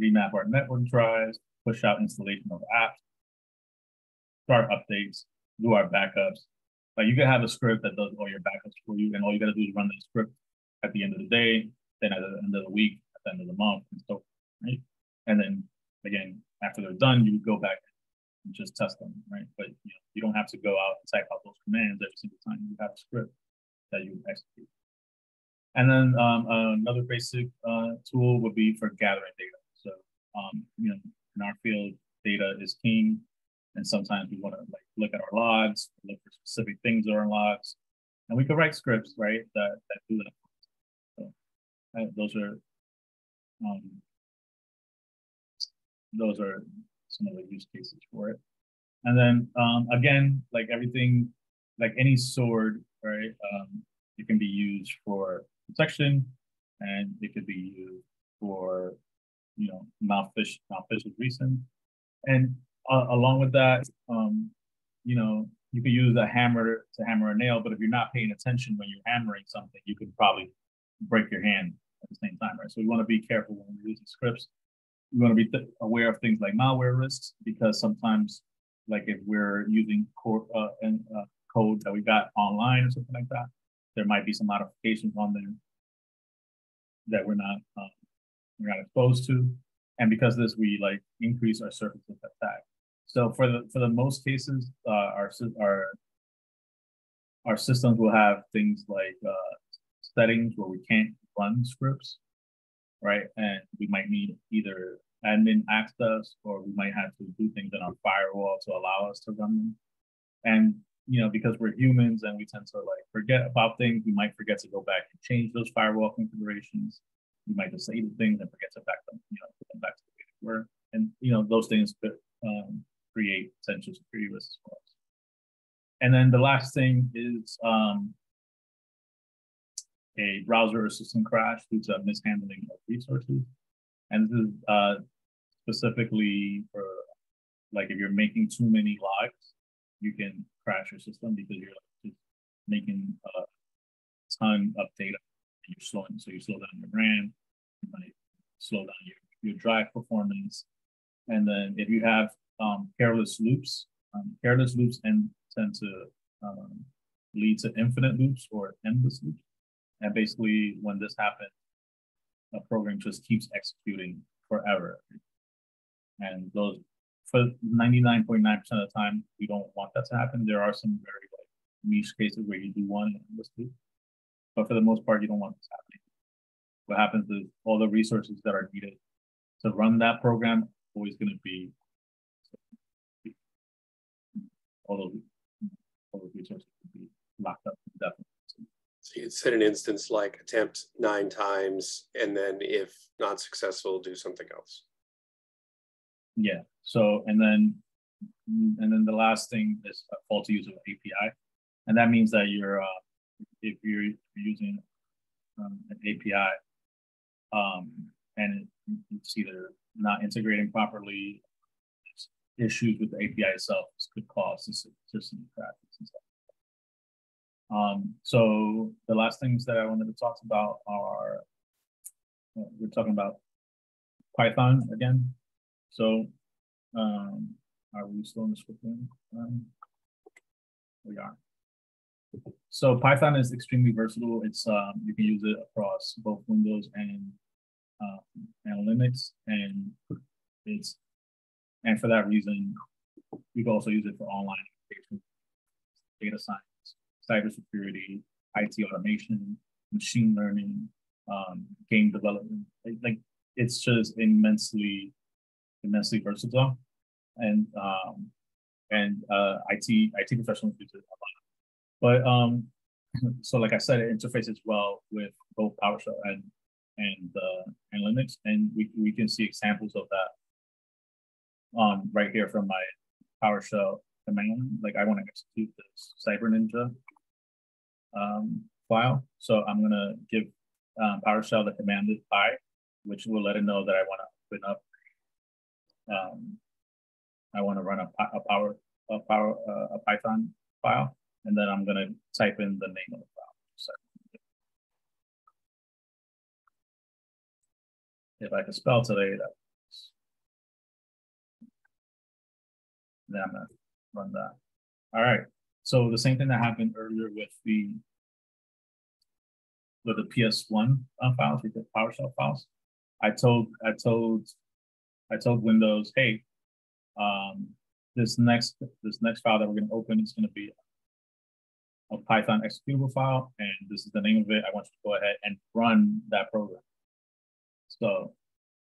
remap our network drives, push out installation of apps, start updates, do our backups. Like you can have a script that does all your backups for you, and all you gotta do is run the script at the end of the day, then at the end of the week, at the end of the month, and so right. And then again, after they're done, you would go back and just test them, right? But you, know, you don't have to go out and type out those commands every single time. You have a script that you execute. And then um, another basic uh, tool would be for gathering data. So, um, you know, in our field, data is king, and sometimes we want to like look at our logs, look for specific things in our logs, and we could write scripts, right, that that do that. So, uh, those are um, those are some of the use cases for it. And then um, again, like everything, like any sword, right? Um, it can be used for protection, and it could be used for, you know, non-fish, non-vicious reasons. And uh, along with that, um, you know, you could use a hammer to hammer a nail, but if you're not paying attention when you're hammering something, you could probably break your hand at the same time, right? So we want to be careful when we're using scripts we want to be th- aware of things like malware risks because sometimes, like if we're using core uh, and, uh, code that we got online or something like that, there might be some modifications on there that we're not um, we're not exposed to, and because of this, we like increase our surface of attack. So for the for the most cases, uh, our our our systems will have things like uh, settings where we can't run scripts right? And we might need either admin access or we might have to do things in our firewall to allow us to run them. And you know, because we're humans and we tend to like forget about things, we might forget to go back and change those firewall configurations. We might disable things and forget to back them, you know, put them back to the way they were. And you know, those things could um, create potential security risks for us. And then the last thing is um, a browser or system crash due to mishandling of resources. And this is uh, specifically for like if you're making too many logs, you can crash your system because you're just making a ton of data. And you're slowing, so you slow down your RAM, you might slow down your, your drive performance. And then if you have um, careless loops, um, careless loops and tend to um, lead to infinite loops or endless loops. And basically, when this happens, a program just keeps executing forever. And those, for 99.9% of the time, we don't want that to happen. There are some very like niche cases where you do an endless loop, but for the most part, you don't want this happening. What happens is all the resources that are needed to run that program always going to be all those, all those resources will be locked up indefinitely. So you'd set an instance like attempt nine times, and then if not successful, do something else. Yeah. So and then and then the last thing is a faulty use of API, and that means that you're uh, if you're using um, an API, um, and it, it's either not integrating properly, issues with the API itself could cause system crashes and stuff. Um, so the last things that I wanted to talk about are we're talking about Python again. So um, are we still in the scripting? Um, we are. So Python is extremely versatile. It's um, you can use it across both Windows and uh, and and it's and for that reason, we can also use it for online applications, data science, cybersecurity, IT automation, machine learning, um, game development. Like it's just immensely, immensely versatile, and um, and uh, IT IT professionals use it a lot. But um, so like I said, it interfaces well with both PowerShell and and uh, and Linux, and we we can see examples of that um, right here from my PowerShell command. Like I want to execute this Cyber Ninja um, file. So I'm gonna give um, PowerShell the command py, which will let it know that I want to open up. Um, I want to run a, a power a power uh, a Python file, and then I'm gonna type in the name of the file. If I can spell today, that then I'm gonna run that. All right. So the same thing that happened earlier with the with the PS1 uh, files, with the PowerShell files. I told I told I told Windows, hey, um, this next this next file that we're going to open is going to be a Python executable file, and this is the name of it. I want you to go ahead and run that program. So,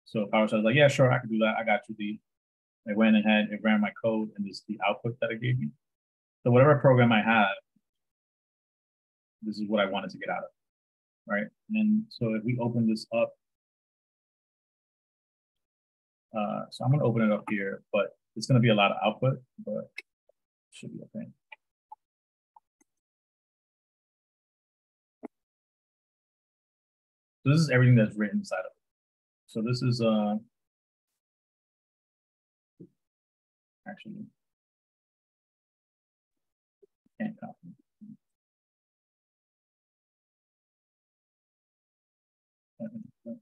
so PowerShell was like, yeah, sure, I can do that. I got you. The I went ahead and ran my code, and this is the output that it gave me. So whatever program I have, this is what I wanted to get out of right? And so if we open this up, uh, so I'm gonna open it up here, but it's gonna be a lot of output, but should be okay. So this is everything that's written inside of it. So this is uh actually can't copy. Okay.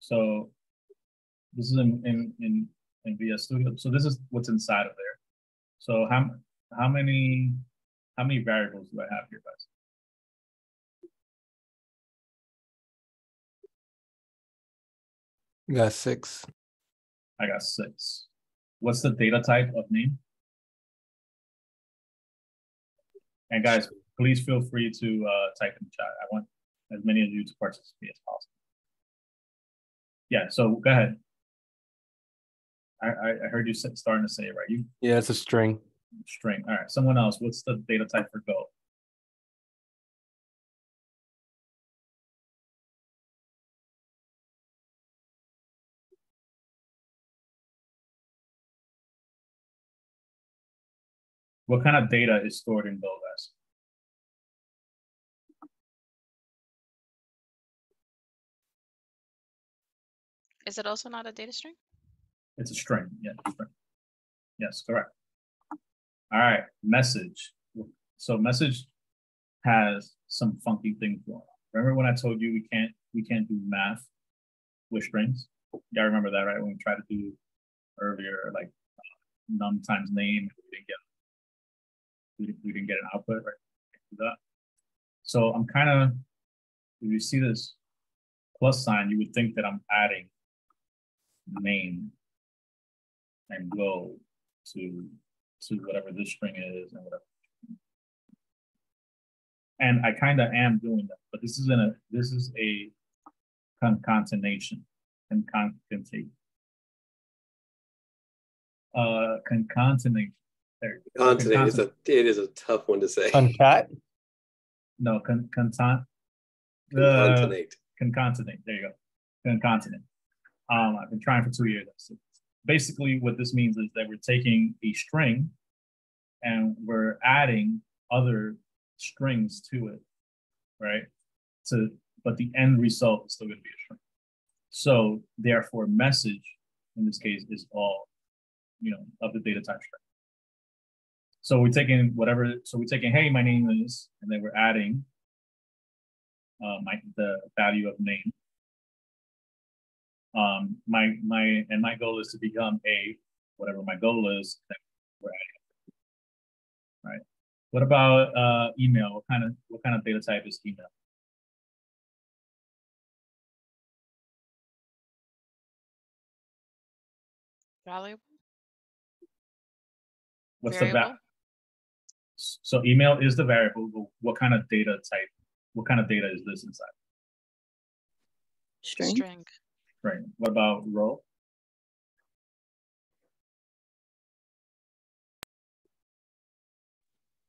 So this is in, in, in, in VS Studio. So this is what's inside of there. So how, how many, how many variables do I have here, guys? You got six. I got six. What's the data type of name? And guys, please feel free to uh, type in the chat. I want as many of you to participate as possible. Yeah, so go ahead. I, I heard you starting to say it, right? You Yeah, it's a string. String. All right. Someone else. What's the data type for Go? What kind of data is stored in Build as? Is it also not a data string? It's a string, yeah. String. Yes, correct. All right, message. So message has some funky things going on. Remember when I told you we can't we can't do math with strings? Yeah, I remember that, right? When we tried to do earlier, like uh, num times name, we didn't get we didn't, get an output, right? That. So I'm kind of if you see this plus sign, you would think that I'm adding name and go to to whatever this string is and whatever. And I kind of am doing that, but this isn't a this is a concatenation and concatenate. Uh concatenation. There. you. Concatenate is a it is a tough one to say. Concat? No, con content. Concatenate. Concatenate. There you go. Concatenate. Um, I've been trying for two years. So basically, what this means is that we're taking a string and we're adding other strings to it, right? So, but the end result is still going to be a string. So, therefore, message in this case is all, you know, of the data type string. So we're taking whatever. So we're taking, hey, my name is, and then we're adding uh, my the value of name. Um, my my and my goal is to become a whatever my goal is. We're adding. Right. What about uh, email? What kind of what kind of data type is email? Valuable. What's the Variable? Va- So email is the variable. but What kind of data type? What kind of data is this inside? String. String. Right. What about row?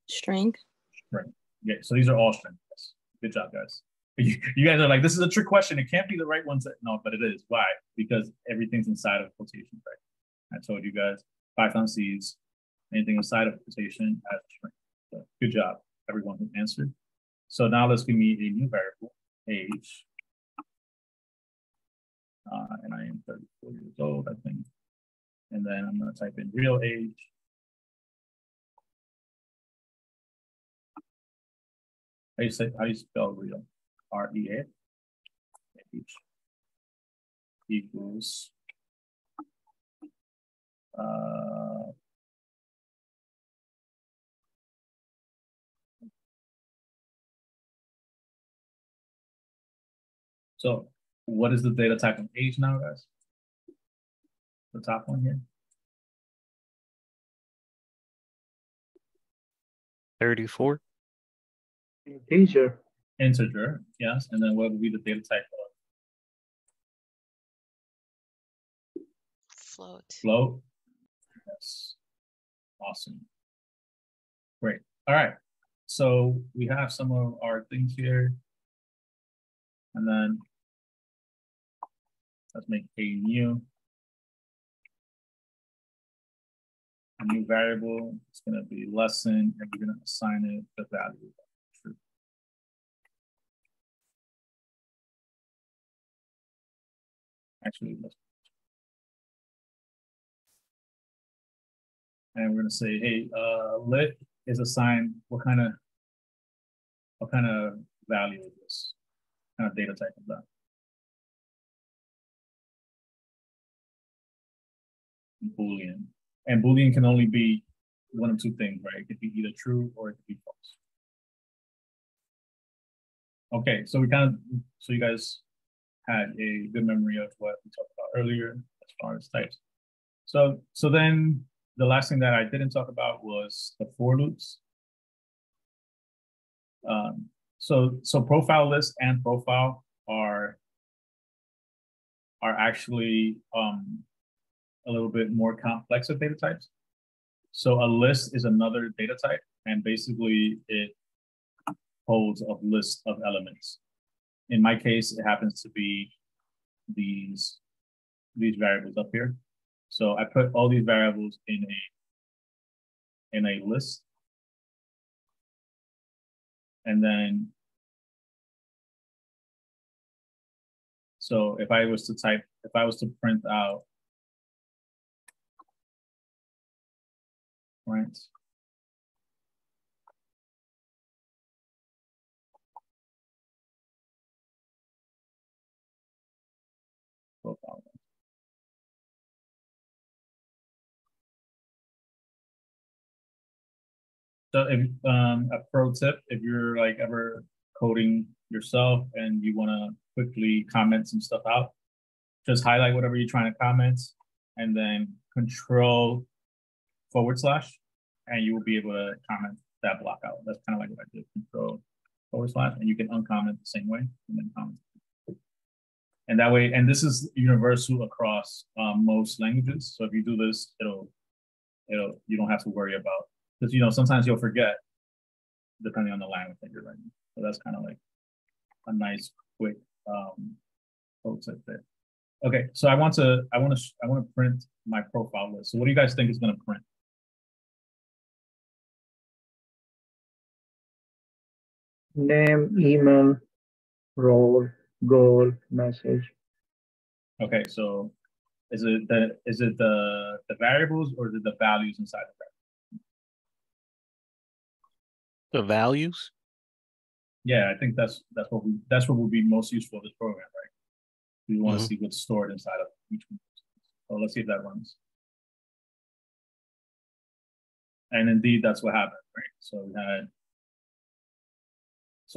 String. Right. Yeah. So these are all strings. Yes. Good job, guys. You, you guys are like, this is a trick question. It can't be the right one. To, no, but it is. Why? Because everything's inside of quotation, right? I told you guys, Python sees anything inside of quotation as a string. So good job, everyone who answered. So now let's give me a new variable, age. Uh, and I am 34 years old, I think. And then I'm going to type in real age. How you say how you spell real? R E A H equals uh so what is the data type of age now, guys? The top one here. 34. Integer. Integer, yes. And then what would be the data type of Float. float? Yes. Awesome. Great. All right. So we have some of our things here. And then let's make a new a new variable. It's going to be lesson, and we're going to assign it the value. Actually, and we're gonna say, hey, uh, lit is assigned what kind of what kind of value is this? Kind of data type is that? Boolean. And Boolean can only be one of two things, right? It could be either true or it could be false. Okay, so we kind of so you guys had a good memory of what we talked about earlier as far as types. So so then the last thing that I didn't talk about was the for loops. Um, so so profile list and profile are are actually um, a little bit more complex of data types. So a list is another data type, and basically it holds a list of elements. In my case, it happens to be these these variables up here. So I put all these variables in a in a list. And then So if I was to type, if I was to print out right? So if um, a pro tip, if you're like ever coding yourself and you want to quickly comment some stuff out, just highlight whatever you're trying to comment and then control forward slash, and you will be able to comment that block out. That's kind of like what I did, control forward slash, and you can uncomment the same way and then comment. And that way, and this is universal across um, most languages. So if you do this, it'll, it'll, you don't have to worry about, because you know, sometimes you'll forget depending on the language that you're writing. So that's kind of like a nice, quick um, pro tip there. Okay, so I want to, I want to, I want to print my profile list. So what do you guys think is going to print? Name, email, role, goal, message. Okay, so is it the is it the the variables or is it the values inside of that? The values? Yeah, I think that's that's what we that's what will be most useful of this program, right? We want to Mhm. see what's stored inside of each one. So let's see if that runs. And indeed, that's what happened, right? So we had.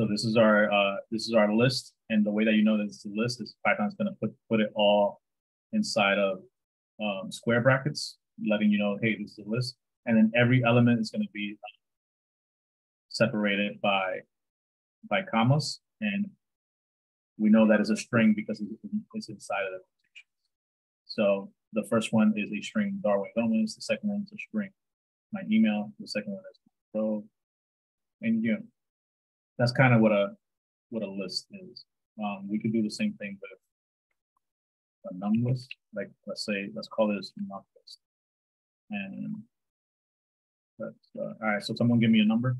So this is our uh, this is our list, and the way that you know that it's a list is Python's going to put put it all inside of um, square brackets, letting you know, hey, this is a list, and then every element is going to be separated by by commas, and we know that is a string because it's, inside of the quotations. So the first one is a string Darwin Gomez, the second one is a string my email, the second one is pro, and you know, that's kind of what a what a list is. Um, we could do the same thing with a num list, like let's say let's call this num list, and that's uh, all right. So someone give me a number.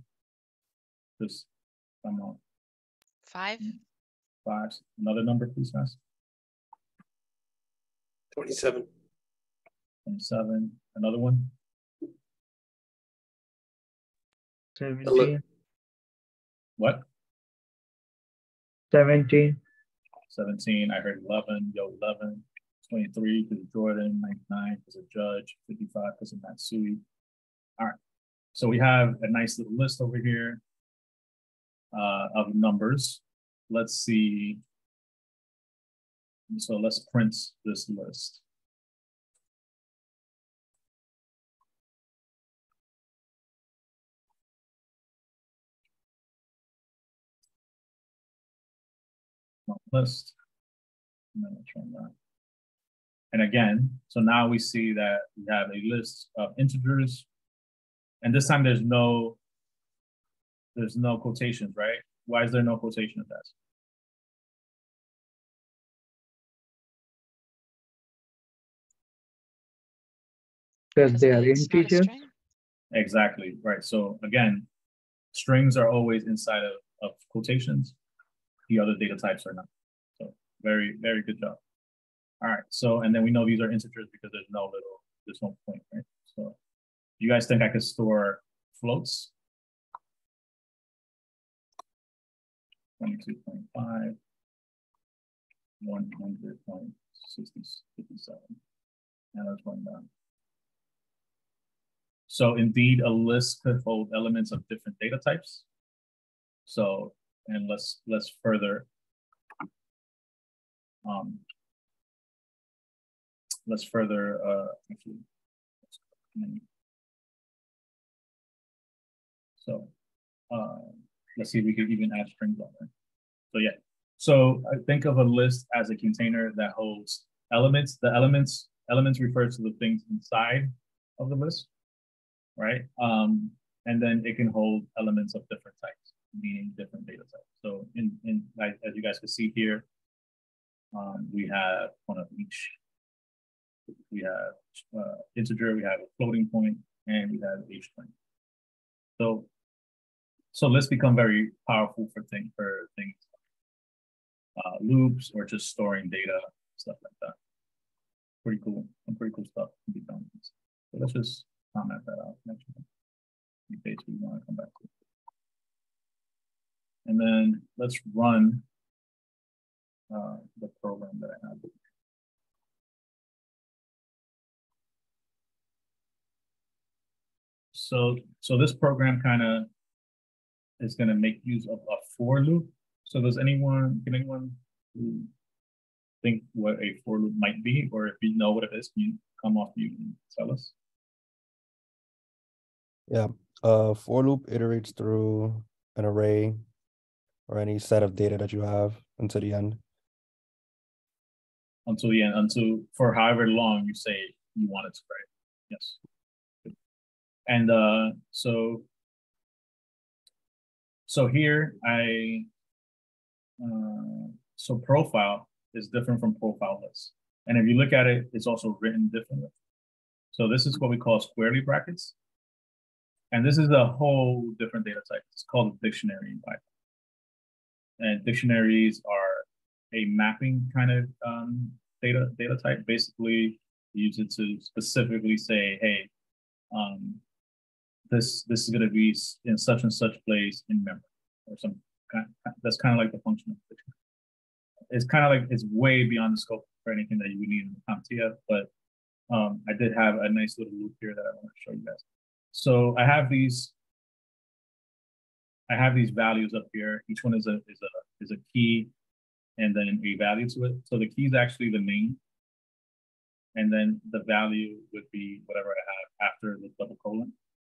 Just come on. Five. Five. Another number, please, guys. 27. 27. Another one. Seventeen. What? Seventeen. 17. I heard 11. Yo, 11. 23 because of Jordan. 99 because of Judge. 55 because of Matsui. All right. So we have a nice little list over here uh, of numbers. Let's see. So let's print this list. List. And then I'll turn that. And again, so now we see that we have a list of integers. And this time there's no, there's no quotations, right? Why is there no quotation of that? Because they are It's not a integers. Exactly, right. So again, strings are always inside of, of quotations. The other data types are not. Very, very good job. All right, so, and then we know these are integers because there's no little, there's no point, right? So you guys think I could store floats? Twenty-two point five. One hundred point sixty, fifty-seven. And that's going down. So indeed, a list could hold elements of different data types. So, and let's let's further um, let's further uh. So uh, let's see if we could even add strings on there. So yeah, so I think of a list as a container that holds elements. The elements elements refers to the things inside of the list right? Um, and then it can hold elements of different types, meaning different data types. So in, in as you guys can see here, um, we have one of each. We have uh, integer, we have a floating point, and we have a string. So, so let's become very powerful for things for things uh, loops or just storing data, stuff like that. Pretty cool, some pretty cool stuff can be done. So let's just comment that out next one in case we want to come back to it. And then let's run uh, the program that I have. So, so this program kind of is going to make use of a for loop. So does anyone, can anyone think what a for loop might be? Or if you know what it is, can you come off mute and tell us? Yeah, uh, for loop iterates through an array or any set of data that you have until the end. Until the end, until for however long you say you want it to, right? Yes. And uh, so, so here I, uh, so profile is different from profile list. And if you look at it, it's also written differently. So this is what we call squarely brackets. And this is a whole different data type. It's called a dictionary in Python. And dictionaries are a mapping kind of um, data data type. Basically, use it to specifically say, hey, um, this this is going to be in such and such place in memory, or some kind. That's kind of like the function. It's kind of like it's way beyond the scope for anything that you would need in the CompTIA, but um, I did have a nice little loop here that I want to show you guys. So I have these, I have these values up here. Each one is a is a is a key and then a value to it. So the key is actually the name. And then the value would be whatever I have after the double colon.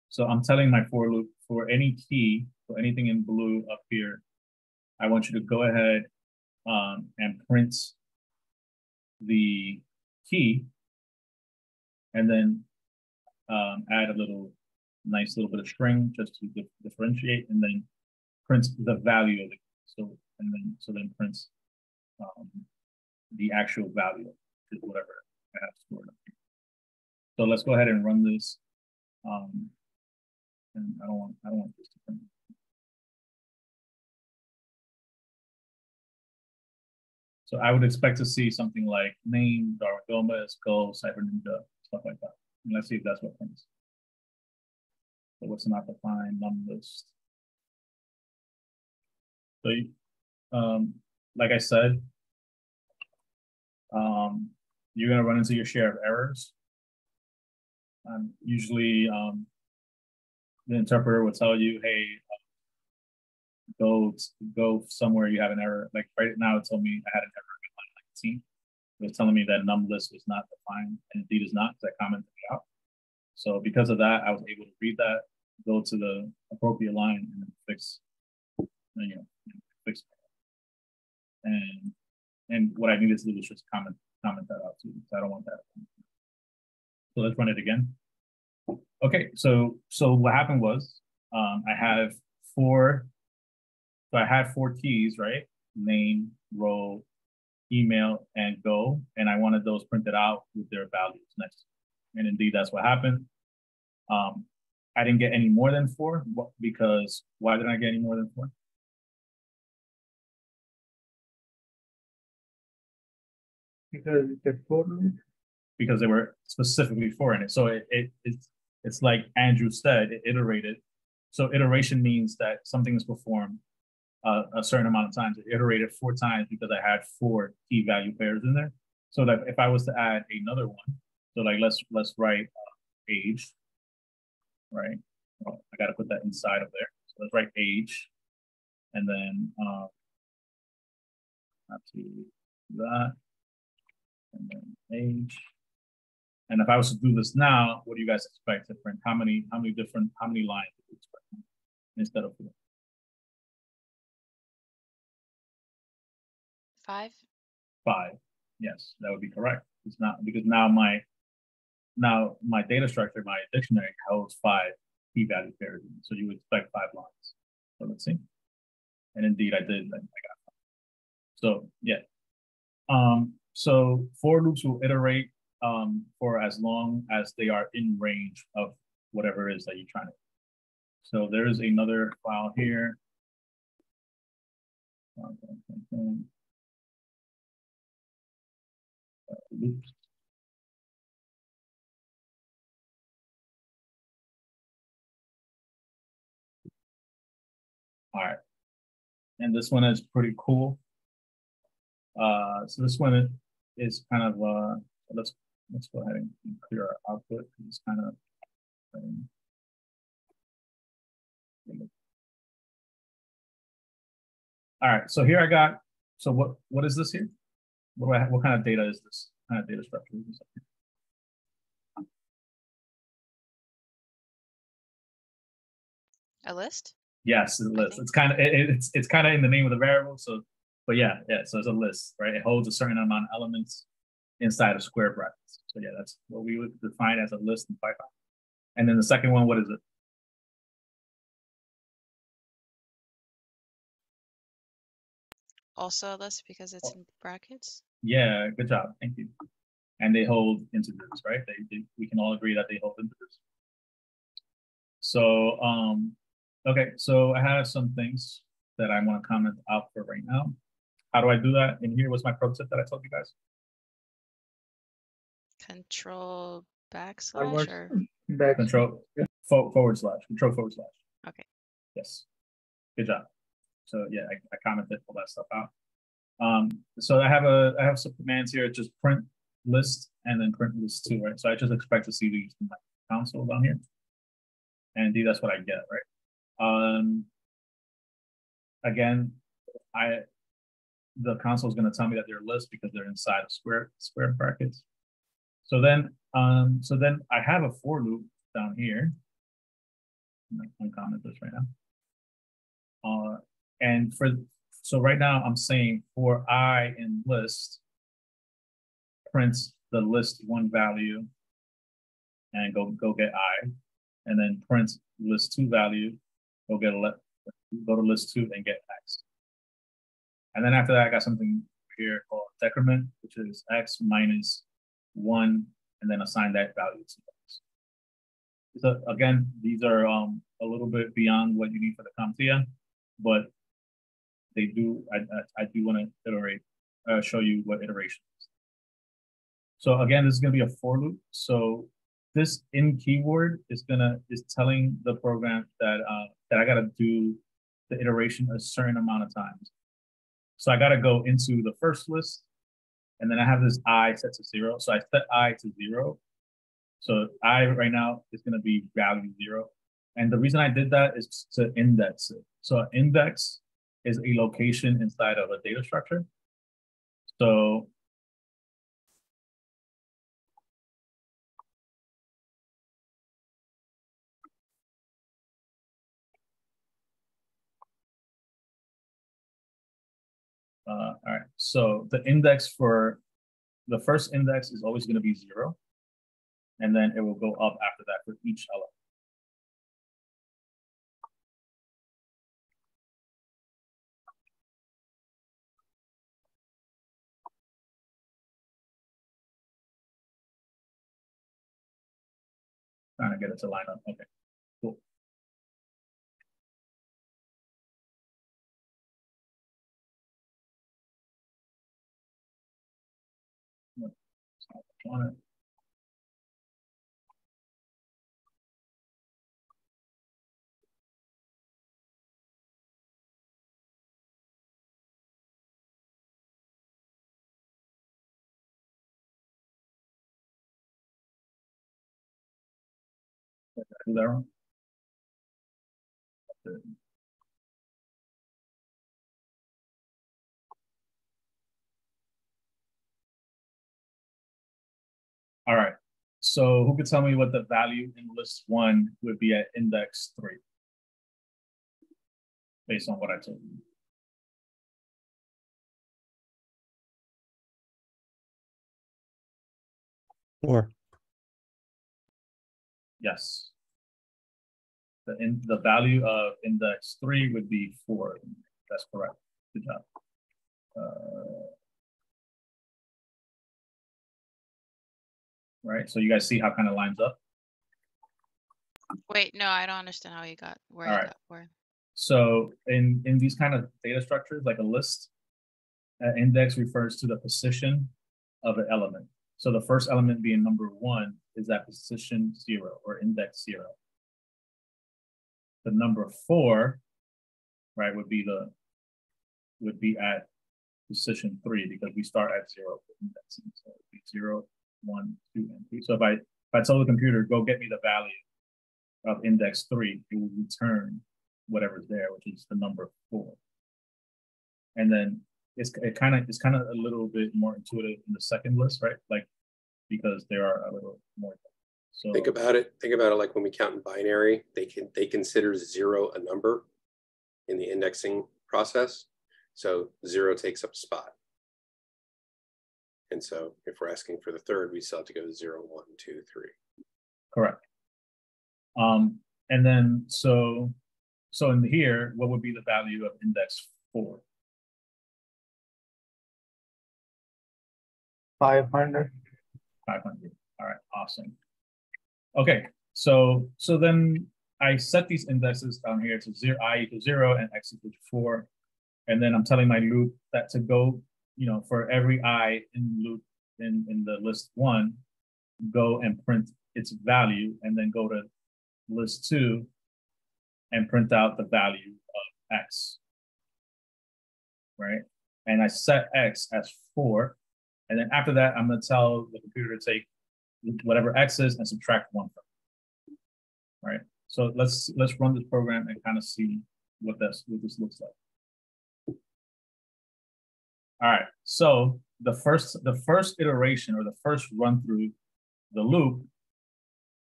So I'm telling my for loop for any key, for anything in blue up here, I want you to go ahead um, and print the key and then um, add a little nice little bit of string just to dif differentiate and then print the value of it. So, and then, so then prints um, the actual value to whatever I have stored up here. So let's go ahead and run this. Um, and I don't want, I don't want this to print. So I would expect to see something like name, Darwin Gomez, Go, Cyber Ninja, stuff like that. And let's see if that's what prints. So what's not defined, num list. So, um, like I said, um, you're gonna run into your share of errors. Um, usually, um, the interpreter will tell you, "Hey, uh, go go somewhere you have an error." Like right now, it told me I had an error in line 19. It was telling me that num list was not defined, and indeed is not because I commented it out. So because of that, I was able to read that, go to the appropriate line, and then fix, you know, fix. And and what I needed to do was just comment comment that out too. So I don't want that. So let's run it again. Okay, so so what happened was um, I have four. So I had four keys, right? Name, role, email, and go, and I wanted those printed out with their values next. And indeed, that's what happened. Um, I didn't get any more than four because why didn't I get any more than four? Because for. Because they were specifically for in it. So it, it it's it's like Andrew said, it iterated. So iteration means that something is performed uh, a certain amount of times. It iterated four times because I had four key value pairs in there. So that if I was to add another one, so like let's let's write uh, age, right? Well, I got to put that inside of there. So let's write age, and then uh, have to do that, and then age. And if I was to do this now, what do you guys expect to print? How many how many different how many lines do you expect instead of four? Five. Five. Yes, that would be correct. It's not because now my now my data structure, my dictionary holds five key value pairs. So you would expect five lines. So let's see. And indeed I did, I got five. So yeah. Um, so for loops will iterate um, for as long as they are in range of whatever it is that you're trying to. So there is another file here. All right. And this one is pretty cool. Uh, so this one is kind of, uh, let's, let's go ahead and clear our output. It's kind of, um, all right, so here I got, so what, what is this here? What do I, have- what kind of data is this? What Kind of data structure is this? A list? Yes, it's a list. It's kind of it, it's it's kind of in the name of the variable. So, but yeah, yeah. So it's a list, right? It holds a certain amount of elements inside of square brackets. So yeah, that's what we would define as a list in Python. And then the second one, what is it? Also a list because it's in brackets? Yeah, good job. Thank you. And they hold integers, right? They, they we can all agree that they hold integers. So um, okay, so I have some things that I want to comment out for right now. How do I do that? And here was my pro tip that I told you guys. Control backslash or? Back. Control fo- forward slash, control forward slash. Okay. Yes. Good job. So yeah, I, I commented all that stuff out. Um, so I have a I have some commands here, just print list and then print list two, right? So I just expect to see these in my console down here. And indeed that's what I get, right? Um again, I the console is going to tell me that they're lists because they're inside of square square brackets. So then, um, so then I have a for loop down here. I'm gonna uncomment this right now. Uh, and for so right now I'm saying for i in list prints the list one value and go go get i, and then print list two value, go get a le- go to list two and get x. And then after that, I got something here called decrement, which is x minus one, and then assign that value to x. So again, these are um, a little bit beyond what you need for the CompTIA, but they do, I, I, I do want to iterate, uh, show you what iteration is. So again, this is going to be a for loop. So this in keyword is gonna is telling the program that uh, that I got to do the iteration a certain amount of times. So I got to go into the first list, and then I have this i set to zero. So I set i to zero. So i right now is going to be value zero. And the reason I did that is to index it. So index is a location inside of a data structure. So so the index for the first index is always going to be zero, and then it will go up after that for each element. Trying to get it to line up. Okay, cool. On it. Did All right. So who could tell me what the value in list one would be at index three? Based on what I told you. Or Yes. The in the value of index three would be four. That's correct. Good job. Uh, right. So you guys see how kind of lines up. Wait, no, I don't understand how you got where All you right. got where. So in in these kind of data structures, like a list, an index refers to the position of an element. So the first element being number one is at position zero or index zero. The number four, right, would be the would be at position three because we start at zero for indexing. So it would be zero, one, two, and three. So if I if I tell the computer, go get me the value of index three, it will return whatever's there, which is the number four. And then it's it kind of it's kind of a little bit more intuitive in the second list, right? Like because there are a little more. So Think about it. Think about it like when we count in binary, they can they consider zero a number in the indexing process. So zero takes up a spot. And so if we're asking for the third, we still have to go zero, one, two, three. correct. Um, and then so so in here, what would be the value of index four? Five hundred. 500. All right, awesome. Okay, so so then I set these indexes down here to zero, i equals zero and x equals four. And then I'm telling my loop that to go, you know, for every i in loop in, in the list one, go and print its value and then go to list two and print out the value of x. Right? And I set x as four. And then after that, I'm gonna tell the computer to take whatever x is and subtract one from it. Right? So let's let's run this program and kind of see what this what this looks like. All right, so the first the first iteration or the first run through the loop,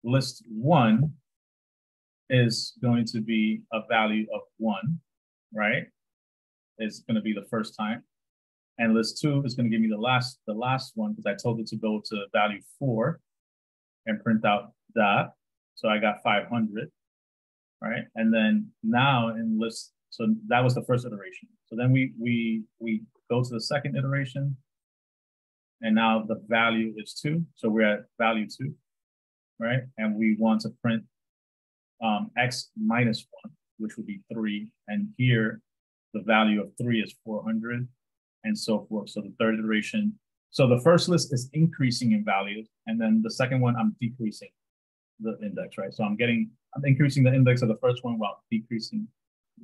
list one is going to be a value of one, right? It's going to be the first time. And list two is going to give me the last the last one because I told it to go to value four and print out that. So I got 500, right? And then now in list, so that was the first iteration. So then we we we go to the second iteration, and now the value is two. So we're at value two, right? And we want to print um, x minus one, which would be three. And here, the value of three is 400 and so forth. So the third iteration. So the first list is increasing in value. And then the second one, I'm decreasing the index, right? So I'm getting, I'm increasing the index of the first one while decreasing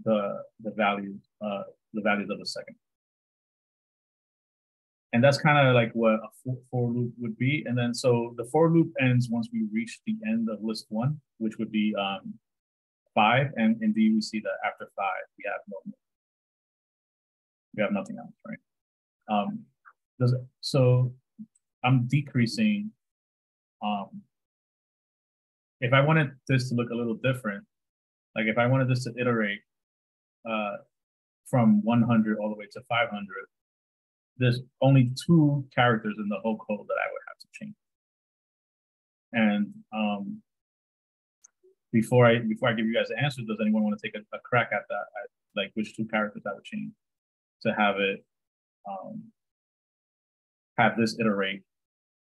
the, the value, uh, the values of the second. And that's kind of like what a for, loop would be. And then so the for loop ends once we reach the end of list one, which would be um, five. And indeed, we see that after five, we have no more. We have nothing else, right? Um, does it, so I'm decreasing. Um, if I wanted this to look a little different, like if I wanted this to iterate uh, from 100 all the way to 500, there's only two characters in the whole code that I would have to change. And um, before I before I give you guys the answer, does anyone want to take a, a crack at that? At, like which two characters I would change to have it um, have this iterate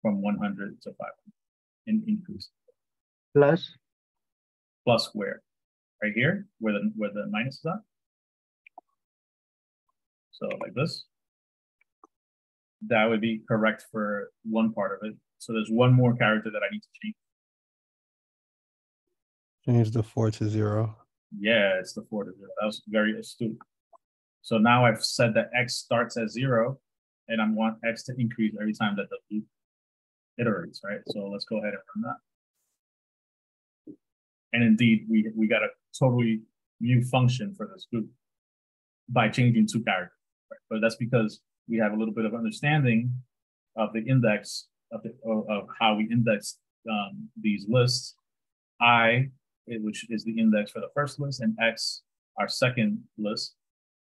from 100 to 500 in increase. Plus. Plus where? Right here, where the where the minus is at. So like this. That would be correct for one part of it. So there's one more character that I need to change. Change the four to zero. Yeah, it's the four to zero. That was very astute. So now I've said that x starts at zero, and I want x to increase every time that the loop iterates, right? So let's go ahead and run that. And indeed, we, we got a totally new function for this loop by changing two characters. Right? But that's because we have a little bit of understanding of the index of, the, of, how we index um, these lists. I, which is the index for the first list, and X, our second list.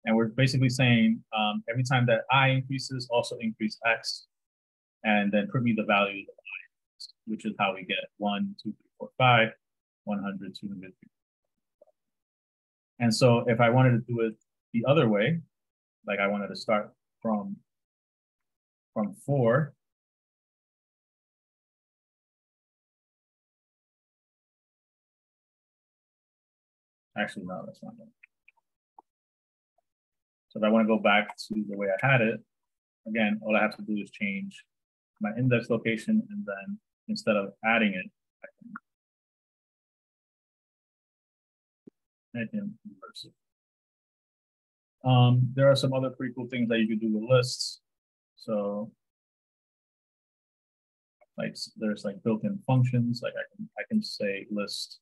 And we're basically saying um, every time that I increases, also increase X, and then put me the value of I, which is how we get 1, 2, 3, 4, 5, 100, 200, And so if I wanted to do it the other way, like I wanted to start from, from 4 Actually, no, that's not it. So if I want to go back to the way I had it, again, all I have to do is change my index location, and then instead of adding it, I can, I can reverse it. Um, there are some other pretty cool things that you can do with lists. So like there's like built-in functions, like I can I can say list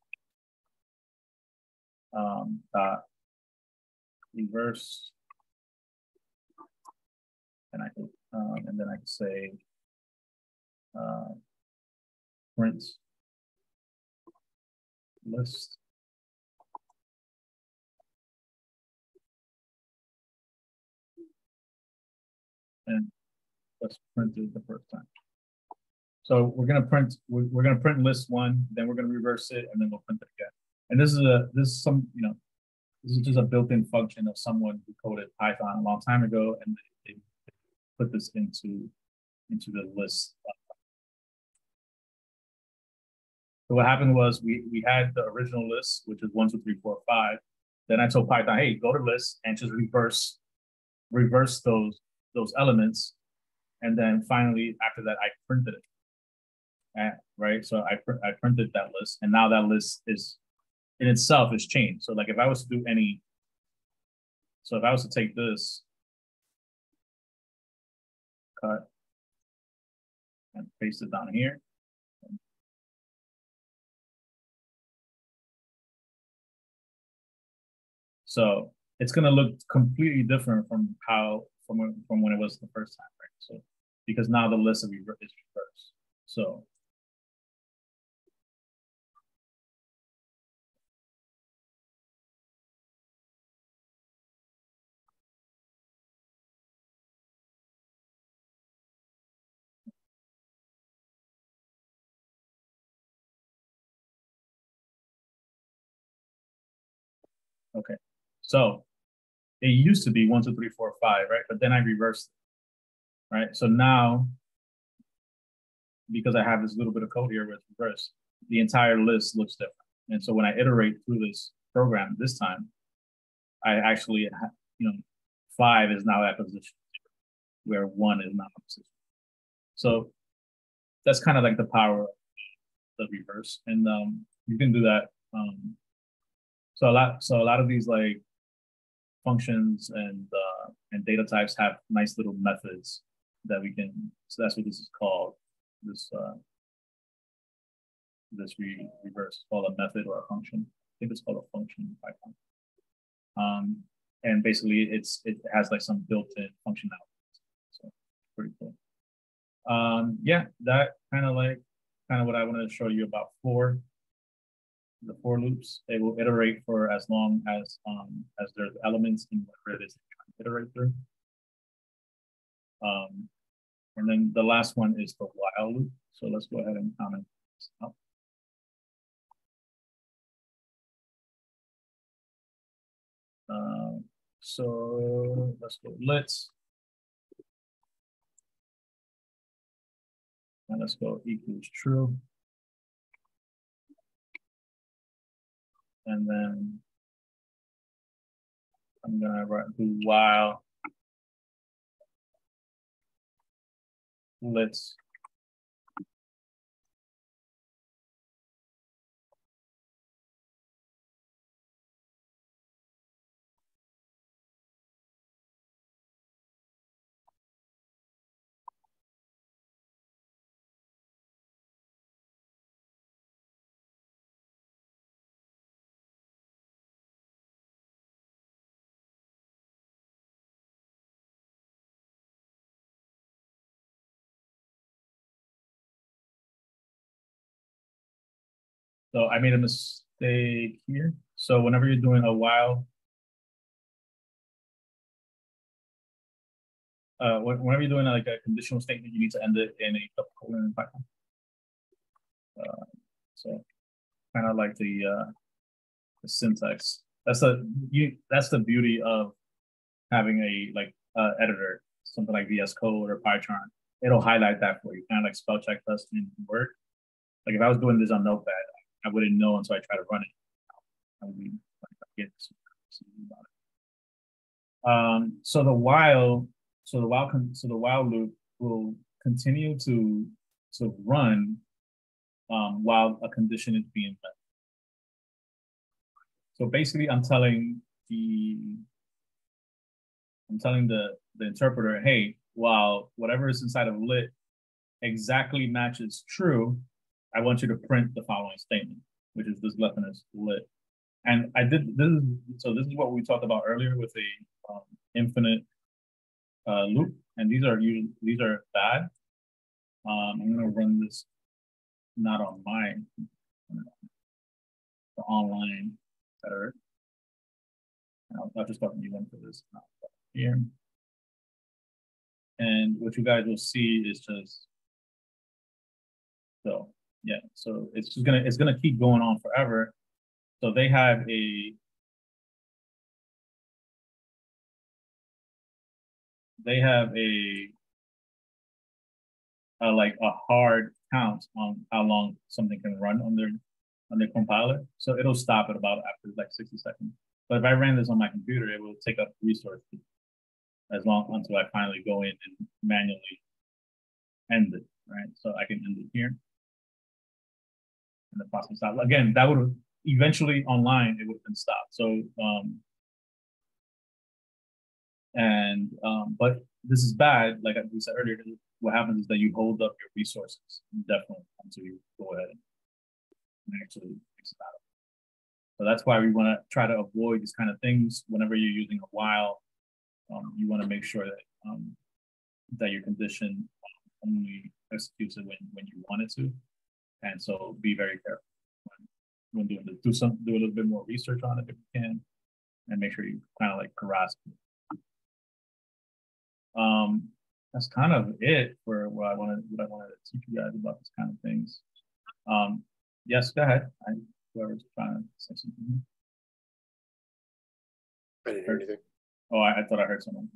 um dot reverse and I can um and then I can say uh print list and let's print it the first time. So we're gonna print, we're, we're gonna print list one, then we're gonna reverse it, and then we'll print it again. And this is a, this is some, you know, this is just a built-in function of someone who coded Python a long time ago, and they, they put this into, into the list. So what happened was we, we had the original list, which is one, two, three, four, five. Then I told Python, hey, go to list and just reverse, reverse those, those elements. And then finally, after that, I printed it. Right, so I, pr- I printed that list and now that list is, in itself is changed. So like if I was to do any, so if I was to take this, cut, and paste it down here. So it's gonna look completely different from how, from, when- from when it was the first time, right? So, because now the list is reversed, so. Okay, so it used to be one, two, three, four, five, right? But then I reversed it. Right, so now because I have this little bit of code here with reverse, the entire list looks different. And so when I iterate through this program this time, I actually, you know, five is now at position where one is now at position. So that's kind of like the power of the reverse, and um, you can do that. Um, so a lot, so a lot of these like functions and uh, and data types have nice little methods that we can. So that's what this is called. This uh, this re reverse called a method or a function. I think it's called a function in Python. Um, and basically, it's it has like some built-in functionality. So pretty cool. Um, yeah, that kind of like kind of what I wanted to show you about for the for loops. They will iterate for as long as um as there's elements in whatever it is they're trying to iterate through. Um, and then the last one is the while loop. So let's go ahead and comment this out. Um, so let's go let's and let's go equals true. And then I'm gonna write do while. Let's So I made a mistake here. So whenever you're doing a while, uh, whenever you're doing like a conditional statement, you need to end it in a double colon in Python. Uh, so kind of like the uh, the syntax. That's the you. That's the beauty of having a like uh, editor, something like VS Code or PyCharm. It'll highlight that for you, kind of like spell check does in Word. Like if I was doing this on Notepad, I wouldn't know until I try to run it. Get it. Um, so the while, so the while, so the while loop will continue to to run um, while a condition is being met. So basically, I'm telling the I'm telling the the interpreter, hey, while whatever is inside of lit exactly matches true, I want you to print the following statement, which is this lesson is lit. And I did this is so this is what we talked about earlier with a um, infinite uh, loop, and these are usually these are bad. Um, I'm gonna run this not on my the online better. I'll, I'll just to you one for this here. And what you guys will see is just so yeah, so it's just gonna it's gonna keep going on forever. So they have a they have a, a like a hard count on how long something can run on their on their compiler. So it'll stop at about after like 60 seconds. But if I ran this on my computer, it will take up resources as long until I finally go in and manually end it, right? So I can end it here. And the. Again, that would eventually online it would have been stopped. So um and um, but this is bad, like we said earlier, what happens is that you hold up your resources definitely until you go ahead and actually fix it out. So that's why we want to try to avoid these kind of things whenever you're using a while um, you want to make sure that um, that your condition only executes it when, when you want it to. And so be very careful when, when doing this. Do some do a little bit more research on it if you can, and make sure you kind of like grasp it. Um, that's kind of it for what I wanted what I wanted to teach you guys about this kind of things. Um, yes, go ahead. I, whoever's trying to say something. I didn't hear anything. Oh, I, I thought I heard someone.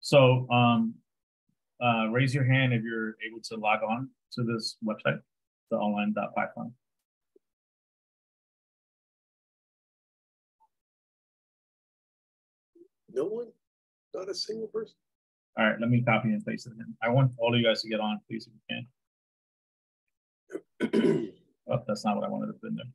So um, uh, raise your hand if you're able to log on to this website, the online online.python. No one? Not a single person? All right, let me copy and paste it in. I want all of you guys to get on, please, if you can. oh, that's not what I wanted to put in there.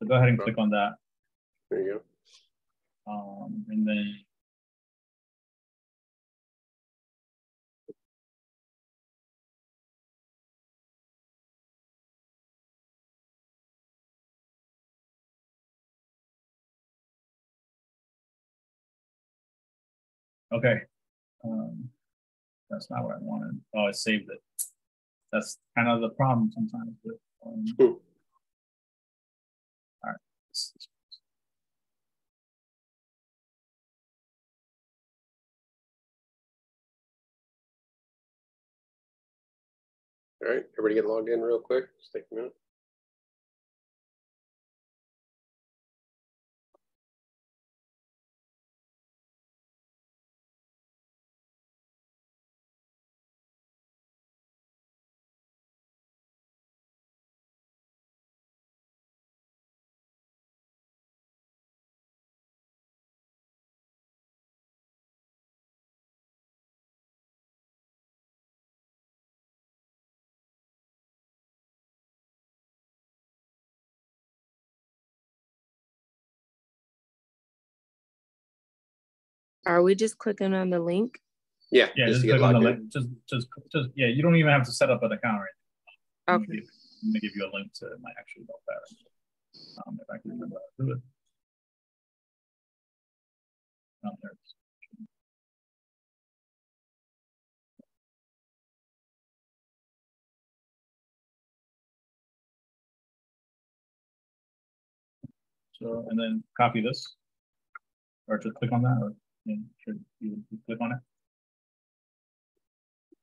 So go ahead and click on that. There you go. Um, and then Okay. Um, that's not what I wanted. Oh, I saved it. That's kind of the problem sometimes with um, All right, everybody get logged in real quick. Just take a minute. Are we just clicking on the link? Yeah, yeah, just just click on the logged link. Just, just, just, yeah. You don't even have to set up an account or anything. Okay. I'm gonna give you a link to my actual notepad. Um, if I can remember how to do it. Oh, there it is. So, and then copy this, or just click on that, or you know, should you click on it,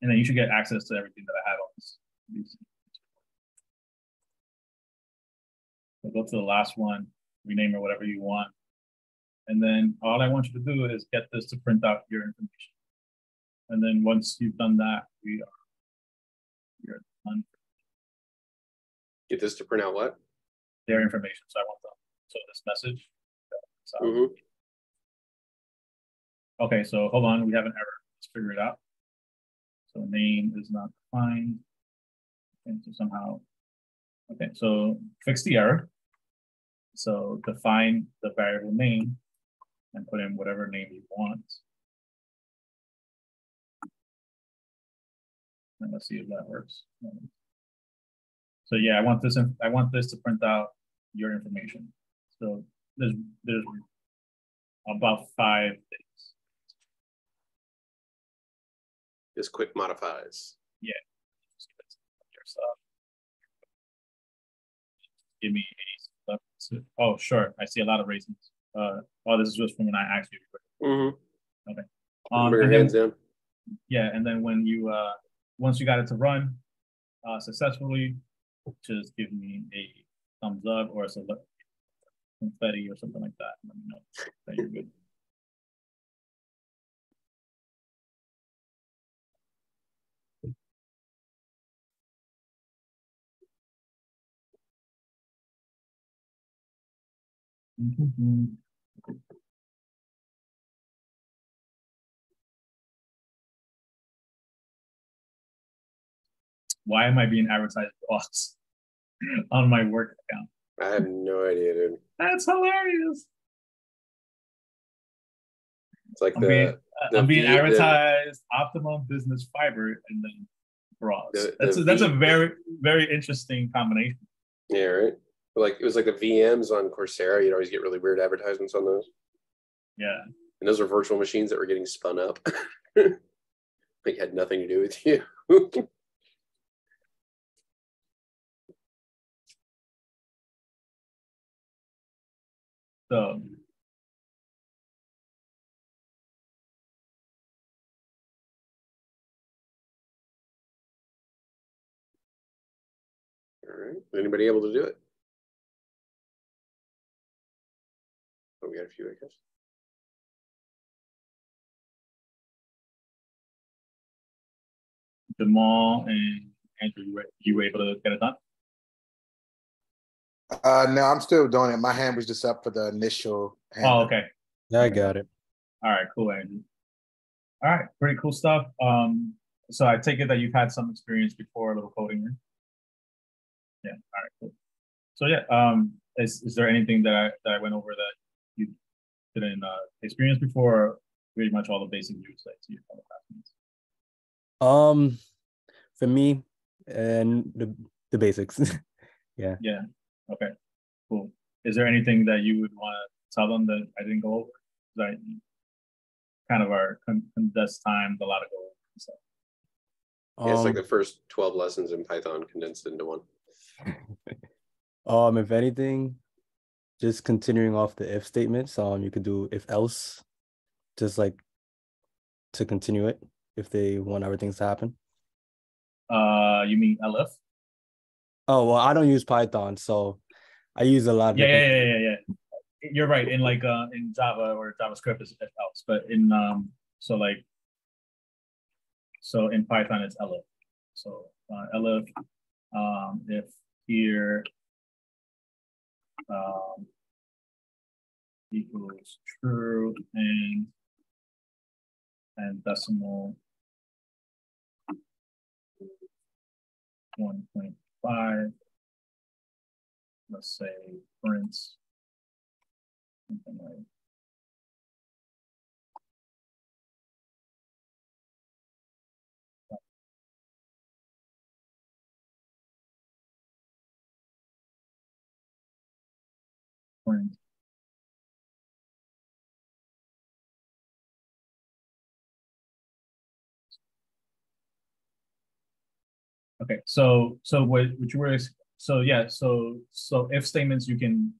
and then you should get access to everything that I have on this. So go to the last one, rename it whatever you want, and then all I want you to do is get this to print out your information. And then once you've done that, we are you're done. Get this to print out what? Their information. So I want them. So this message, So, Mhm. Okay, so hold on, we have an error. Let's figure it out. So name is not defined. And so somehow, okay, so fix the error. So define the variable name and put in whatever name you want. And let's see if that works. So yeah, I want this, I want this to print out your information. So there's, there's about five Just quick modifies. Yeah. Give it to your stuff. Give me any stuff. Oh, sure. I see a lot of raisins. Uh, oh, this is just from when I asked you. Mm-hmm. Okay. Um, your and then- hands down. Yeah, and then when you uh once you got it to run uh successfully, just give me a thumbs up or a select confetti or something like that. Let me know that you're good. Mhm. Why am I being advertised boss on my work account? I have no idea, dude. That's hilarious. It's like I'm the, being, the I'm being V- the- advertised optimum business fiber and then bras. The- that's a, that's a very very interesting combination. yeah, right. Like it was like the VMs on Coursera. You'd always get really weird advertisements on those, Yeah. and those are virtual machines that were getting spun up. like had nothing to do with you. So All right. Anybody able to do it? We got a few, I guess. mall and Andrew, you were, you were able to get it done? Uh, no, I'm still doing it. My hand was just up for the initial. hand. Oh, okay. Yeah, I got it. All right, cool, Andrew. All right, pretty cool stuff. Um, so I take it that you've had some experience before, a little coding. right? Yeah. All right. Cool. So yeah, um, is is there anything that I that I went over that you didn't uh, experience before? Pretty much all the basics you would say to your fellow classmates. Um, for me, and the the basics. yeah. Yeah. Okay. Cool. Is there anything that you would want to tell them that I didn't go over? That kind of our condensed time, a lot of go over. So. Yeah, it's like Um, the first 12 lessons in Python condensed into one. Um, if anything, just continuing off the if statements, um, you could do if else, just like to continue it if they want other things to happen. Uh, you mean elif? Oh well, I don't use Python, so I use a lot of Yeah, yeah, yeah, yeah, yeah. You're right. In like uh in Java or JavaScript is if else, but in um so like so in Python it's elif. So uh, elif um if here um equals true and and decimal one point five. Let's say print something like Okay, so so what what you were so yeah so so if statements you can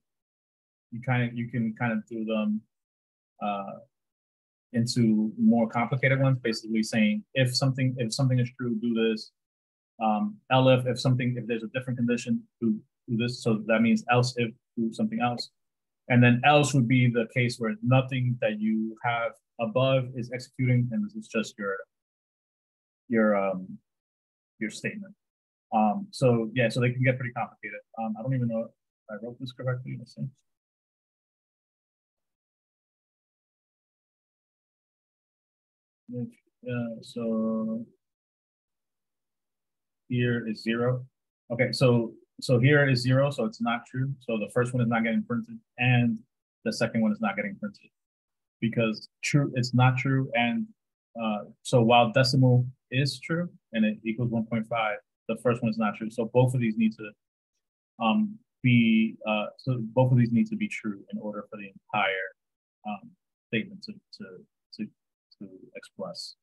you kind of you can kind of do them uh into more complicated ones, basically saying if something if something is true, do this. Um, elif if something if there's a different condition, do do this. So that means else if do something else, and then else would be the case where nothing that you have above is executing, and this is just your your um, your statement. Um, so yeah, so they can get pretty complicated. Um, I don't even know if I wrote this correctly. Let's. Yeah, so here is zero. Okay, so so here is zero, so it's not true. So the first one is not getting printed, and the second one is not getting printed because true, it's not true. And uh, so while decimal is true and it equals 1.5, the first one is not true. So both of these need to um, be uh, so both of these need to be true in order for the entire um, statement to to to to express.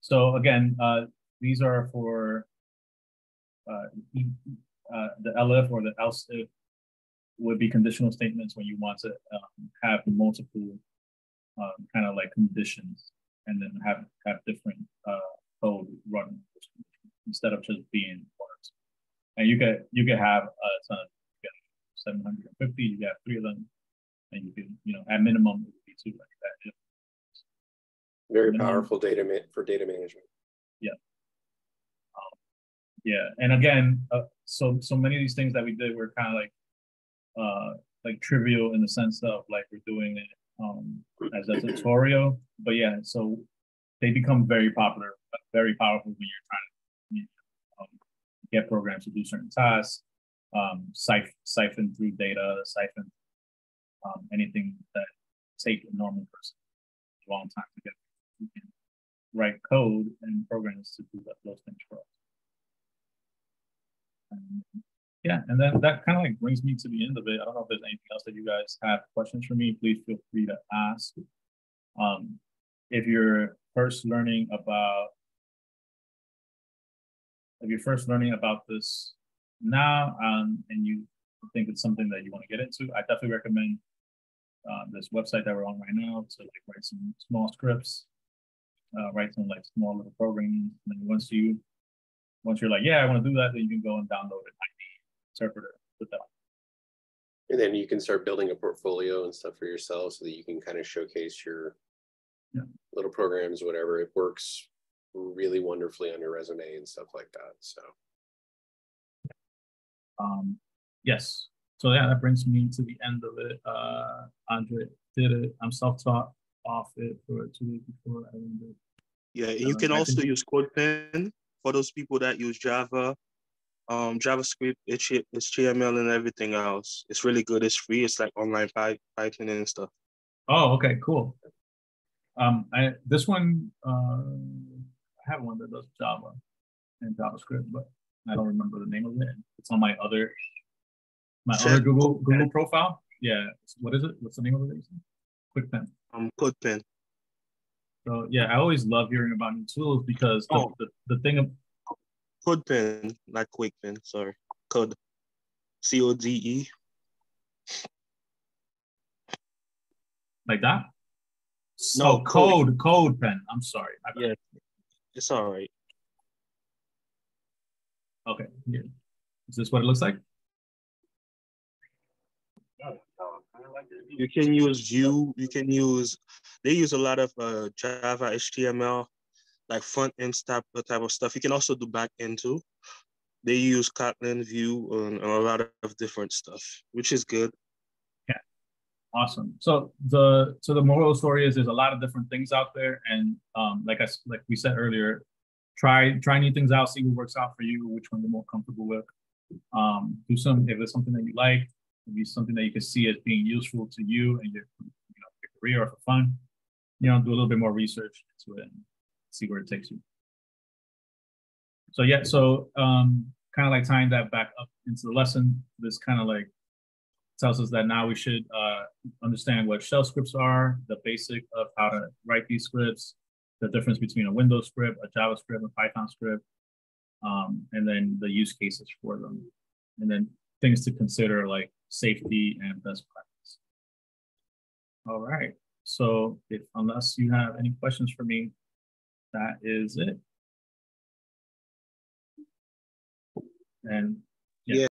So again, uh, these are for uh, uh, the elif or the else if would be conditional statements when you want to um, have multiple um, kind of like conditions and then have have different uh, code running instead of just being words. And you could you could have a ton of you get 750, you got three of them, and you can, you know, at minimum it would be two like that. Very Minimum. powerful data ma- for data management. Yeah. Um, yeah, and again, uh, so so many of these things that we did were kind of like uh like trivial in the sense of like we're doing it um as a tutorial, but yeah, so they become very popular, very powerful when you're trying to um, get programs to do certain tasks, um, siphon, siphon through data, siphon um, anything that take a normal person a long time to get. We can write code and programs to do that, those things for us. Yeah, and then that kind of like brings me to the end of it. I don't know if there's anything else that you guys have questions for me. Please feel free to ask. Um, if you're first learning about if you're first learning about this now um, and you think it's something that you want to get into, I definitely recommend uh, this website that we're on right now to like write some small scripts, uh, write some like small little programs. And then once you once you're like, yeah, I want to do that, then you can go and download an ID interpreter with that. And then you can start building a portfolio and stuff for yourself so that you can kind of showcase your Yeah. little programs, whatever. It works really wonderfully on your resume and stuff like that. So Um, yes. So yeah, that brings me to the end of it. Uh, Andre did it. I'm self-taught off it for two weeks before I learned it. Yeah, and you Uh, can I also use CodePen for those people that use Java, um, JavaScript, it's, it's HTML, and everything else. It's really good. It's free. It's like online Py- Python and stuff. Oh, okay, cool. Um, I this one uh, I have one that does Java and JavaScript, but I don't remember the name of it. It's on my other my other Google Google profile. Yeah, what is it? What's the name of it? QuickPen. Um, CodePen. So yeah, I always love hearing about new tools because the, Oh. the, the thing of Code Pen, not quick pen. Sorry, Code, C O D E. like that. No, oh, code code pen. I'm sorry. My bad. Yeah, it's all right. Okay. Yeah. Is this what it looks like? You can use Vue. You can use. They use a lot of uh, Java, HTML, like front end type type of stuff. You can also do back end too. They use Kotlin, Vue, and a lot of different stuff, which is good. Yeah, awesome. So the so the moral story is there's a lot of different things out there, and um, like I like we said earlier, try try new things out, see what works out for you, which one you're more comfortable with. Um, do some if it's something that you like, maybe something that you can see as being useful to you and your you know your career or for fun. You know, do a little bit more research into it and see where it takes you. So yeah, so um, kind of like tying that back up into the lesson, this kind of like tells us that now we should uh, understand what shell scripts are, the basic of how to write these scripts, the difference between a Windows script, a JavaScript, a Python script, um, and then the use cases for them, and then things to consider like safety and best practice. All right. So if unless you have any questions for me, that is it. And